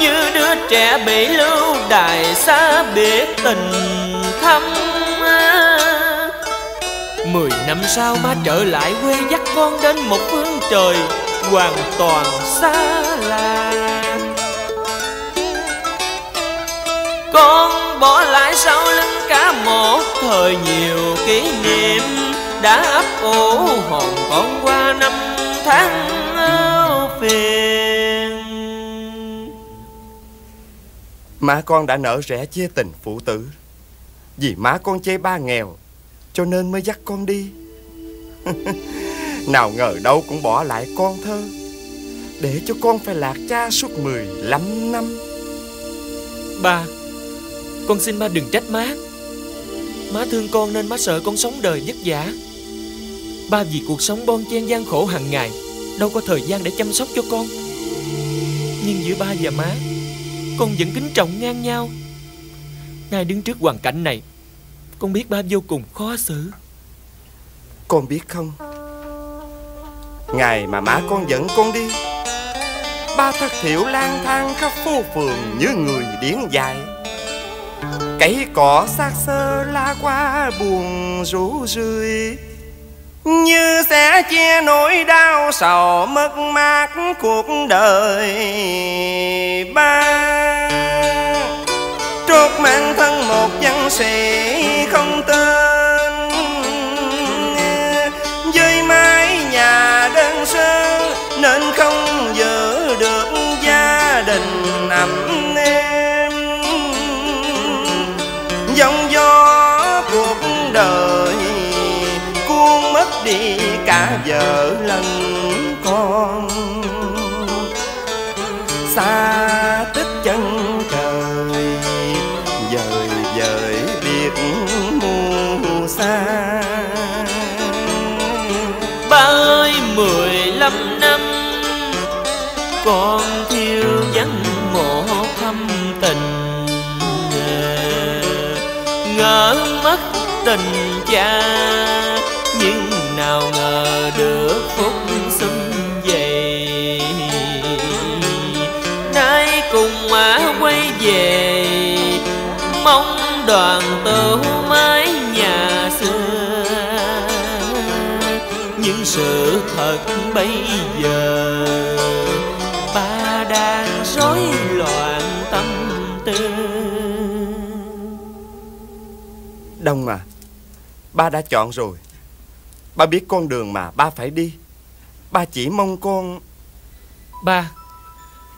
Như đứa trẻ bị lưu đài xa biệt tình thăm Mười năm sau má trở lại quê dắt con đến một phương trời hoàn toàn xa lạ. Con bỏ lại sau lưng cả một thời nhiều kỷ niệm, Đã ấp ủ hồn con qua năm tháng ưu phiền. Má con đã nở rẽ chia tình phụ tử. Vì má con chê ba nghèo cho nên mới dắt con đi. Nào ngờ đâu cũng bỏ lại con thơ. Để cho con phải lạc cha suốt 15 năm. Ba, Con xin ba đừng trách má. Má thương con nên má sợ con sống đời vất vả. Ba vì cuộc sống bon chen gian khổ hàng ngày, Đâu có thời gian để chăm sóc cho con. Nhưng giữa ba và má, Con vẫn kính trọng ngang nhau. Nay đứng trước hoàn cảnh này con biết ba vô cùng khó xử. Con biết không? Ngày mà má con dẫn con đi, Ba thất thiểu lang thang khắp phố phường như người điển dại. Cấy cỏ xác sơ la qua buồn rủ rượi, Như sẽ chia nỗi đau sầu mất mát cuộc đời ba. Trốt mang thân một văn sĩ không tên. Với mái nhà đơn sơ, Nên không giữ được gia đình ấm êm. Dòng gió cuộc đời, Cuốn mất đi cả vợ lẫn con. Xa Con thiếu vắng mộ thâm tình. Ngỡ mất tình cha, Nhưng nào ngờ được phúc xuân về. Nay cùng má quay về, Mong đoàn tụ mái nhà xưa. Nhưng sự thật bây giờ rối loạn tâm tư. Đông à Ba đã chọn rồi. Ba biết con đường mà ba phải đi. Ba chỉ mong con Ba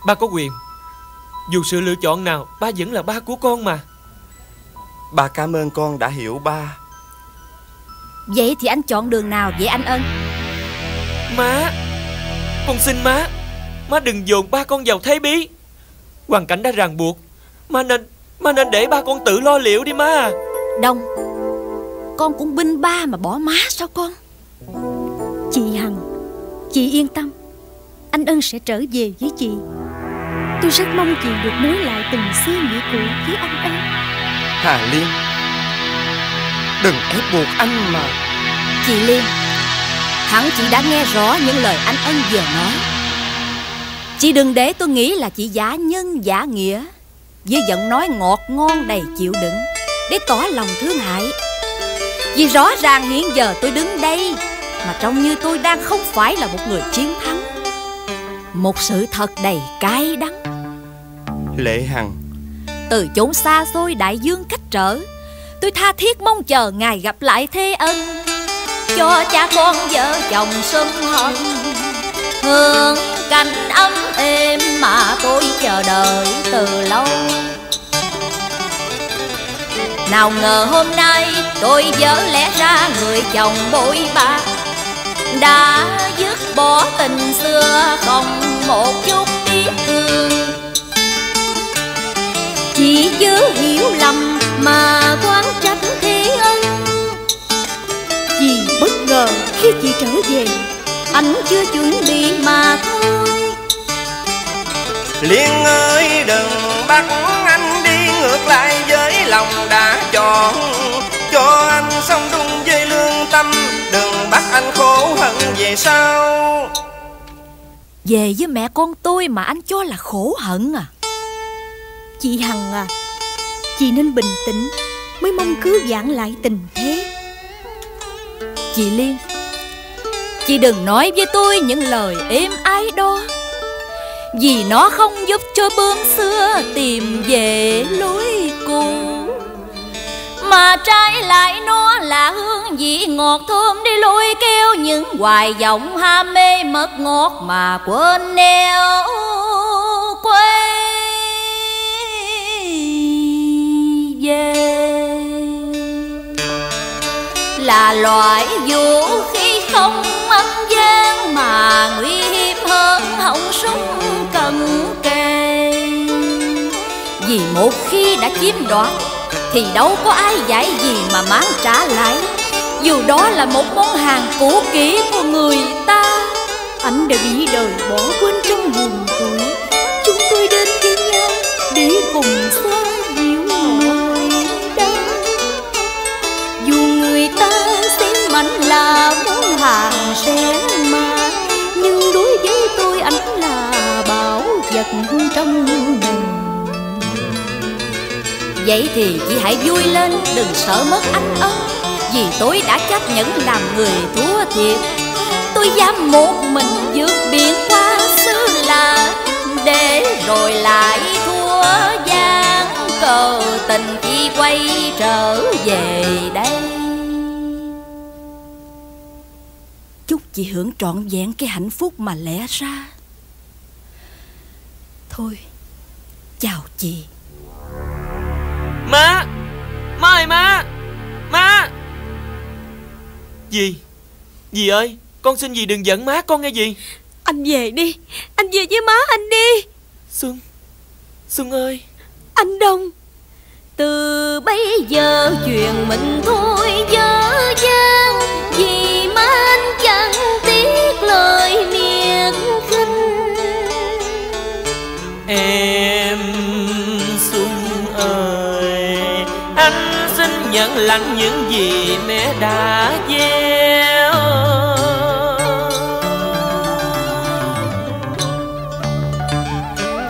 Ba có quyền. Dù sự lựa chọn nào Ba vẫn là ba của con mà. Ba cảm ơn con đã hiểu ba. Vậy thì anh chọn đường nào vậy anh Ân Má Con xin má Má đừng dồn ba con vào thế bí. Hoàn cảnh đã ràng buộc. Má nên Má nên để ba con tự lo liệu đi má. Đông Con cũng binh ba mà bỏ má sao con? Chị Hằng Chị yên tâm. Anh Ân sẽ trở về với chị. Tôi rất mong chị được nối lại tình xưa nghĩa cũ với anh Ân Hà Liên Đừng ép buộc anh mà. Chị Liên Hẳn chị đã nghe rõ những lời anh Ân vừa nói Chị đừng để tôi nghĩ là chị giả nhân giả nghĩa. Với giọng nói ngọt ngon đầy chịu đựng Để tỏ lòng thương hại. Vì rõ ràng hiện giờ tôi đứng đây Mà trông như tôi đang không phải là một người chiến thắng. Một sự thật đầy cay đắng. Lệ Hằng. Từ chốn xa xôi đại dương cách trở Tôi tha thiết mong chờ ngài gặp lại Thế Ân. Cho cha con vợ chồng sum hận Hương cảnh ấm êm mà tôi chờ đợi từ lâu. Nào ngờ hôm nay tôi vỡ lẽ ra người chồng bội bạc. Đã dứt bỏ tình xưa không một chút tiếc thương. Chỉ chớ hiểu lầm mà quan trách thế ân. Vì bất ngờ khi chị trở về anh chưa chuẩn bị mà thôi. Liên ơi đừng bắt anh đi ngược lại với lòng đã chọn. Cho anh sống đúng với lương tâm Đừng bắt anh khổ hận về sau. Về với mẹ con tôi mà anh cho là khổ hận à? Chị Hằng à Chị nên bình tĩnh Mới mong cứu vãn lại tình thế. Chị Liên Chị đừng nói với tôi những lời êm ái đó. Vì nó không giúp cho bướm xưa tìm về lối cũ. Mà trái lại nó là hương vị ngọt thơm đi lôi kéo những hoài vọng ham mê mất ngọt mà quên neo quê. Về. Là loại vũ khí không gian mà nguy hiểm hơn họng súng cần kề vì một khi đã chiếm đoạt, thì đâu có ai giải gì mà mang trả lại. Dù đó là một món hàng cũ kỹ của người ta. Anh đã bị đời bỏ quên trong buồn tuổi Chúng tôi đến với nhau để cùng xóa dịu nỗi đau. Dù người ta xem anh là món hàng rẻ thật trong mình. Vậy thì chị hãy vui lên, Đừng sợ mất anh ân, Vì tôi đã chấp nhận làm người thua thiệt. Tôi dám một mình vượt biển qua xứ lạ Để rồi lại thua gian Cờ tình chỉ quay trở về đây. Chúc chị hưởng trọn vẹn cái hạnh phúc mà lẽ ra. Thôi. Chào chị. Má! Má ơi má! Má! Dì Dì ơi Con xin dì đừng giận má con nghe dì. Anh về đi. Anh về với má anh đi. Xuân Xuân ơi. Anh Đông. Từ bây giờ chuyện mình thôi dở dang. Vì má anh chẳng tiếc lời Em Xuân ơi, Anh xin nhận lãnh những gì mẹ đã gieo.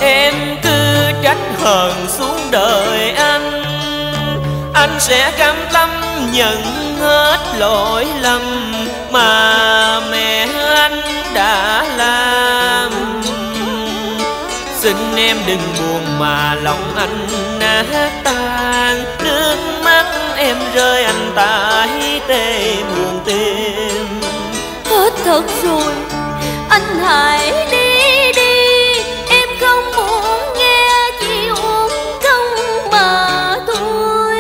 Em cứ trách hờn xuống đời anh Anh sẽ cam tâm nhận hết lỗi lầm Mà mẹ anh đã làm em đừng buồn mà lòng anh nát tan. Nước mắt em rơi anh tái tê buồn tim. Hết thật rồi anh hãy đi đi. Em không muốn nghe chỉ uổng công mà thôi.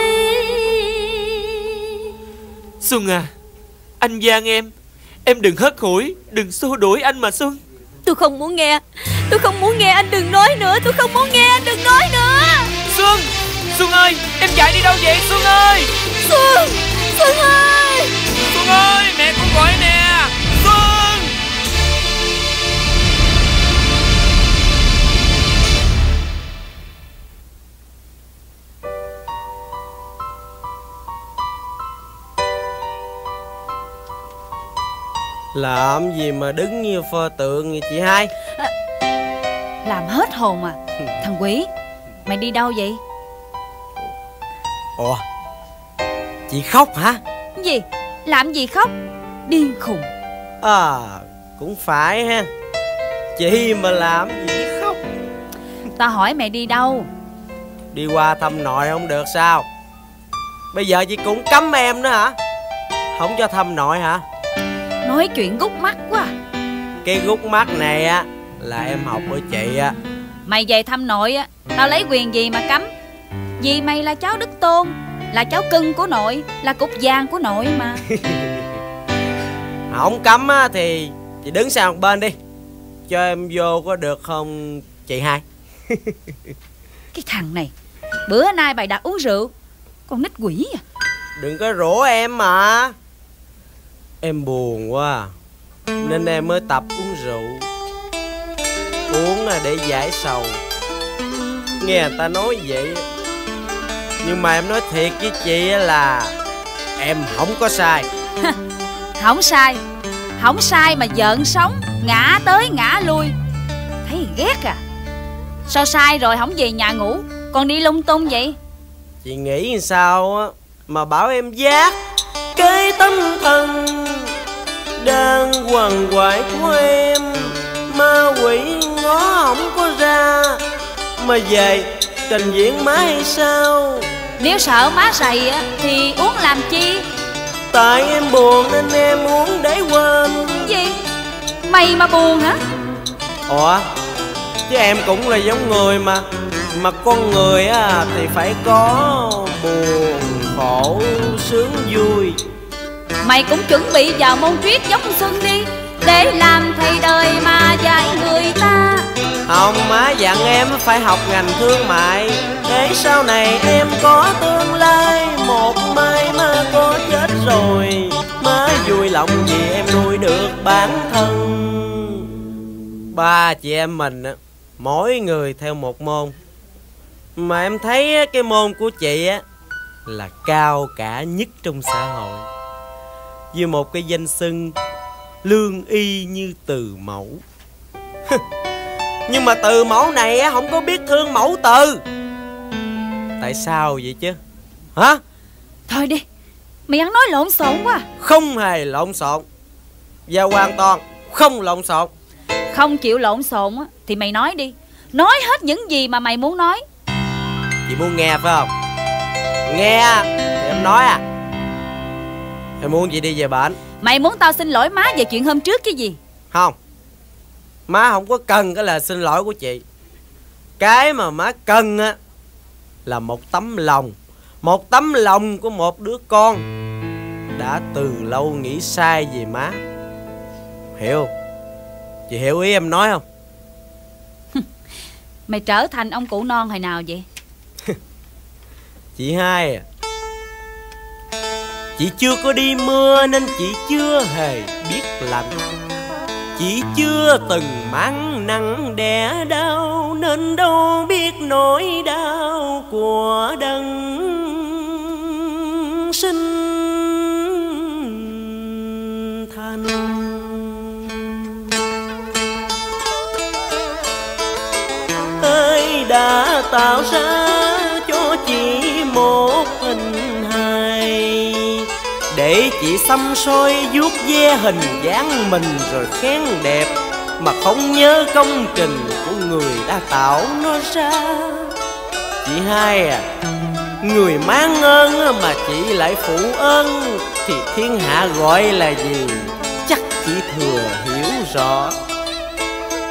Xuân à anh gian em em đừng hất hủi đừng xua đuổi anh mà xuân. Tôi không muốn nghe Tôi không muốn nghe anh đừng nói nữa Tôi không muốn nghe anh đừng nói nữa. Xuân Xuân ơi em chạy đi đâu vậy Xuân ơi? Xuân Xuân ơi. Xuân ơi mẹ con gọi nè. Xuân! Làm gì mà đứng như pho tượng vậy chị hai Làm hết hồn à? Thằng quỷ Mày đi đâu vậy? Ủa? Chị khóc hả? Gì? Làm gì khóc? Điên khùng. À cũng phải ha. Chị mà làm gì khóc? Tao hỏi mày đi đâu? Đi qua thăm nội không được sao? Bây giờ chị cũng cấm em nữa hả? Không cho thăm nội hả? Nói chuyện gút mắt quá. Cái gút mắt này á Là em học của chị á. Mày về thăm nội á Tao lấy quyền gì mà cấm? Vì mày là cháu Đức Tôn Là cháu cưng của nội Là cục vàng của nội mà. Không cấm á thì Chị đứng sang một bên đi. Cho em vô có được không chị hai? Cái thằng này Bữa nay bày đặt uống rượu Con nít quỷ à. Đừng có rủa em mà. Em buồn quá Nên em mới tập uống rượu Uống là để giải sầu. Nghe người ta nói vậy Nhưng mà em nói thiệt với chị là Em không có sai. Không sai. Không sai mà giận sống Ngã tới ngã lui. Thấy ghét à. Sao sai rồi không về nhà ngủ Còn đi lung tung vậy? Chị nghĩ sao á Mà bảo em giác Cái tâm thần Đang quằn quại của em Ma quỷ ngó không có ra. Mà về trình diễn má hay sao? Nếu sợ má sầy á Thì uống làm chi? Tại em buồn nên em muốn để quên. Gì? Mày mà buồn hả? Ủa? Chứ em cũng là giống người mà. Mà con người á thì phải có buồn, khổ, sướng, vui. Mày cũng chuẩn bị vào môn triết giống Xuân đi để làm thầy đời mà dạy người ta. Ông má dặn em phải học ngành thương mại. Để sau này em có tương lai. Một mai má có chết rồi. Má vui lòng vì em nuôi được bản thân. Ba chị em mình á, Mỗi người theo một môn. Mà em thấy cái môn của chị á, Là cao cả nhất trong xã hội. Với một cái danh xưng Lương y như từ mẫu. Nhưng mà từ mẫu này á không có biết thương mẫu từ. Tại sao vậy chứ? Hả? Thôi đi Mày ăn nói lộn xộn quá. Không hề lộn xộn. Và hoàn toàn không lộn xộn. Không chịu lộn xộn á Thì mày nói đi. Nói hết những gì mà mày muốn nói. Chị muốn nghe phải không? Nghe thì em nói à. Em muốn chị đi về bển Mày muốn tao xin lỗi má về chuyện hôm trước cái gì? Không. Má không có cần cái lời xin lỗi của chị. Cái mà má cần á Là một tấm lòng. Một tấm lòng của một đứa con Đã từ lâu nghĩ sai về má. Hiểu? Chị hiểu ý em nói không? Mày trở thành ông cụ non hồi nào vậy? Chị hai à Chị chưa có đi mưa nên chị chưa hề biết lạnh. Chị chưa từng mang nắng đẻ đau Nên đâu biết nỗi đau của đấng sinh thành. Ai đã tạo ra Để chị xăm soi vuốt ve hình dáng mình rồi khen đẹp, Mà không nhớ công trình của người đã tạo nó ra. Chị hai à Người mang ơn mà chị lại phụ ơn, Thì thiên hạ gọi là gì? Chắc chị thừa hiểu rõ.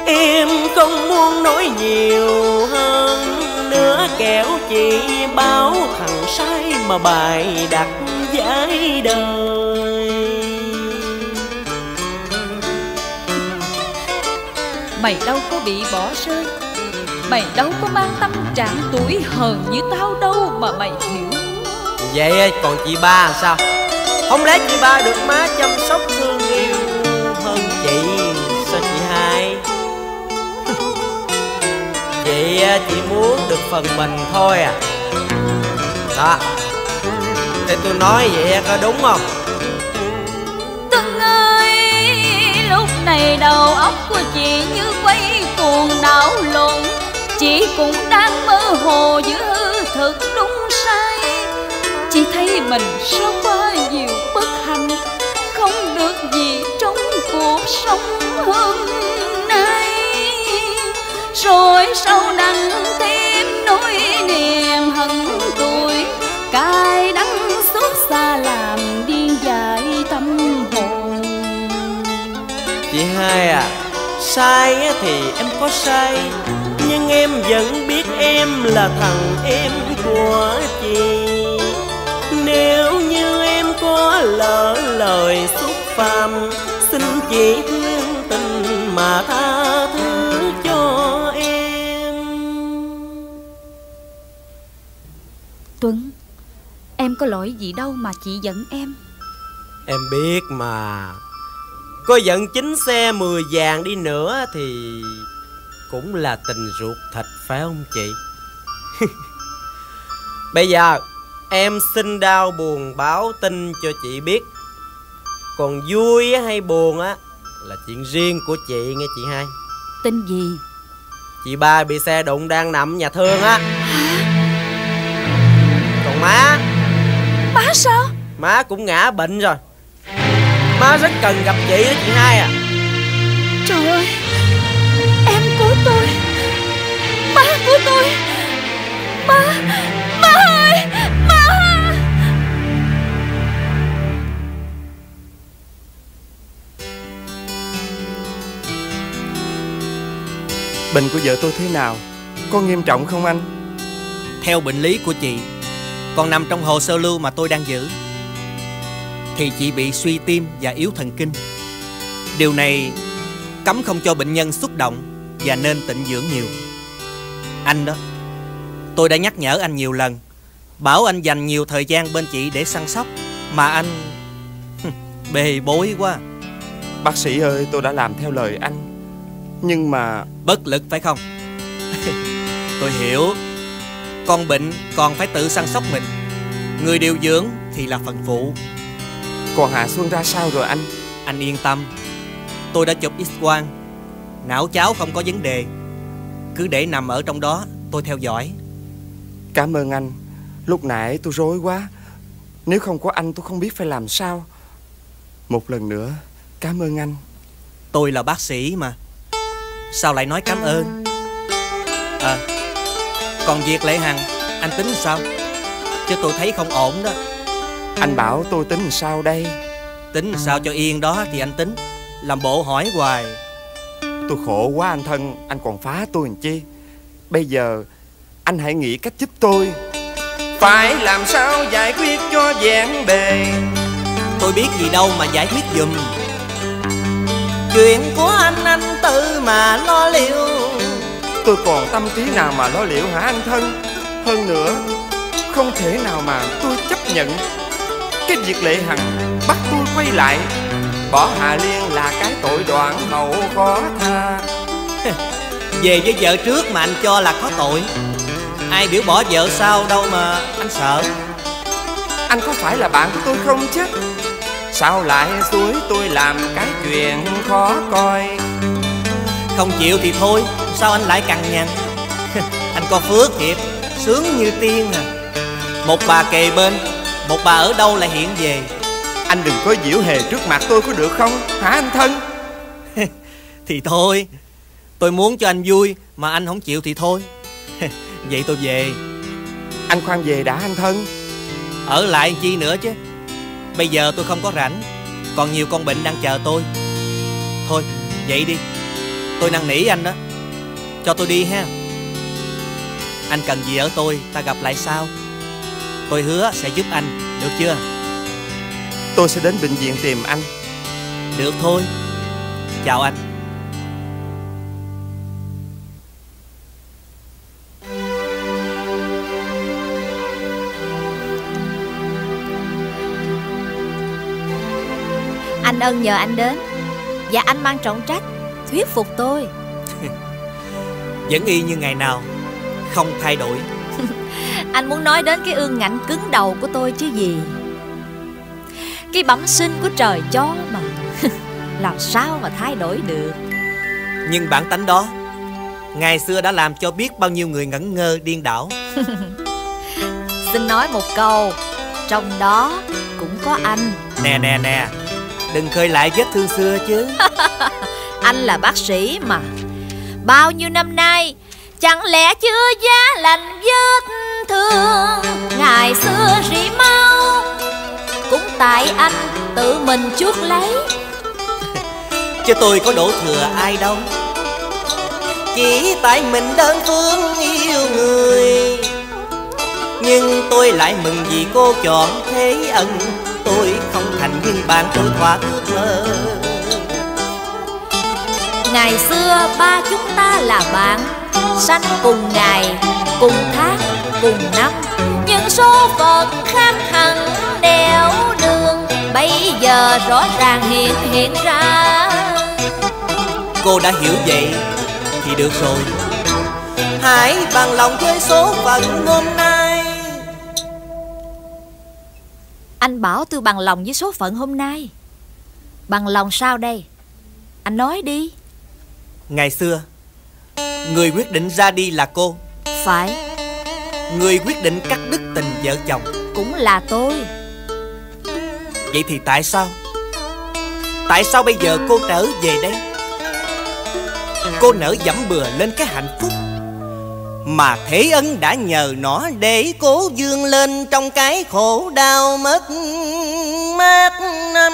Em không muốn nói nhiều hơn nữa kẻo chị báo thằng sai mà bài đặt giải đời. Mày đâu có bị bỏ rơi Mày đâu có mang tâm trạng tuổi hờn như tao đâu mà mày hiểu. Vậy còn chị ba sao? Không lẽ chị ba được má chăm sóc thương yêu chỉ muốn được phần mình thôi à. Đó. Thế tôi nói vậy có đúng không? Tân ơi, Lúc này đầu óc của chị như quay cuồng đảo lộn. Chị cũng đang mơ hồ giữa hư thực đúng sai. Chị thấy mình sống quá nhiều bất hạnh, Không được gì trong cuộc sống hôm nay rồi sau đắng thêm nỗi niềm hận tuổi, Cay đắng xót xa làm điên dại tâm hồn. Chị hai à Sai thì em có sai, Nhưng em vẫn biết em là thằng em của chị. Nếu như em có lỡ lời xúc phạm, Xin chị thương tình mà tha có lỗi gì đâu mà chị giận em. Em biết mà. Có giận chính xe mười vàng đi nữa thì Cũng là tình ruột thịt phải không chị? Bây giờ em xin đau buồn báo tin cho chị biết. Còn vui hay buồn á Là chuyện riêng của chị nghe chị hai. Tin gì? Chị ba bị xe đụng đang nằm nhà thương á. Còn má Má sao? Má cũng ngã bệnh rồi. Má rất cần gặp chị đó chị hai à. Trời ơi Em của tôi. Má của tôi. Má Má ơi Má. Bệnh của vợ tôi thế nào? Có nghiêm trọng không anh? Theo bệnh lý của chị Còn nằm trong hồ sơ lưu mà tôi đang giữ Thì chị bị suy tim và yếu thần kinh. Điều này cấm không cho bệnh nhân xúc động Và nên tịnh dưỡng nhiều. Anh đó Tôi đã nhắc nhở anh nhiều lần Bảo anh dành nhiều thời gian bên chị để săn sóc Mà anh Bề bối quá. Bác sĩ ơi tôi đã làm theo lời anh Nhưng mà Bất lực phải không? Tôi hiểu Con bệnh còn phải tự săn sóc mình. Người điều dưỡng thì là phần phụ. Còn Hạ Xuân ra sao rồi anh? Anh yên tâm. Tôi đã chụp x-quang. Não cháu không có vấn đề. Cứ để nằm ở trong đó Tôi theo dõi. Cảm ơn anh. Lúc nãy tôi rối quá. Nếu không có anh tôi không biết phải làm sao. Một lần nữa Cảm ơn anh. Tôi là bác sĩ mà. Sao lại nói cảm ơn? À Còn việc Lệ Hằng Anh tính sao? Chứ tôi thấy không ổn đó. Anh bảo tôi tính làm sao đây? Tính sao cho yên đó thì anh tính Làm bộ hỏi hoài. Tôi khổ quá anh thân Anh còn phá tôi làm chi? Bây giờ anh hãy nghĩ cách giúp tôi. Phải làm sao giải quyết cho vẹn bề? Tôi biết gì đâu mà giải quyết giùm. Chuyện của anh anh tự mà lo liệu Tôi còn tâm trí nào mà lo liệu hả anh thân? Hơn nữa Không thể nào mà tôi chấp nhận Cái việc Lệ Hằng bắt tôi quay lại. Bỏ Hà Liên là cái tội đoạn hậu khó tha. Về với vợ trước mà anh cho là có tội. Ai biểu bỏ vợ sau đâu mà anh sợ. Anh có phải là bạn của tôi không chứ? Sao lại suối tôi làm cái chuyện khó coi Không chịu thì thôi Sao anh lại cằn nhằn? Anh có phước thiệt Sướng như tiên à. Một bà kề bên Một bà ở đâu lại hiện về? Anh đừng có diễu hề trước mặt tôi có được không? Hả anh thân? Thì thôi Tôi muốn cho anh vui Mà anh không chịu thì thôi. Vậy tôi về. Anh khoan về đã anh thân. Ở lại chi nữa chứ? Bây giờ tôi không có rảnh Còn nhiều con bệnh đang chờ tôi. Thôi vậy đi Tôi năn nỉ anh đó. Cho tôi đi ha. Anh cần gì ở tôi Ta gặp lại sau. Tôi hứa sẽ giúp anh Được chưa? Tôi sẽ đến bệnh viện tìm anh. Được thôi. Chào anh. Anh ân nhờ anh đến. Và anh mang trọng trách Thuyết phục tôi. Vẫn y như ngày nào Không thay đổi. Anh muốn nói đến cái ương ngạnh cứng đầu của tôi chứ gì? Cái bẩm sinh của trời cho mà. Làm sao mà thay đổi được? Nhưng bản tánh đó Ngày xưa đã làm cho biết bao nhiêu người ngẩn ngơ điên đảo. Xin nói một câu Trong đó cũng có anh. Nè nè nè Đừng khơi lại vết thương xưa chứ anh là bác sĩ mà. Bao nhiêu năm nay, Chẳng lẽ chưa giá lành vết thương? Ngày xưa rỉ mau Cũng tại anh tự mình chuốc lấy. Chứ tôi có đổ thừa ai đâu. Chỉ tại mình đơn phương yêu người. Nhưng tôi lại mừng vì cô chọn thế ân. Tôi không thành nhưng bạn tôi thỏa ước mơ. Ngày xưa ba chúng ta là bạn Sanh cùng ngày, cùng tháng, cùng năm. Nhưng số phận khác hẳn đèo đường Bây giờ rõ ràng hiện hiện ra. Cô đã hiểu vậy thì được rồi. Hãy bằng lòng với số phận hôm nay. Anh bảo tôi bằng lòng với số phận hôm nay. Bằng lòng sao đây? Anh nói đi Ngày xưa Người quyết định ra đi là cô. Phải. Người quyết định cắt đứt tình vợ chồng. Cũng là tôi. Vậy thì tại sao? Tại sao bây giờ cô trở về đây? Cô nở dẫm bừa lên cái hạnh phúc Mà Thế Ân đã nhờ nó Để cố dương lên trong cái khổ đau mất mát năm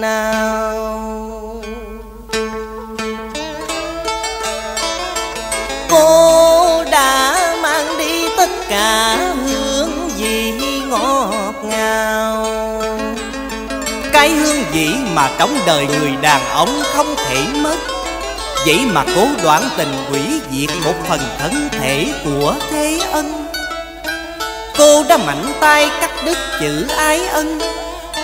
nào Cô đã mang đi tất cả hương vị ngọt ngào. Cái hương vị mà trong đời người đàn ông không thể mất, Vậy mà cố đoạn tình quỷ diệt một phần thân thể của Thế Ân. Cô đã mạnh tay cắt đứt chữ ái ân,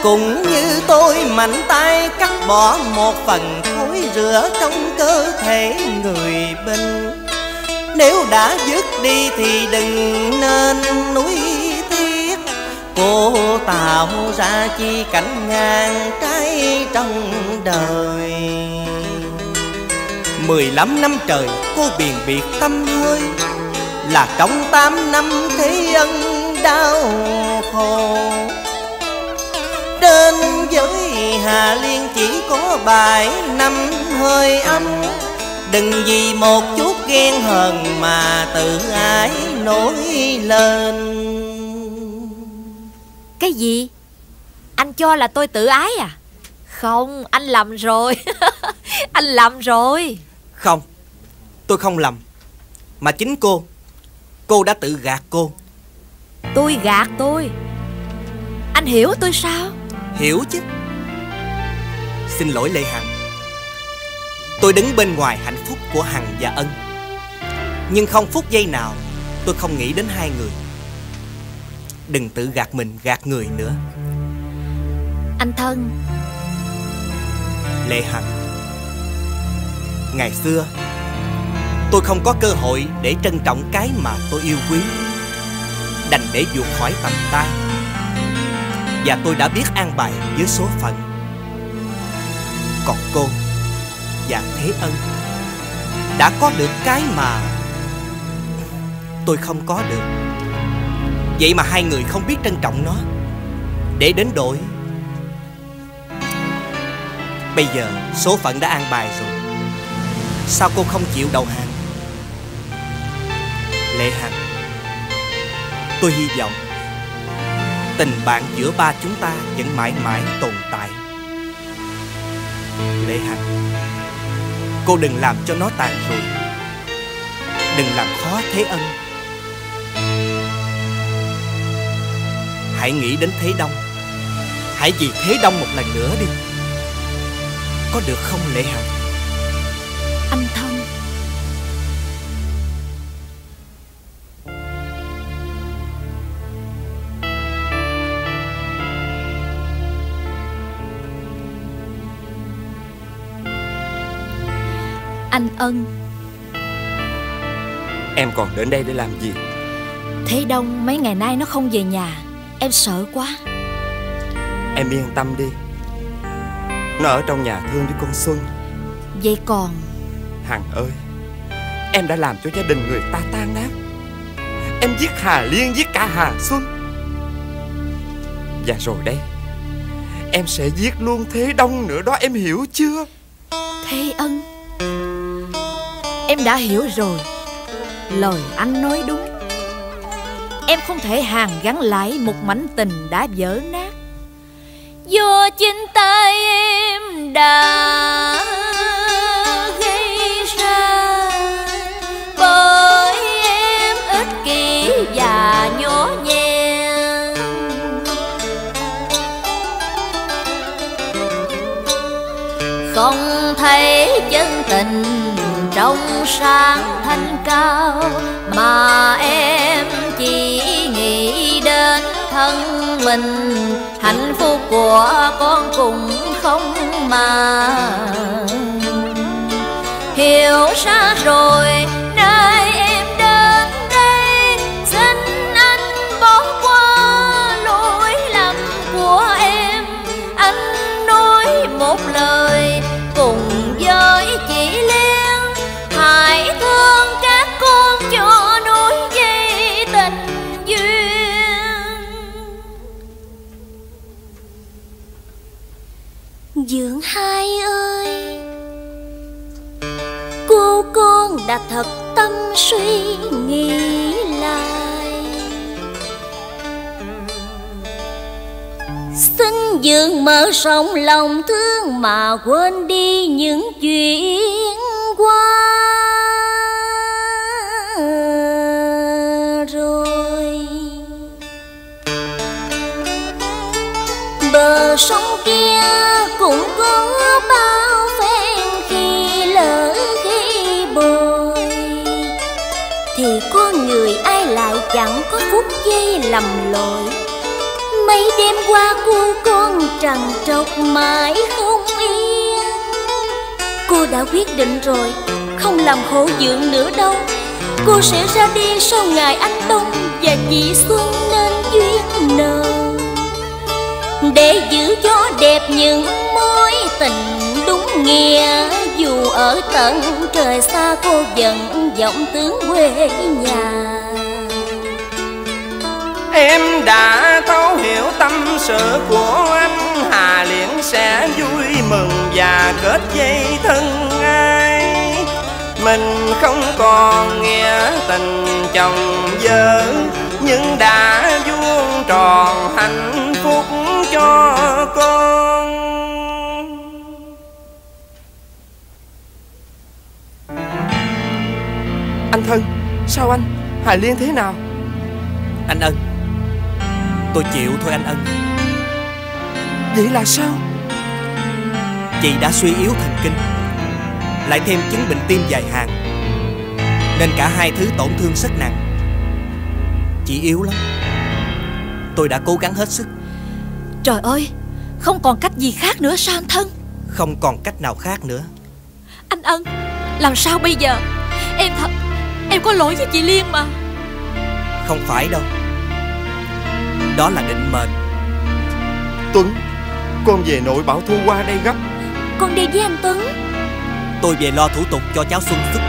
cũng như tôi mạnh tay cắt bỏ một phần thối rửa trong cơ thể người bên. Nếu đã dứt đi thì đừng nên nuối tiếc. Cô tạo ra chi cảnh ngang trái trong đời. Mười lăm năm trời, cô biền biệt tâm hơi Là trong tám năm thế ân đau khổ. Trên giới Hà Liên chỉ có bài năm hơi âm. Đừng vì một chút ghen hờn mà tự ái nổi lên. Cái gì? Anh cho là tôi tự ái à? Không, anh lầm rồi. Anh lầm rồi. Không, tôi không lầm. Mà chính cô Cô đã tự gạt cô. Tôi gạt tôi. Anh hiểu tôi sao? Hiểu chứ. Xin lỗi Lê Hằng. Tôi đứng bên ngoài hạnh phúc của Hằng và Ân Nhưng không phút giây nào Tôi không nghĩ đến hai người. Đừng tự gạt mình gạt người nữa. Anh thân. Lê Hằng Ngày xưa Tôi không có cơ hội để trân trọng cái mà tôi yêu quý. Đành để vụt khỏi tầm tay. Và tôi đã biết an bài với số phận. Còn cô Và Thế Ân Đã có được cái mà Tôi không có được. Vậy mà hai người không biết trân trọng nó. Để đến đổi. Bây giờ số phận đã an bài rồi. Sao cô không chịu đầu hàng? Lệ Hằng, Tôi hy vọng Tình bạn giữa ba chúng ta vẫn mãi mãi tồn tại. Lệ Hằng, Cô đừng làm cho nó tàn rồi Đừng làm khó Thế Ân. Hãy nghĩ đến Thế Đông. Hãy vì Thế Đông một lần nữa đi. Có được không Lệ Hằng Anh thân Anh Ân. Em còn đến đây để làm gì? Thế Đông mấy ngày nay nó không về nhà Em sợ quá. Em yên tâm đi. Nó ở trong nhà thương với con Xuân. Vậy còn? Hằng ơi Em đã làm cho gia đình người ta tan nát. Em giết Hà Liên giết cả Hà Xuân. Và rồi đây Em sẽ giết luôn Thế Đông nữa đó em hiểu chưa? Thế Ân Em đã hiểu rồi. Lời anh nói đúng Em không thể hàn gắn lại một mảnh tình đã vỡ nát. Do chính tay em đã gây ra, Bởi em ích kỷ và nhỏ nhẹ Không thấy chân tình trong sáng thanh cao. Của con cũng không mà. Hiểu ra rồi đã thật tâm suy nghĩ lại. Xin dường mở rộng lòng thương mà quên đi những chuyện qua rồi. Bờ sông kia cũng có bao Thì con người ai lại chẳng có phút giây lầm lỗi. Mấy đêm qua cô con trằn trọc mãi không yên. Cô đã quyết định rồi, Không làm khổ dưỡng nữa đâu. Cô sẽ ra đi sau ngày anh Đông Và chị Xuân nên duyên nợ. Để giữ cho đẹp những mối tình đúng nghĩa. Dù ở tận trời xa cô vẫn vọng tướng quê nhà. Em đã thấu hiểu tâm sự của anh, Hà Liễn sẽ vui mừng và kết dây thân ai. Mình không còn nghĩa tình chồng vợ Nhưng đã vuông tròn hạnh phúc cho con Anh thân, sao anh? Hà Liên thế nào? Anh Ân. Tôi chịu thôi anh Ân. Vậy là sao? Chị đã suy yếu thần kinh Lại thêm chứng bệnh tim dài hạn Nên cả hai thứ tổn thương rất nặng. Chị yếu lắm. Tôi đã cố gắng hết sức. Trời ơi Không còn cách gì khác nữa sao anh thân? Không còn cách nào khác nữa. Anh Ân Làm sao bây giờ? Em thật Em có lỗi với chị Liên mà. Không phải đâu. Đó là định mệnh. Tuấn, con về nội bảo Thu qua đây gấp. Con đi với anh Tuấn. Tôi về lo thủ tục cho cháu Xuân xuất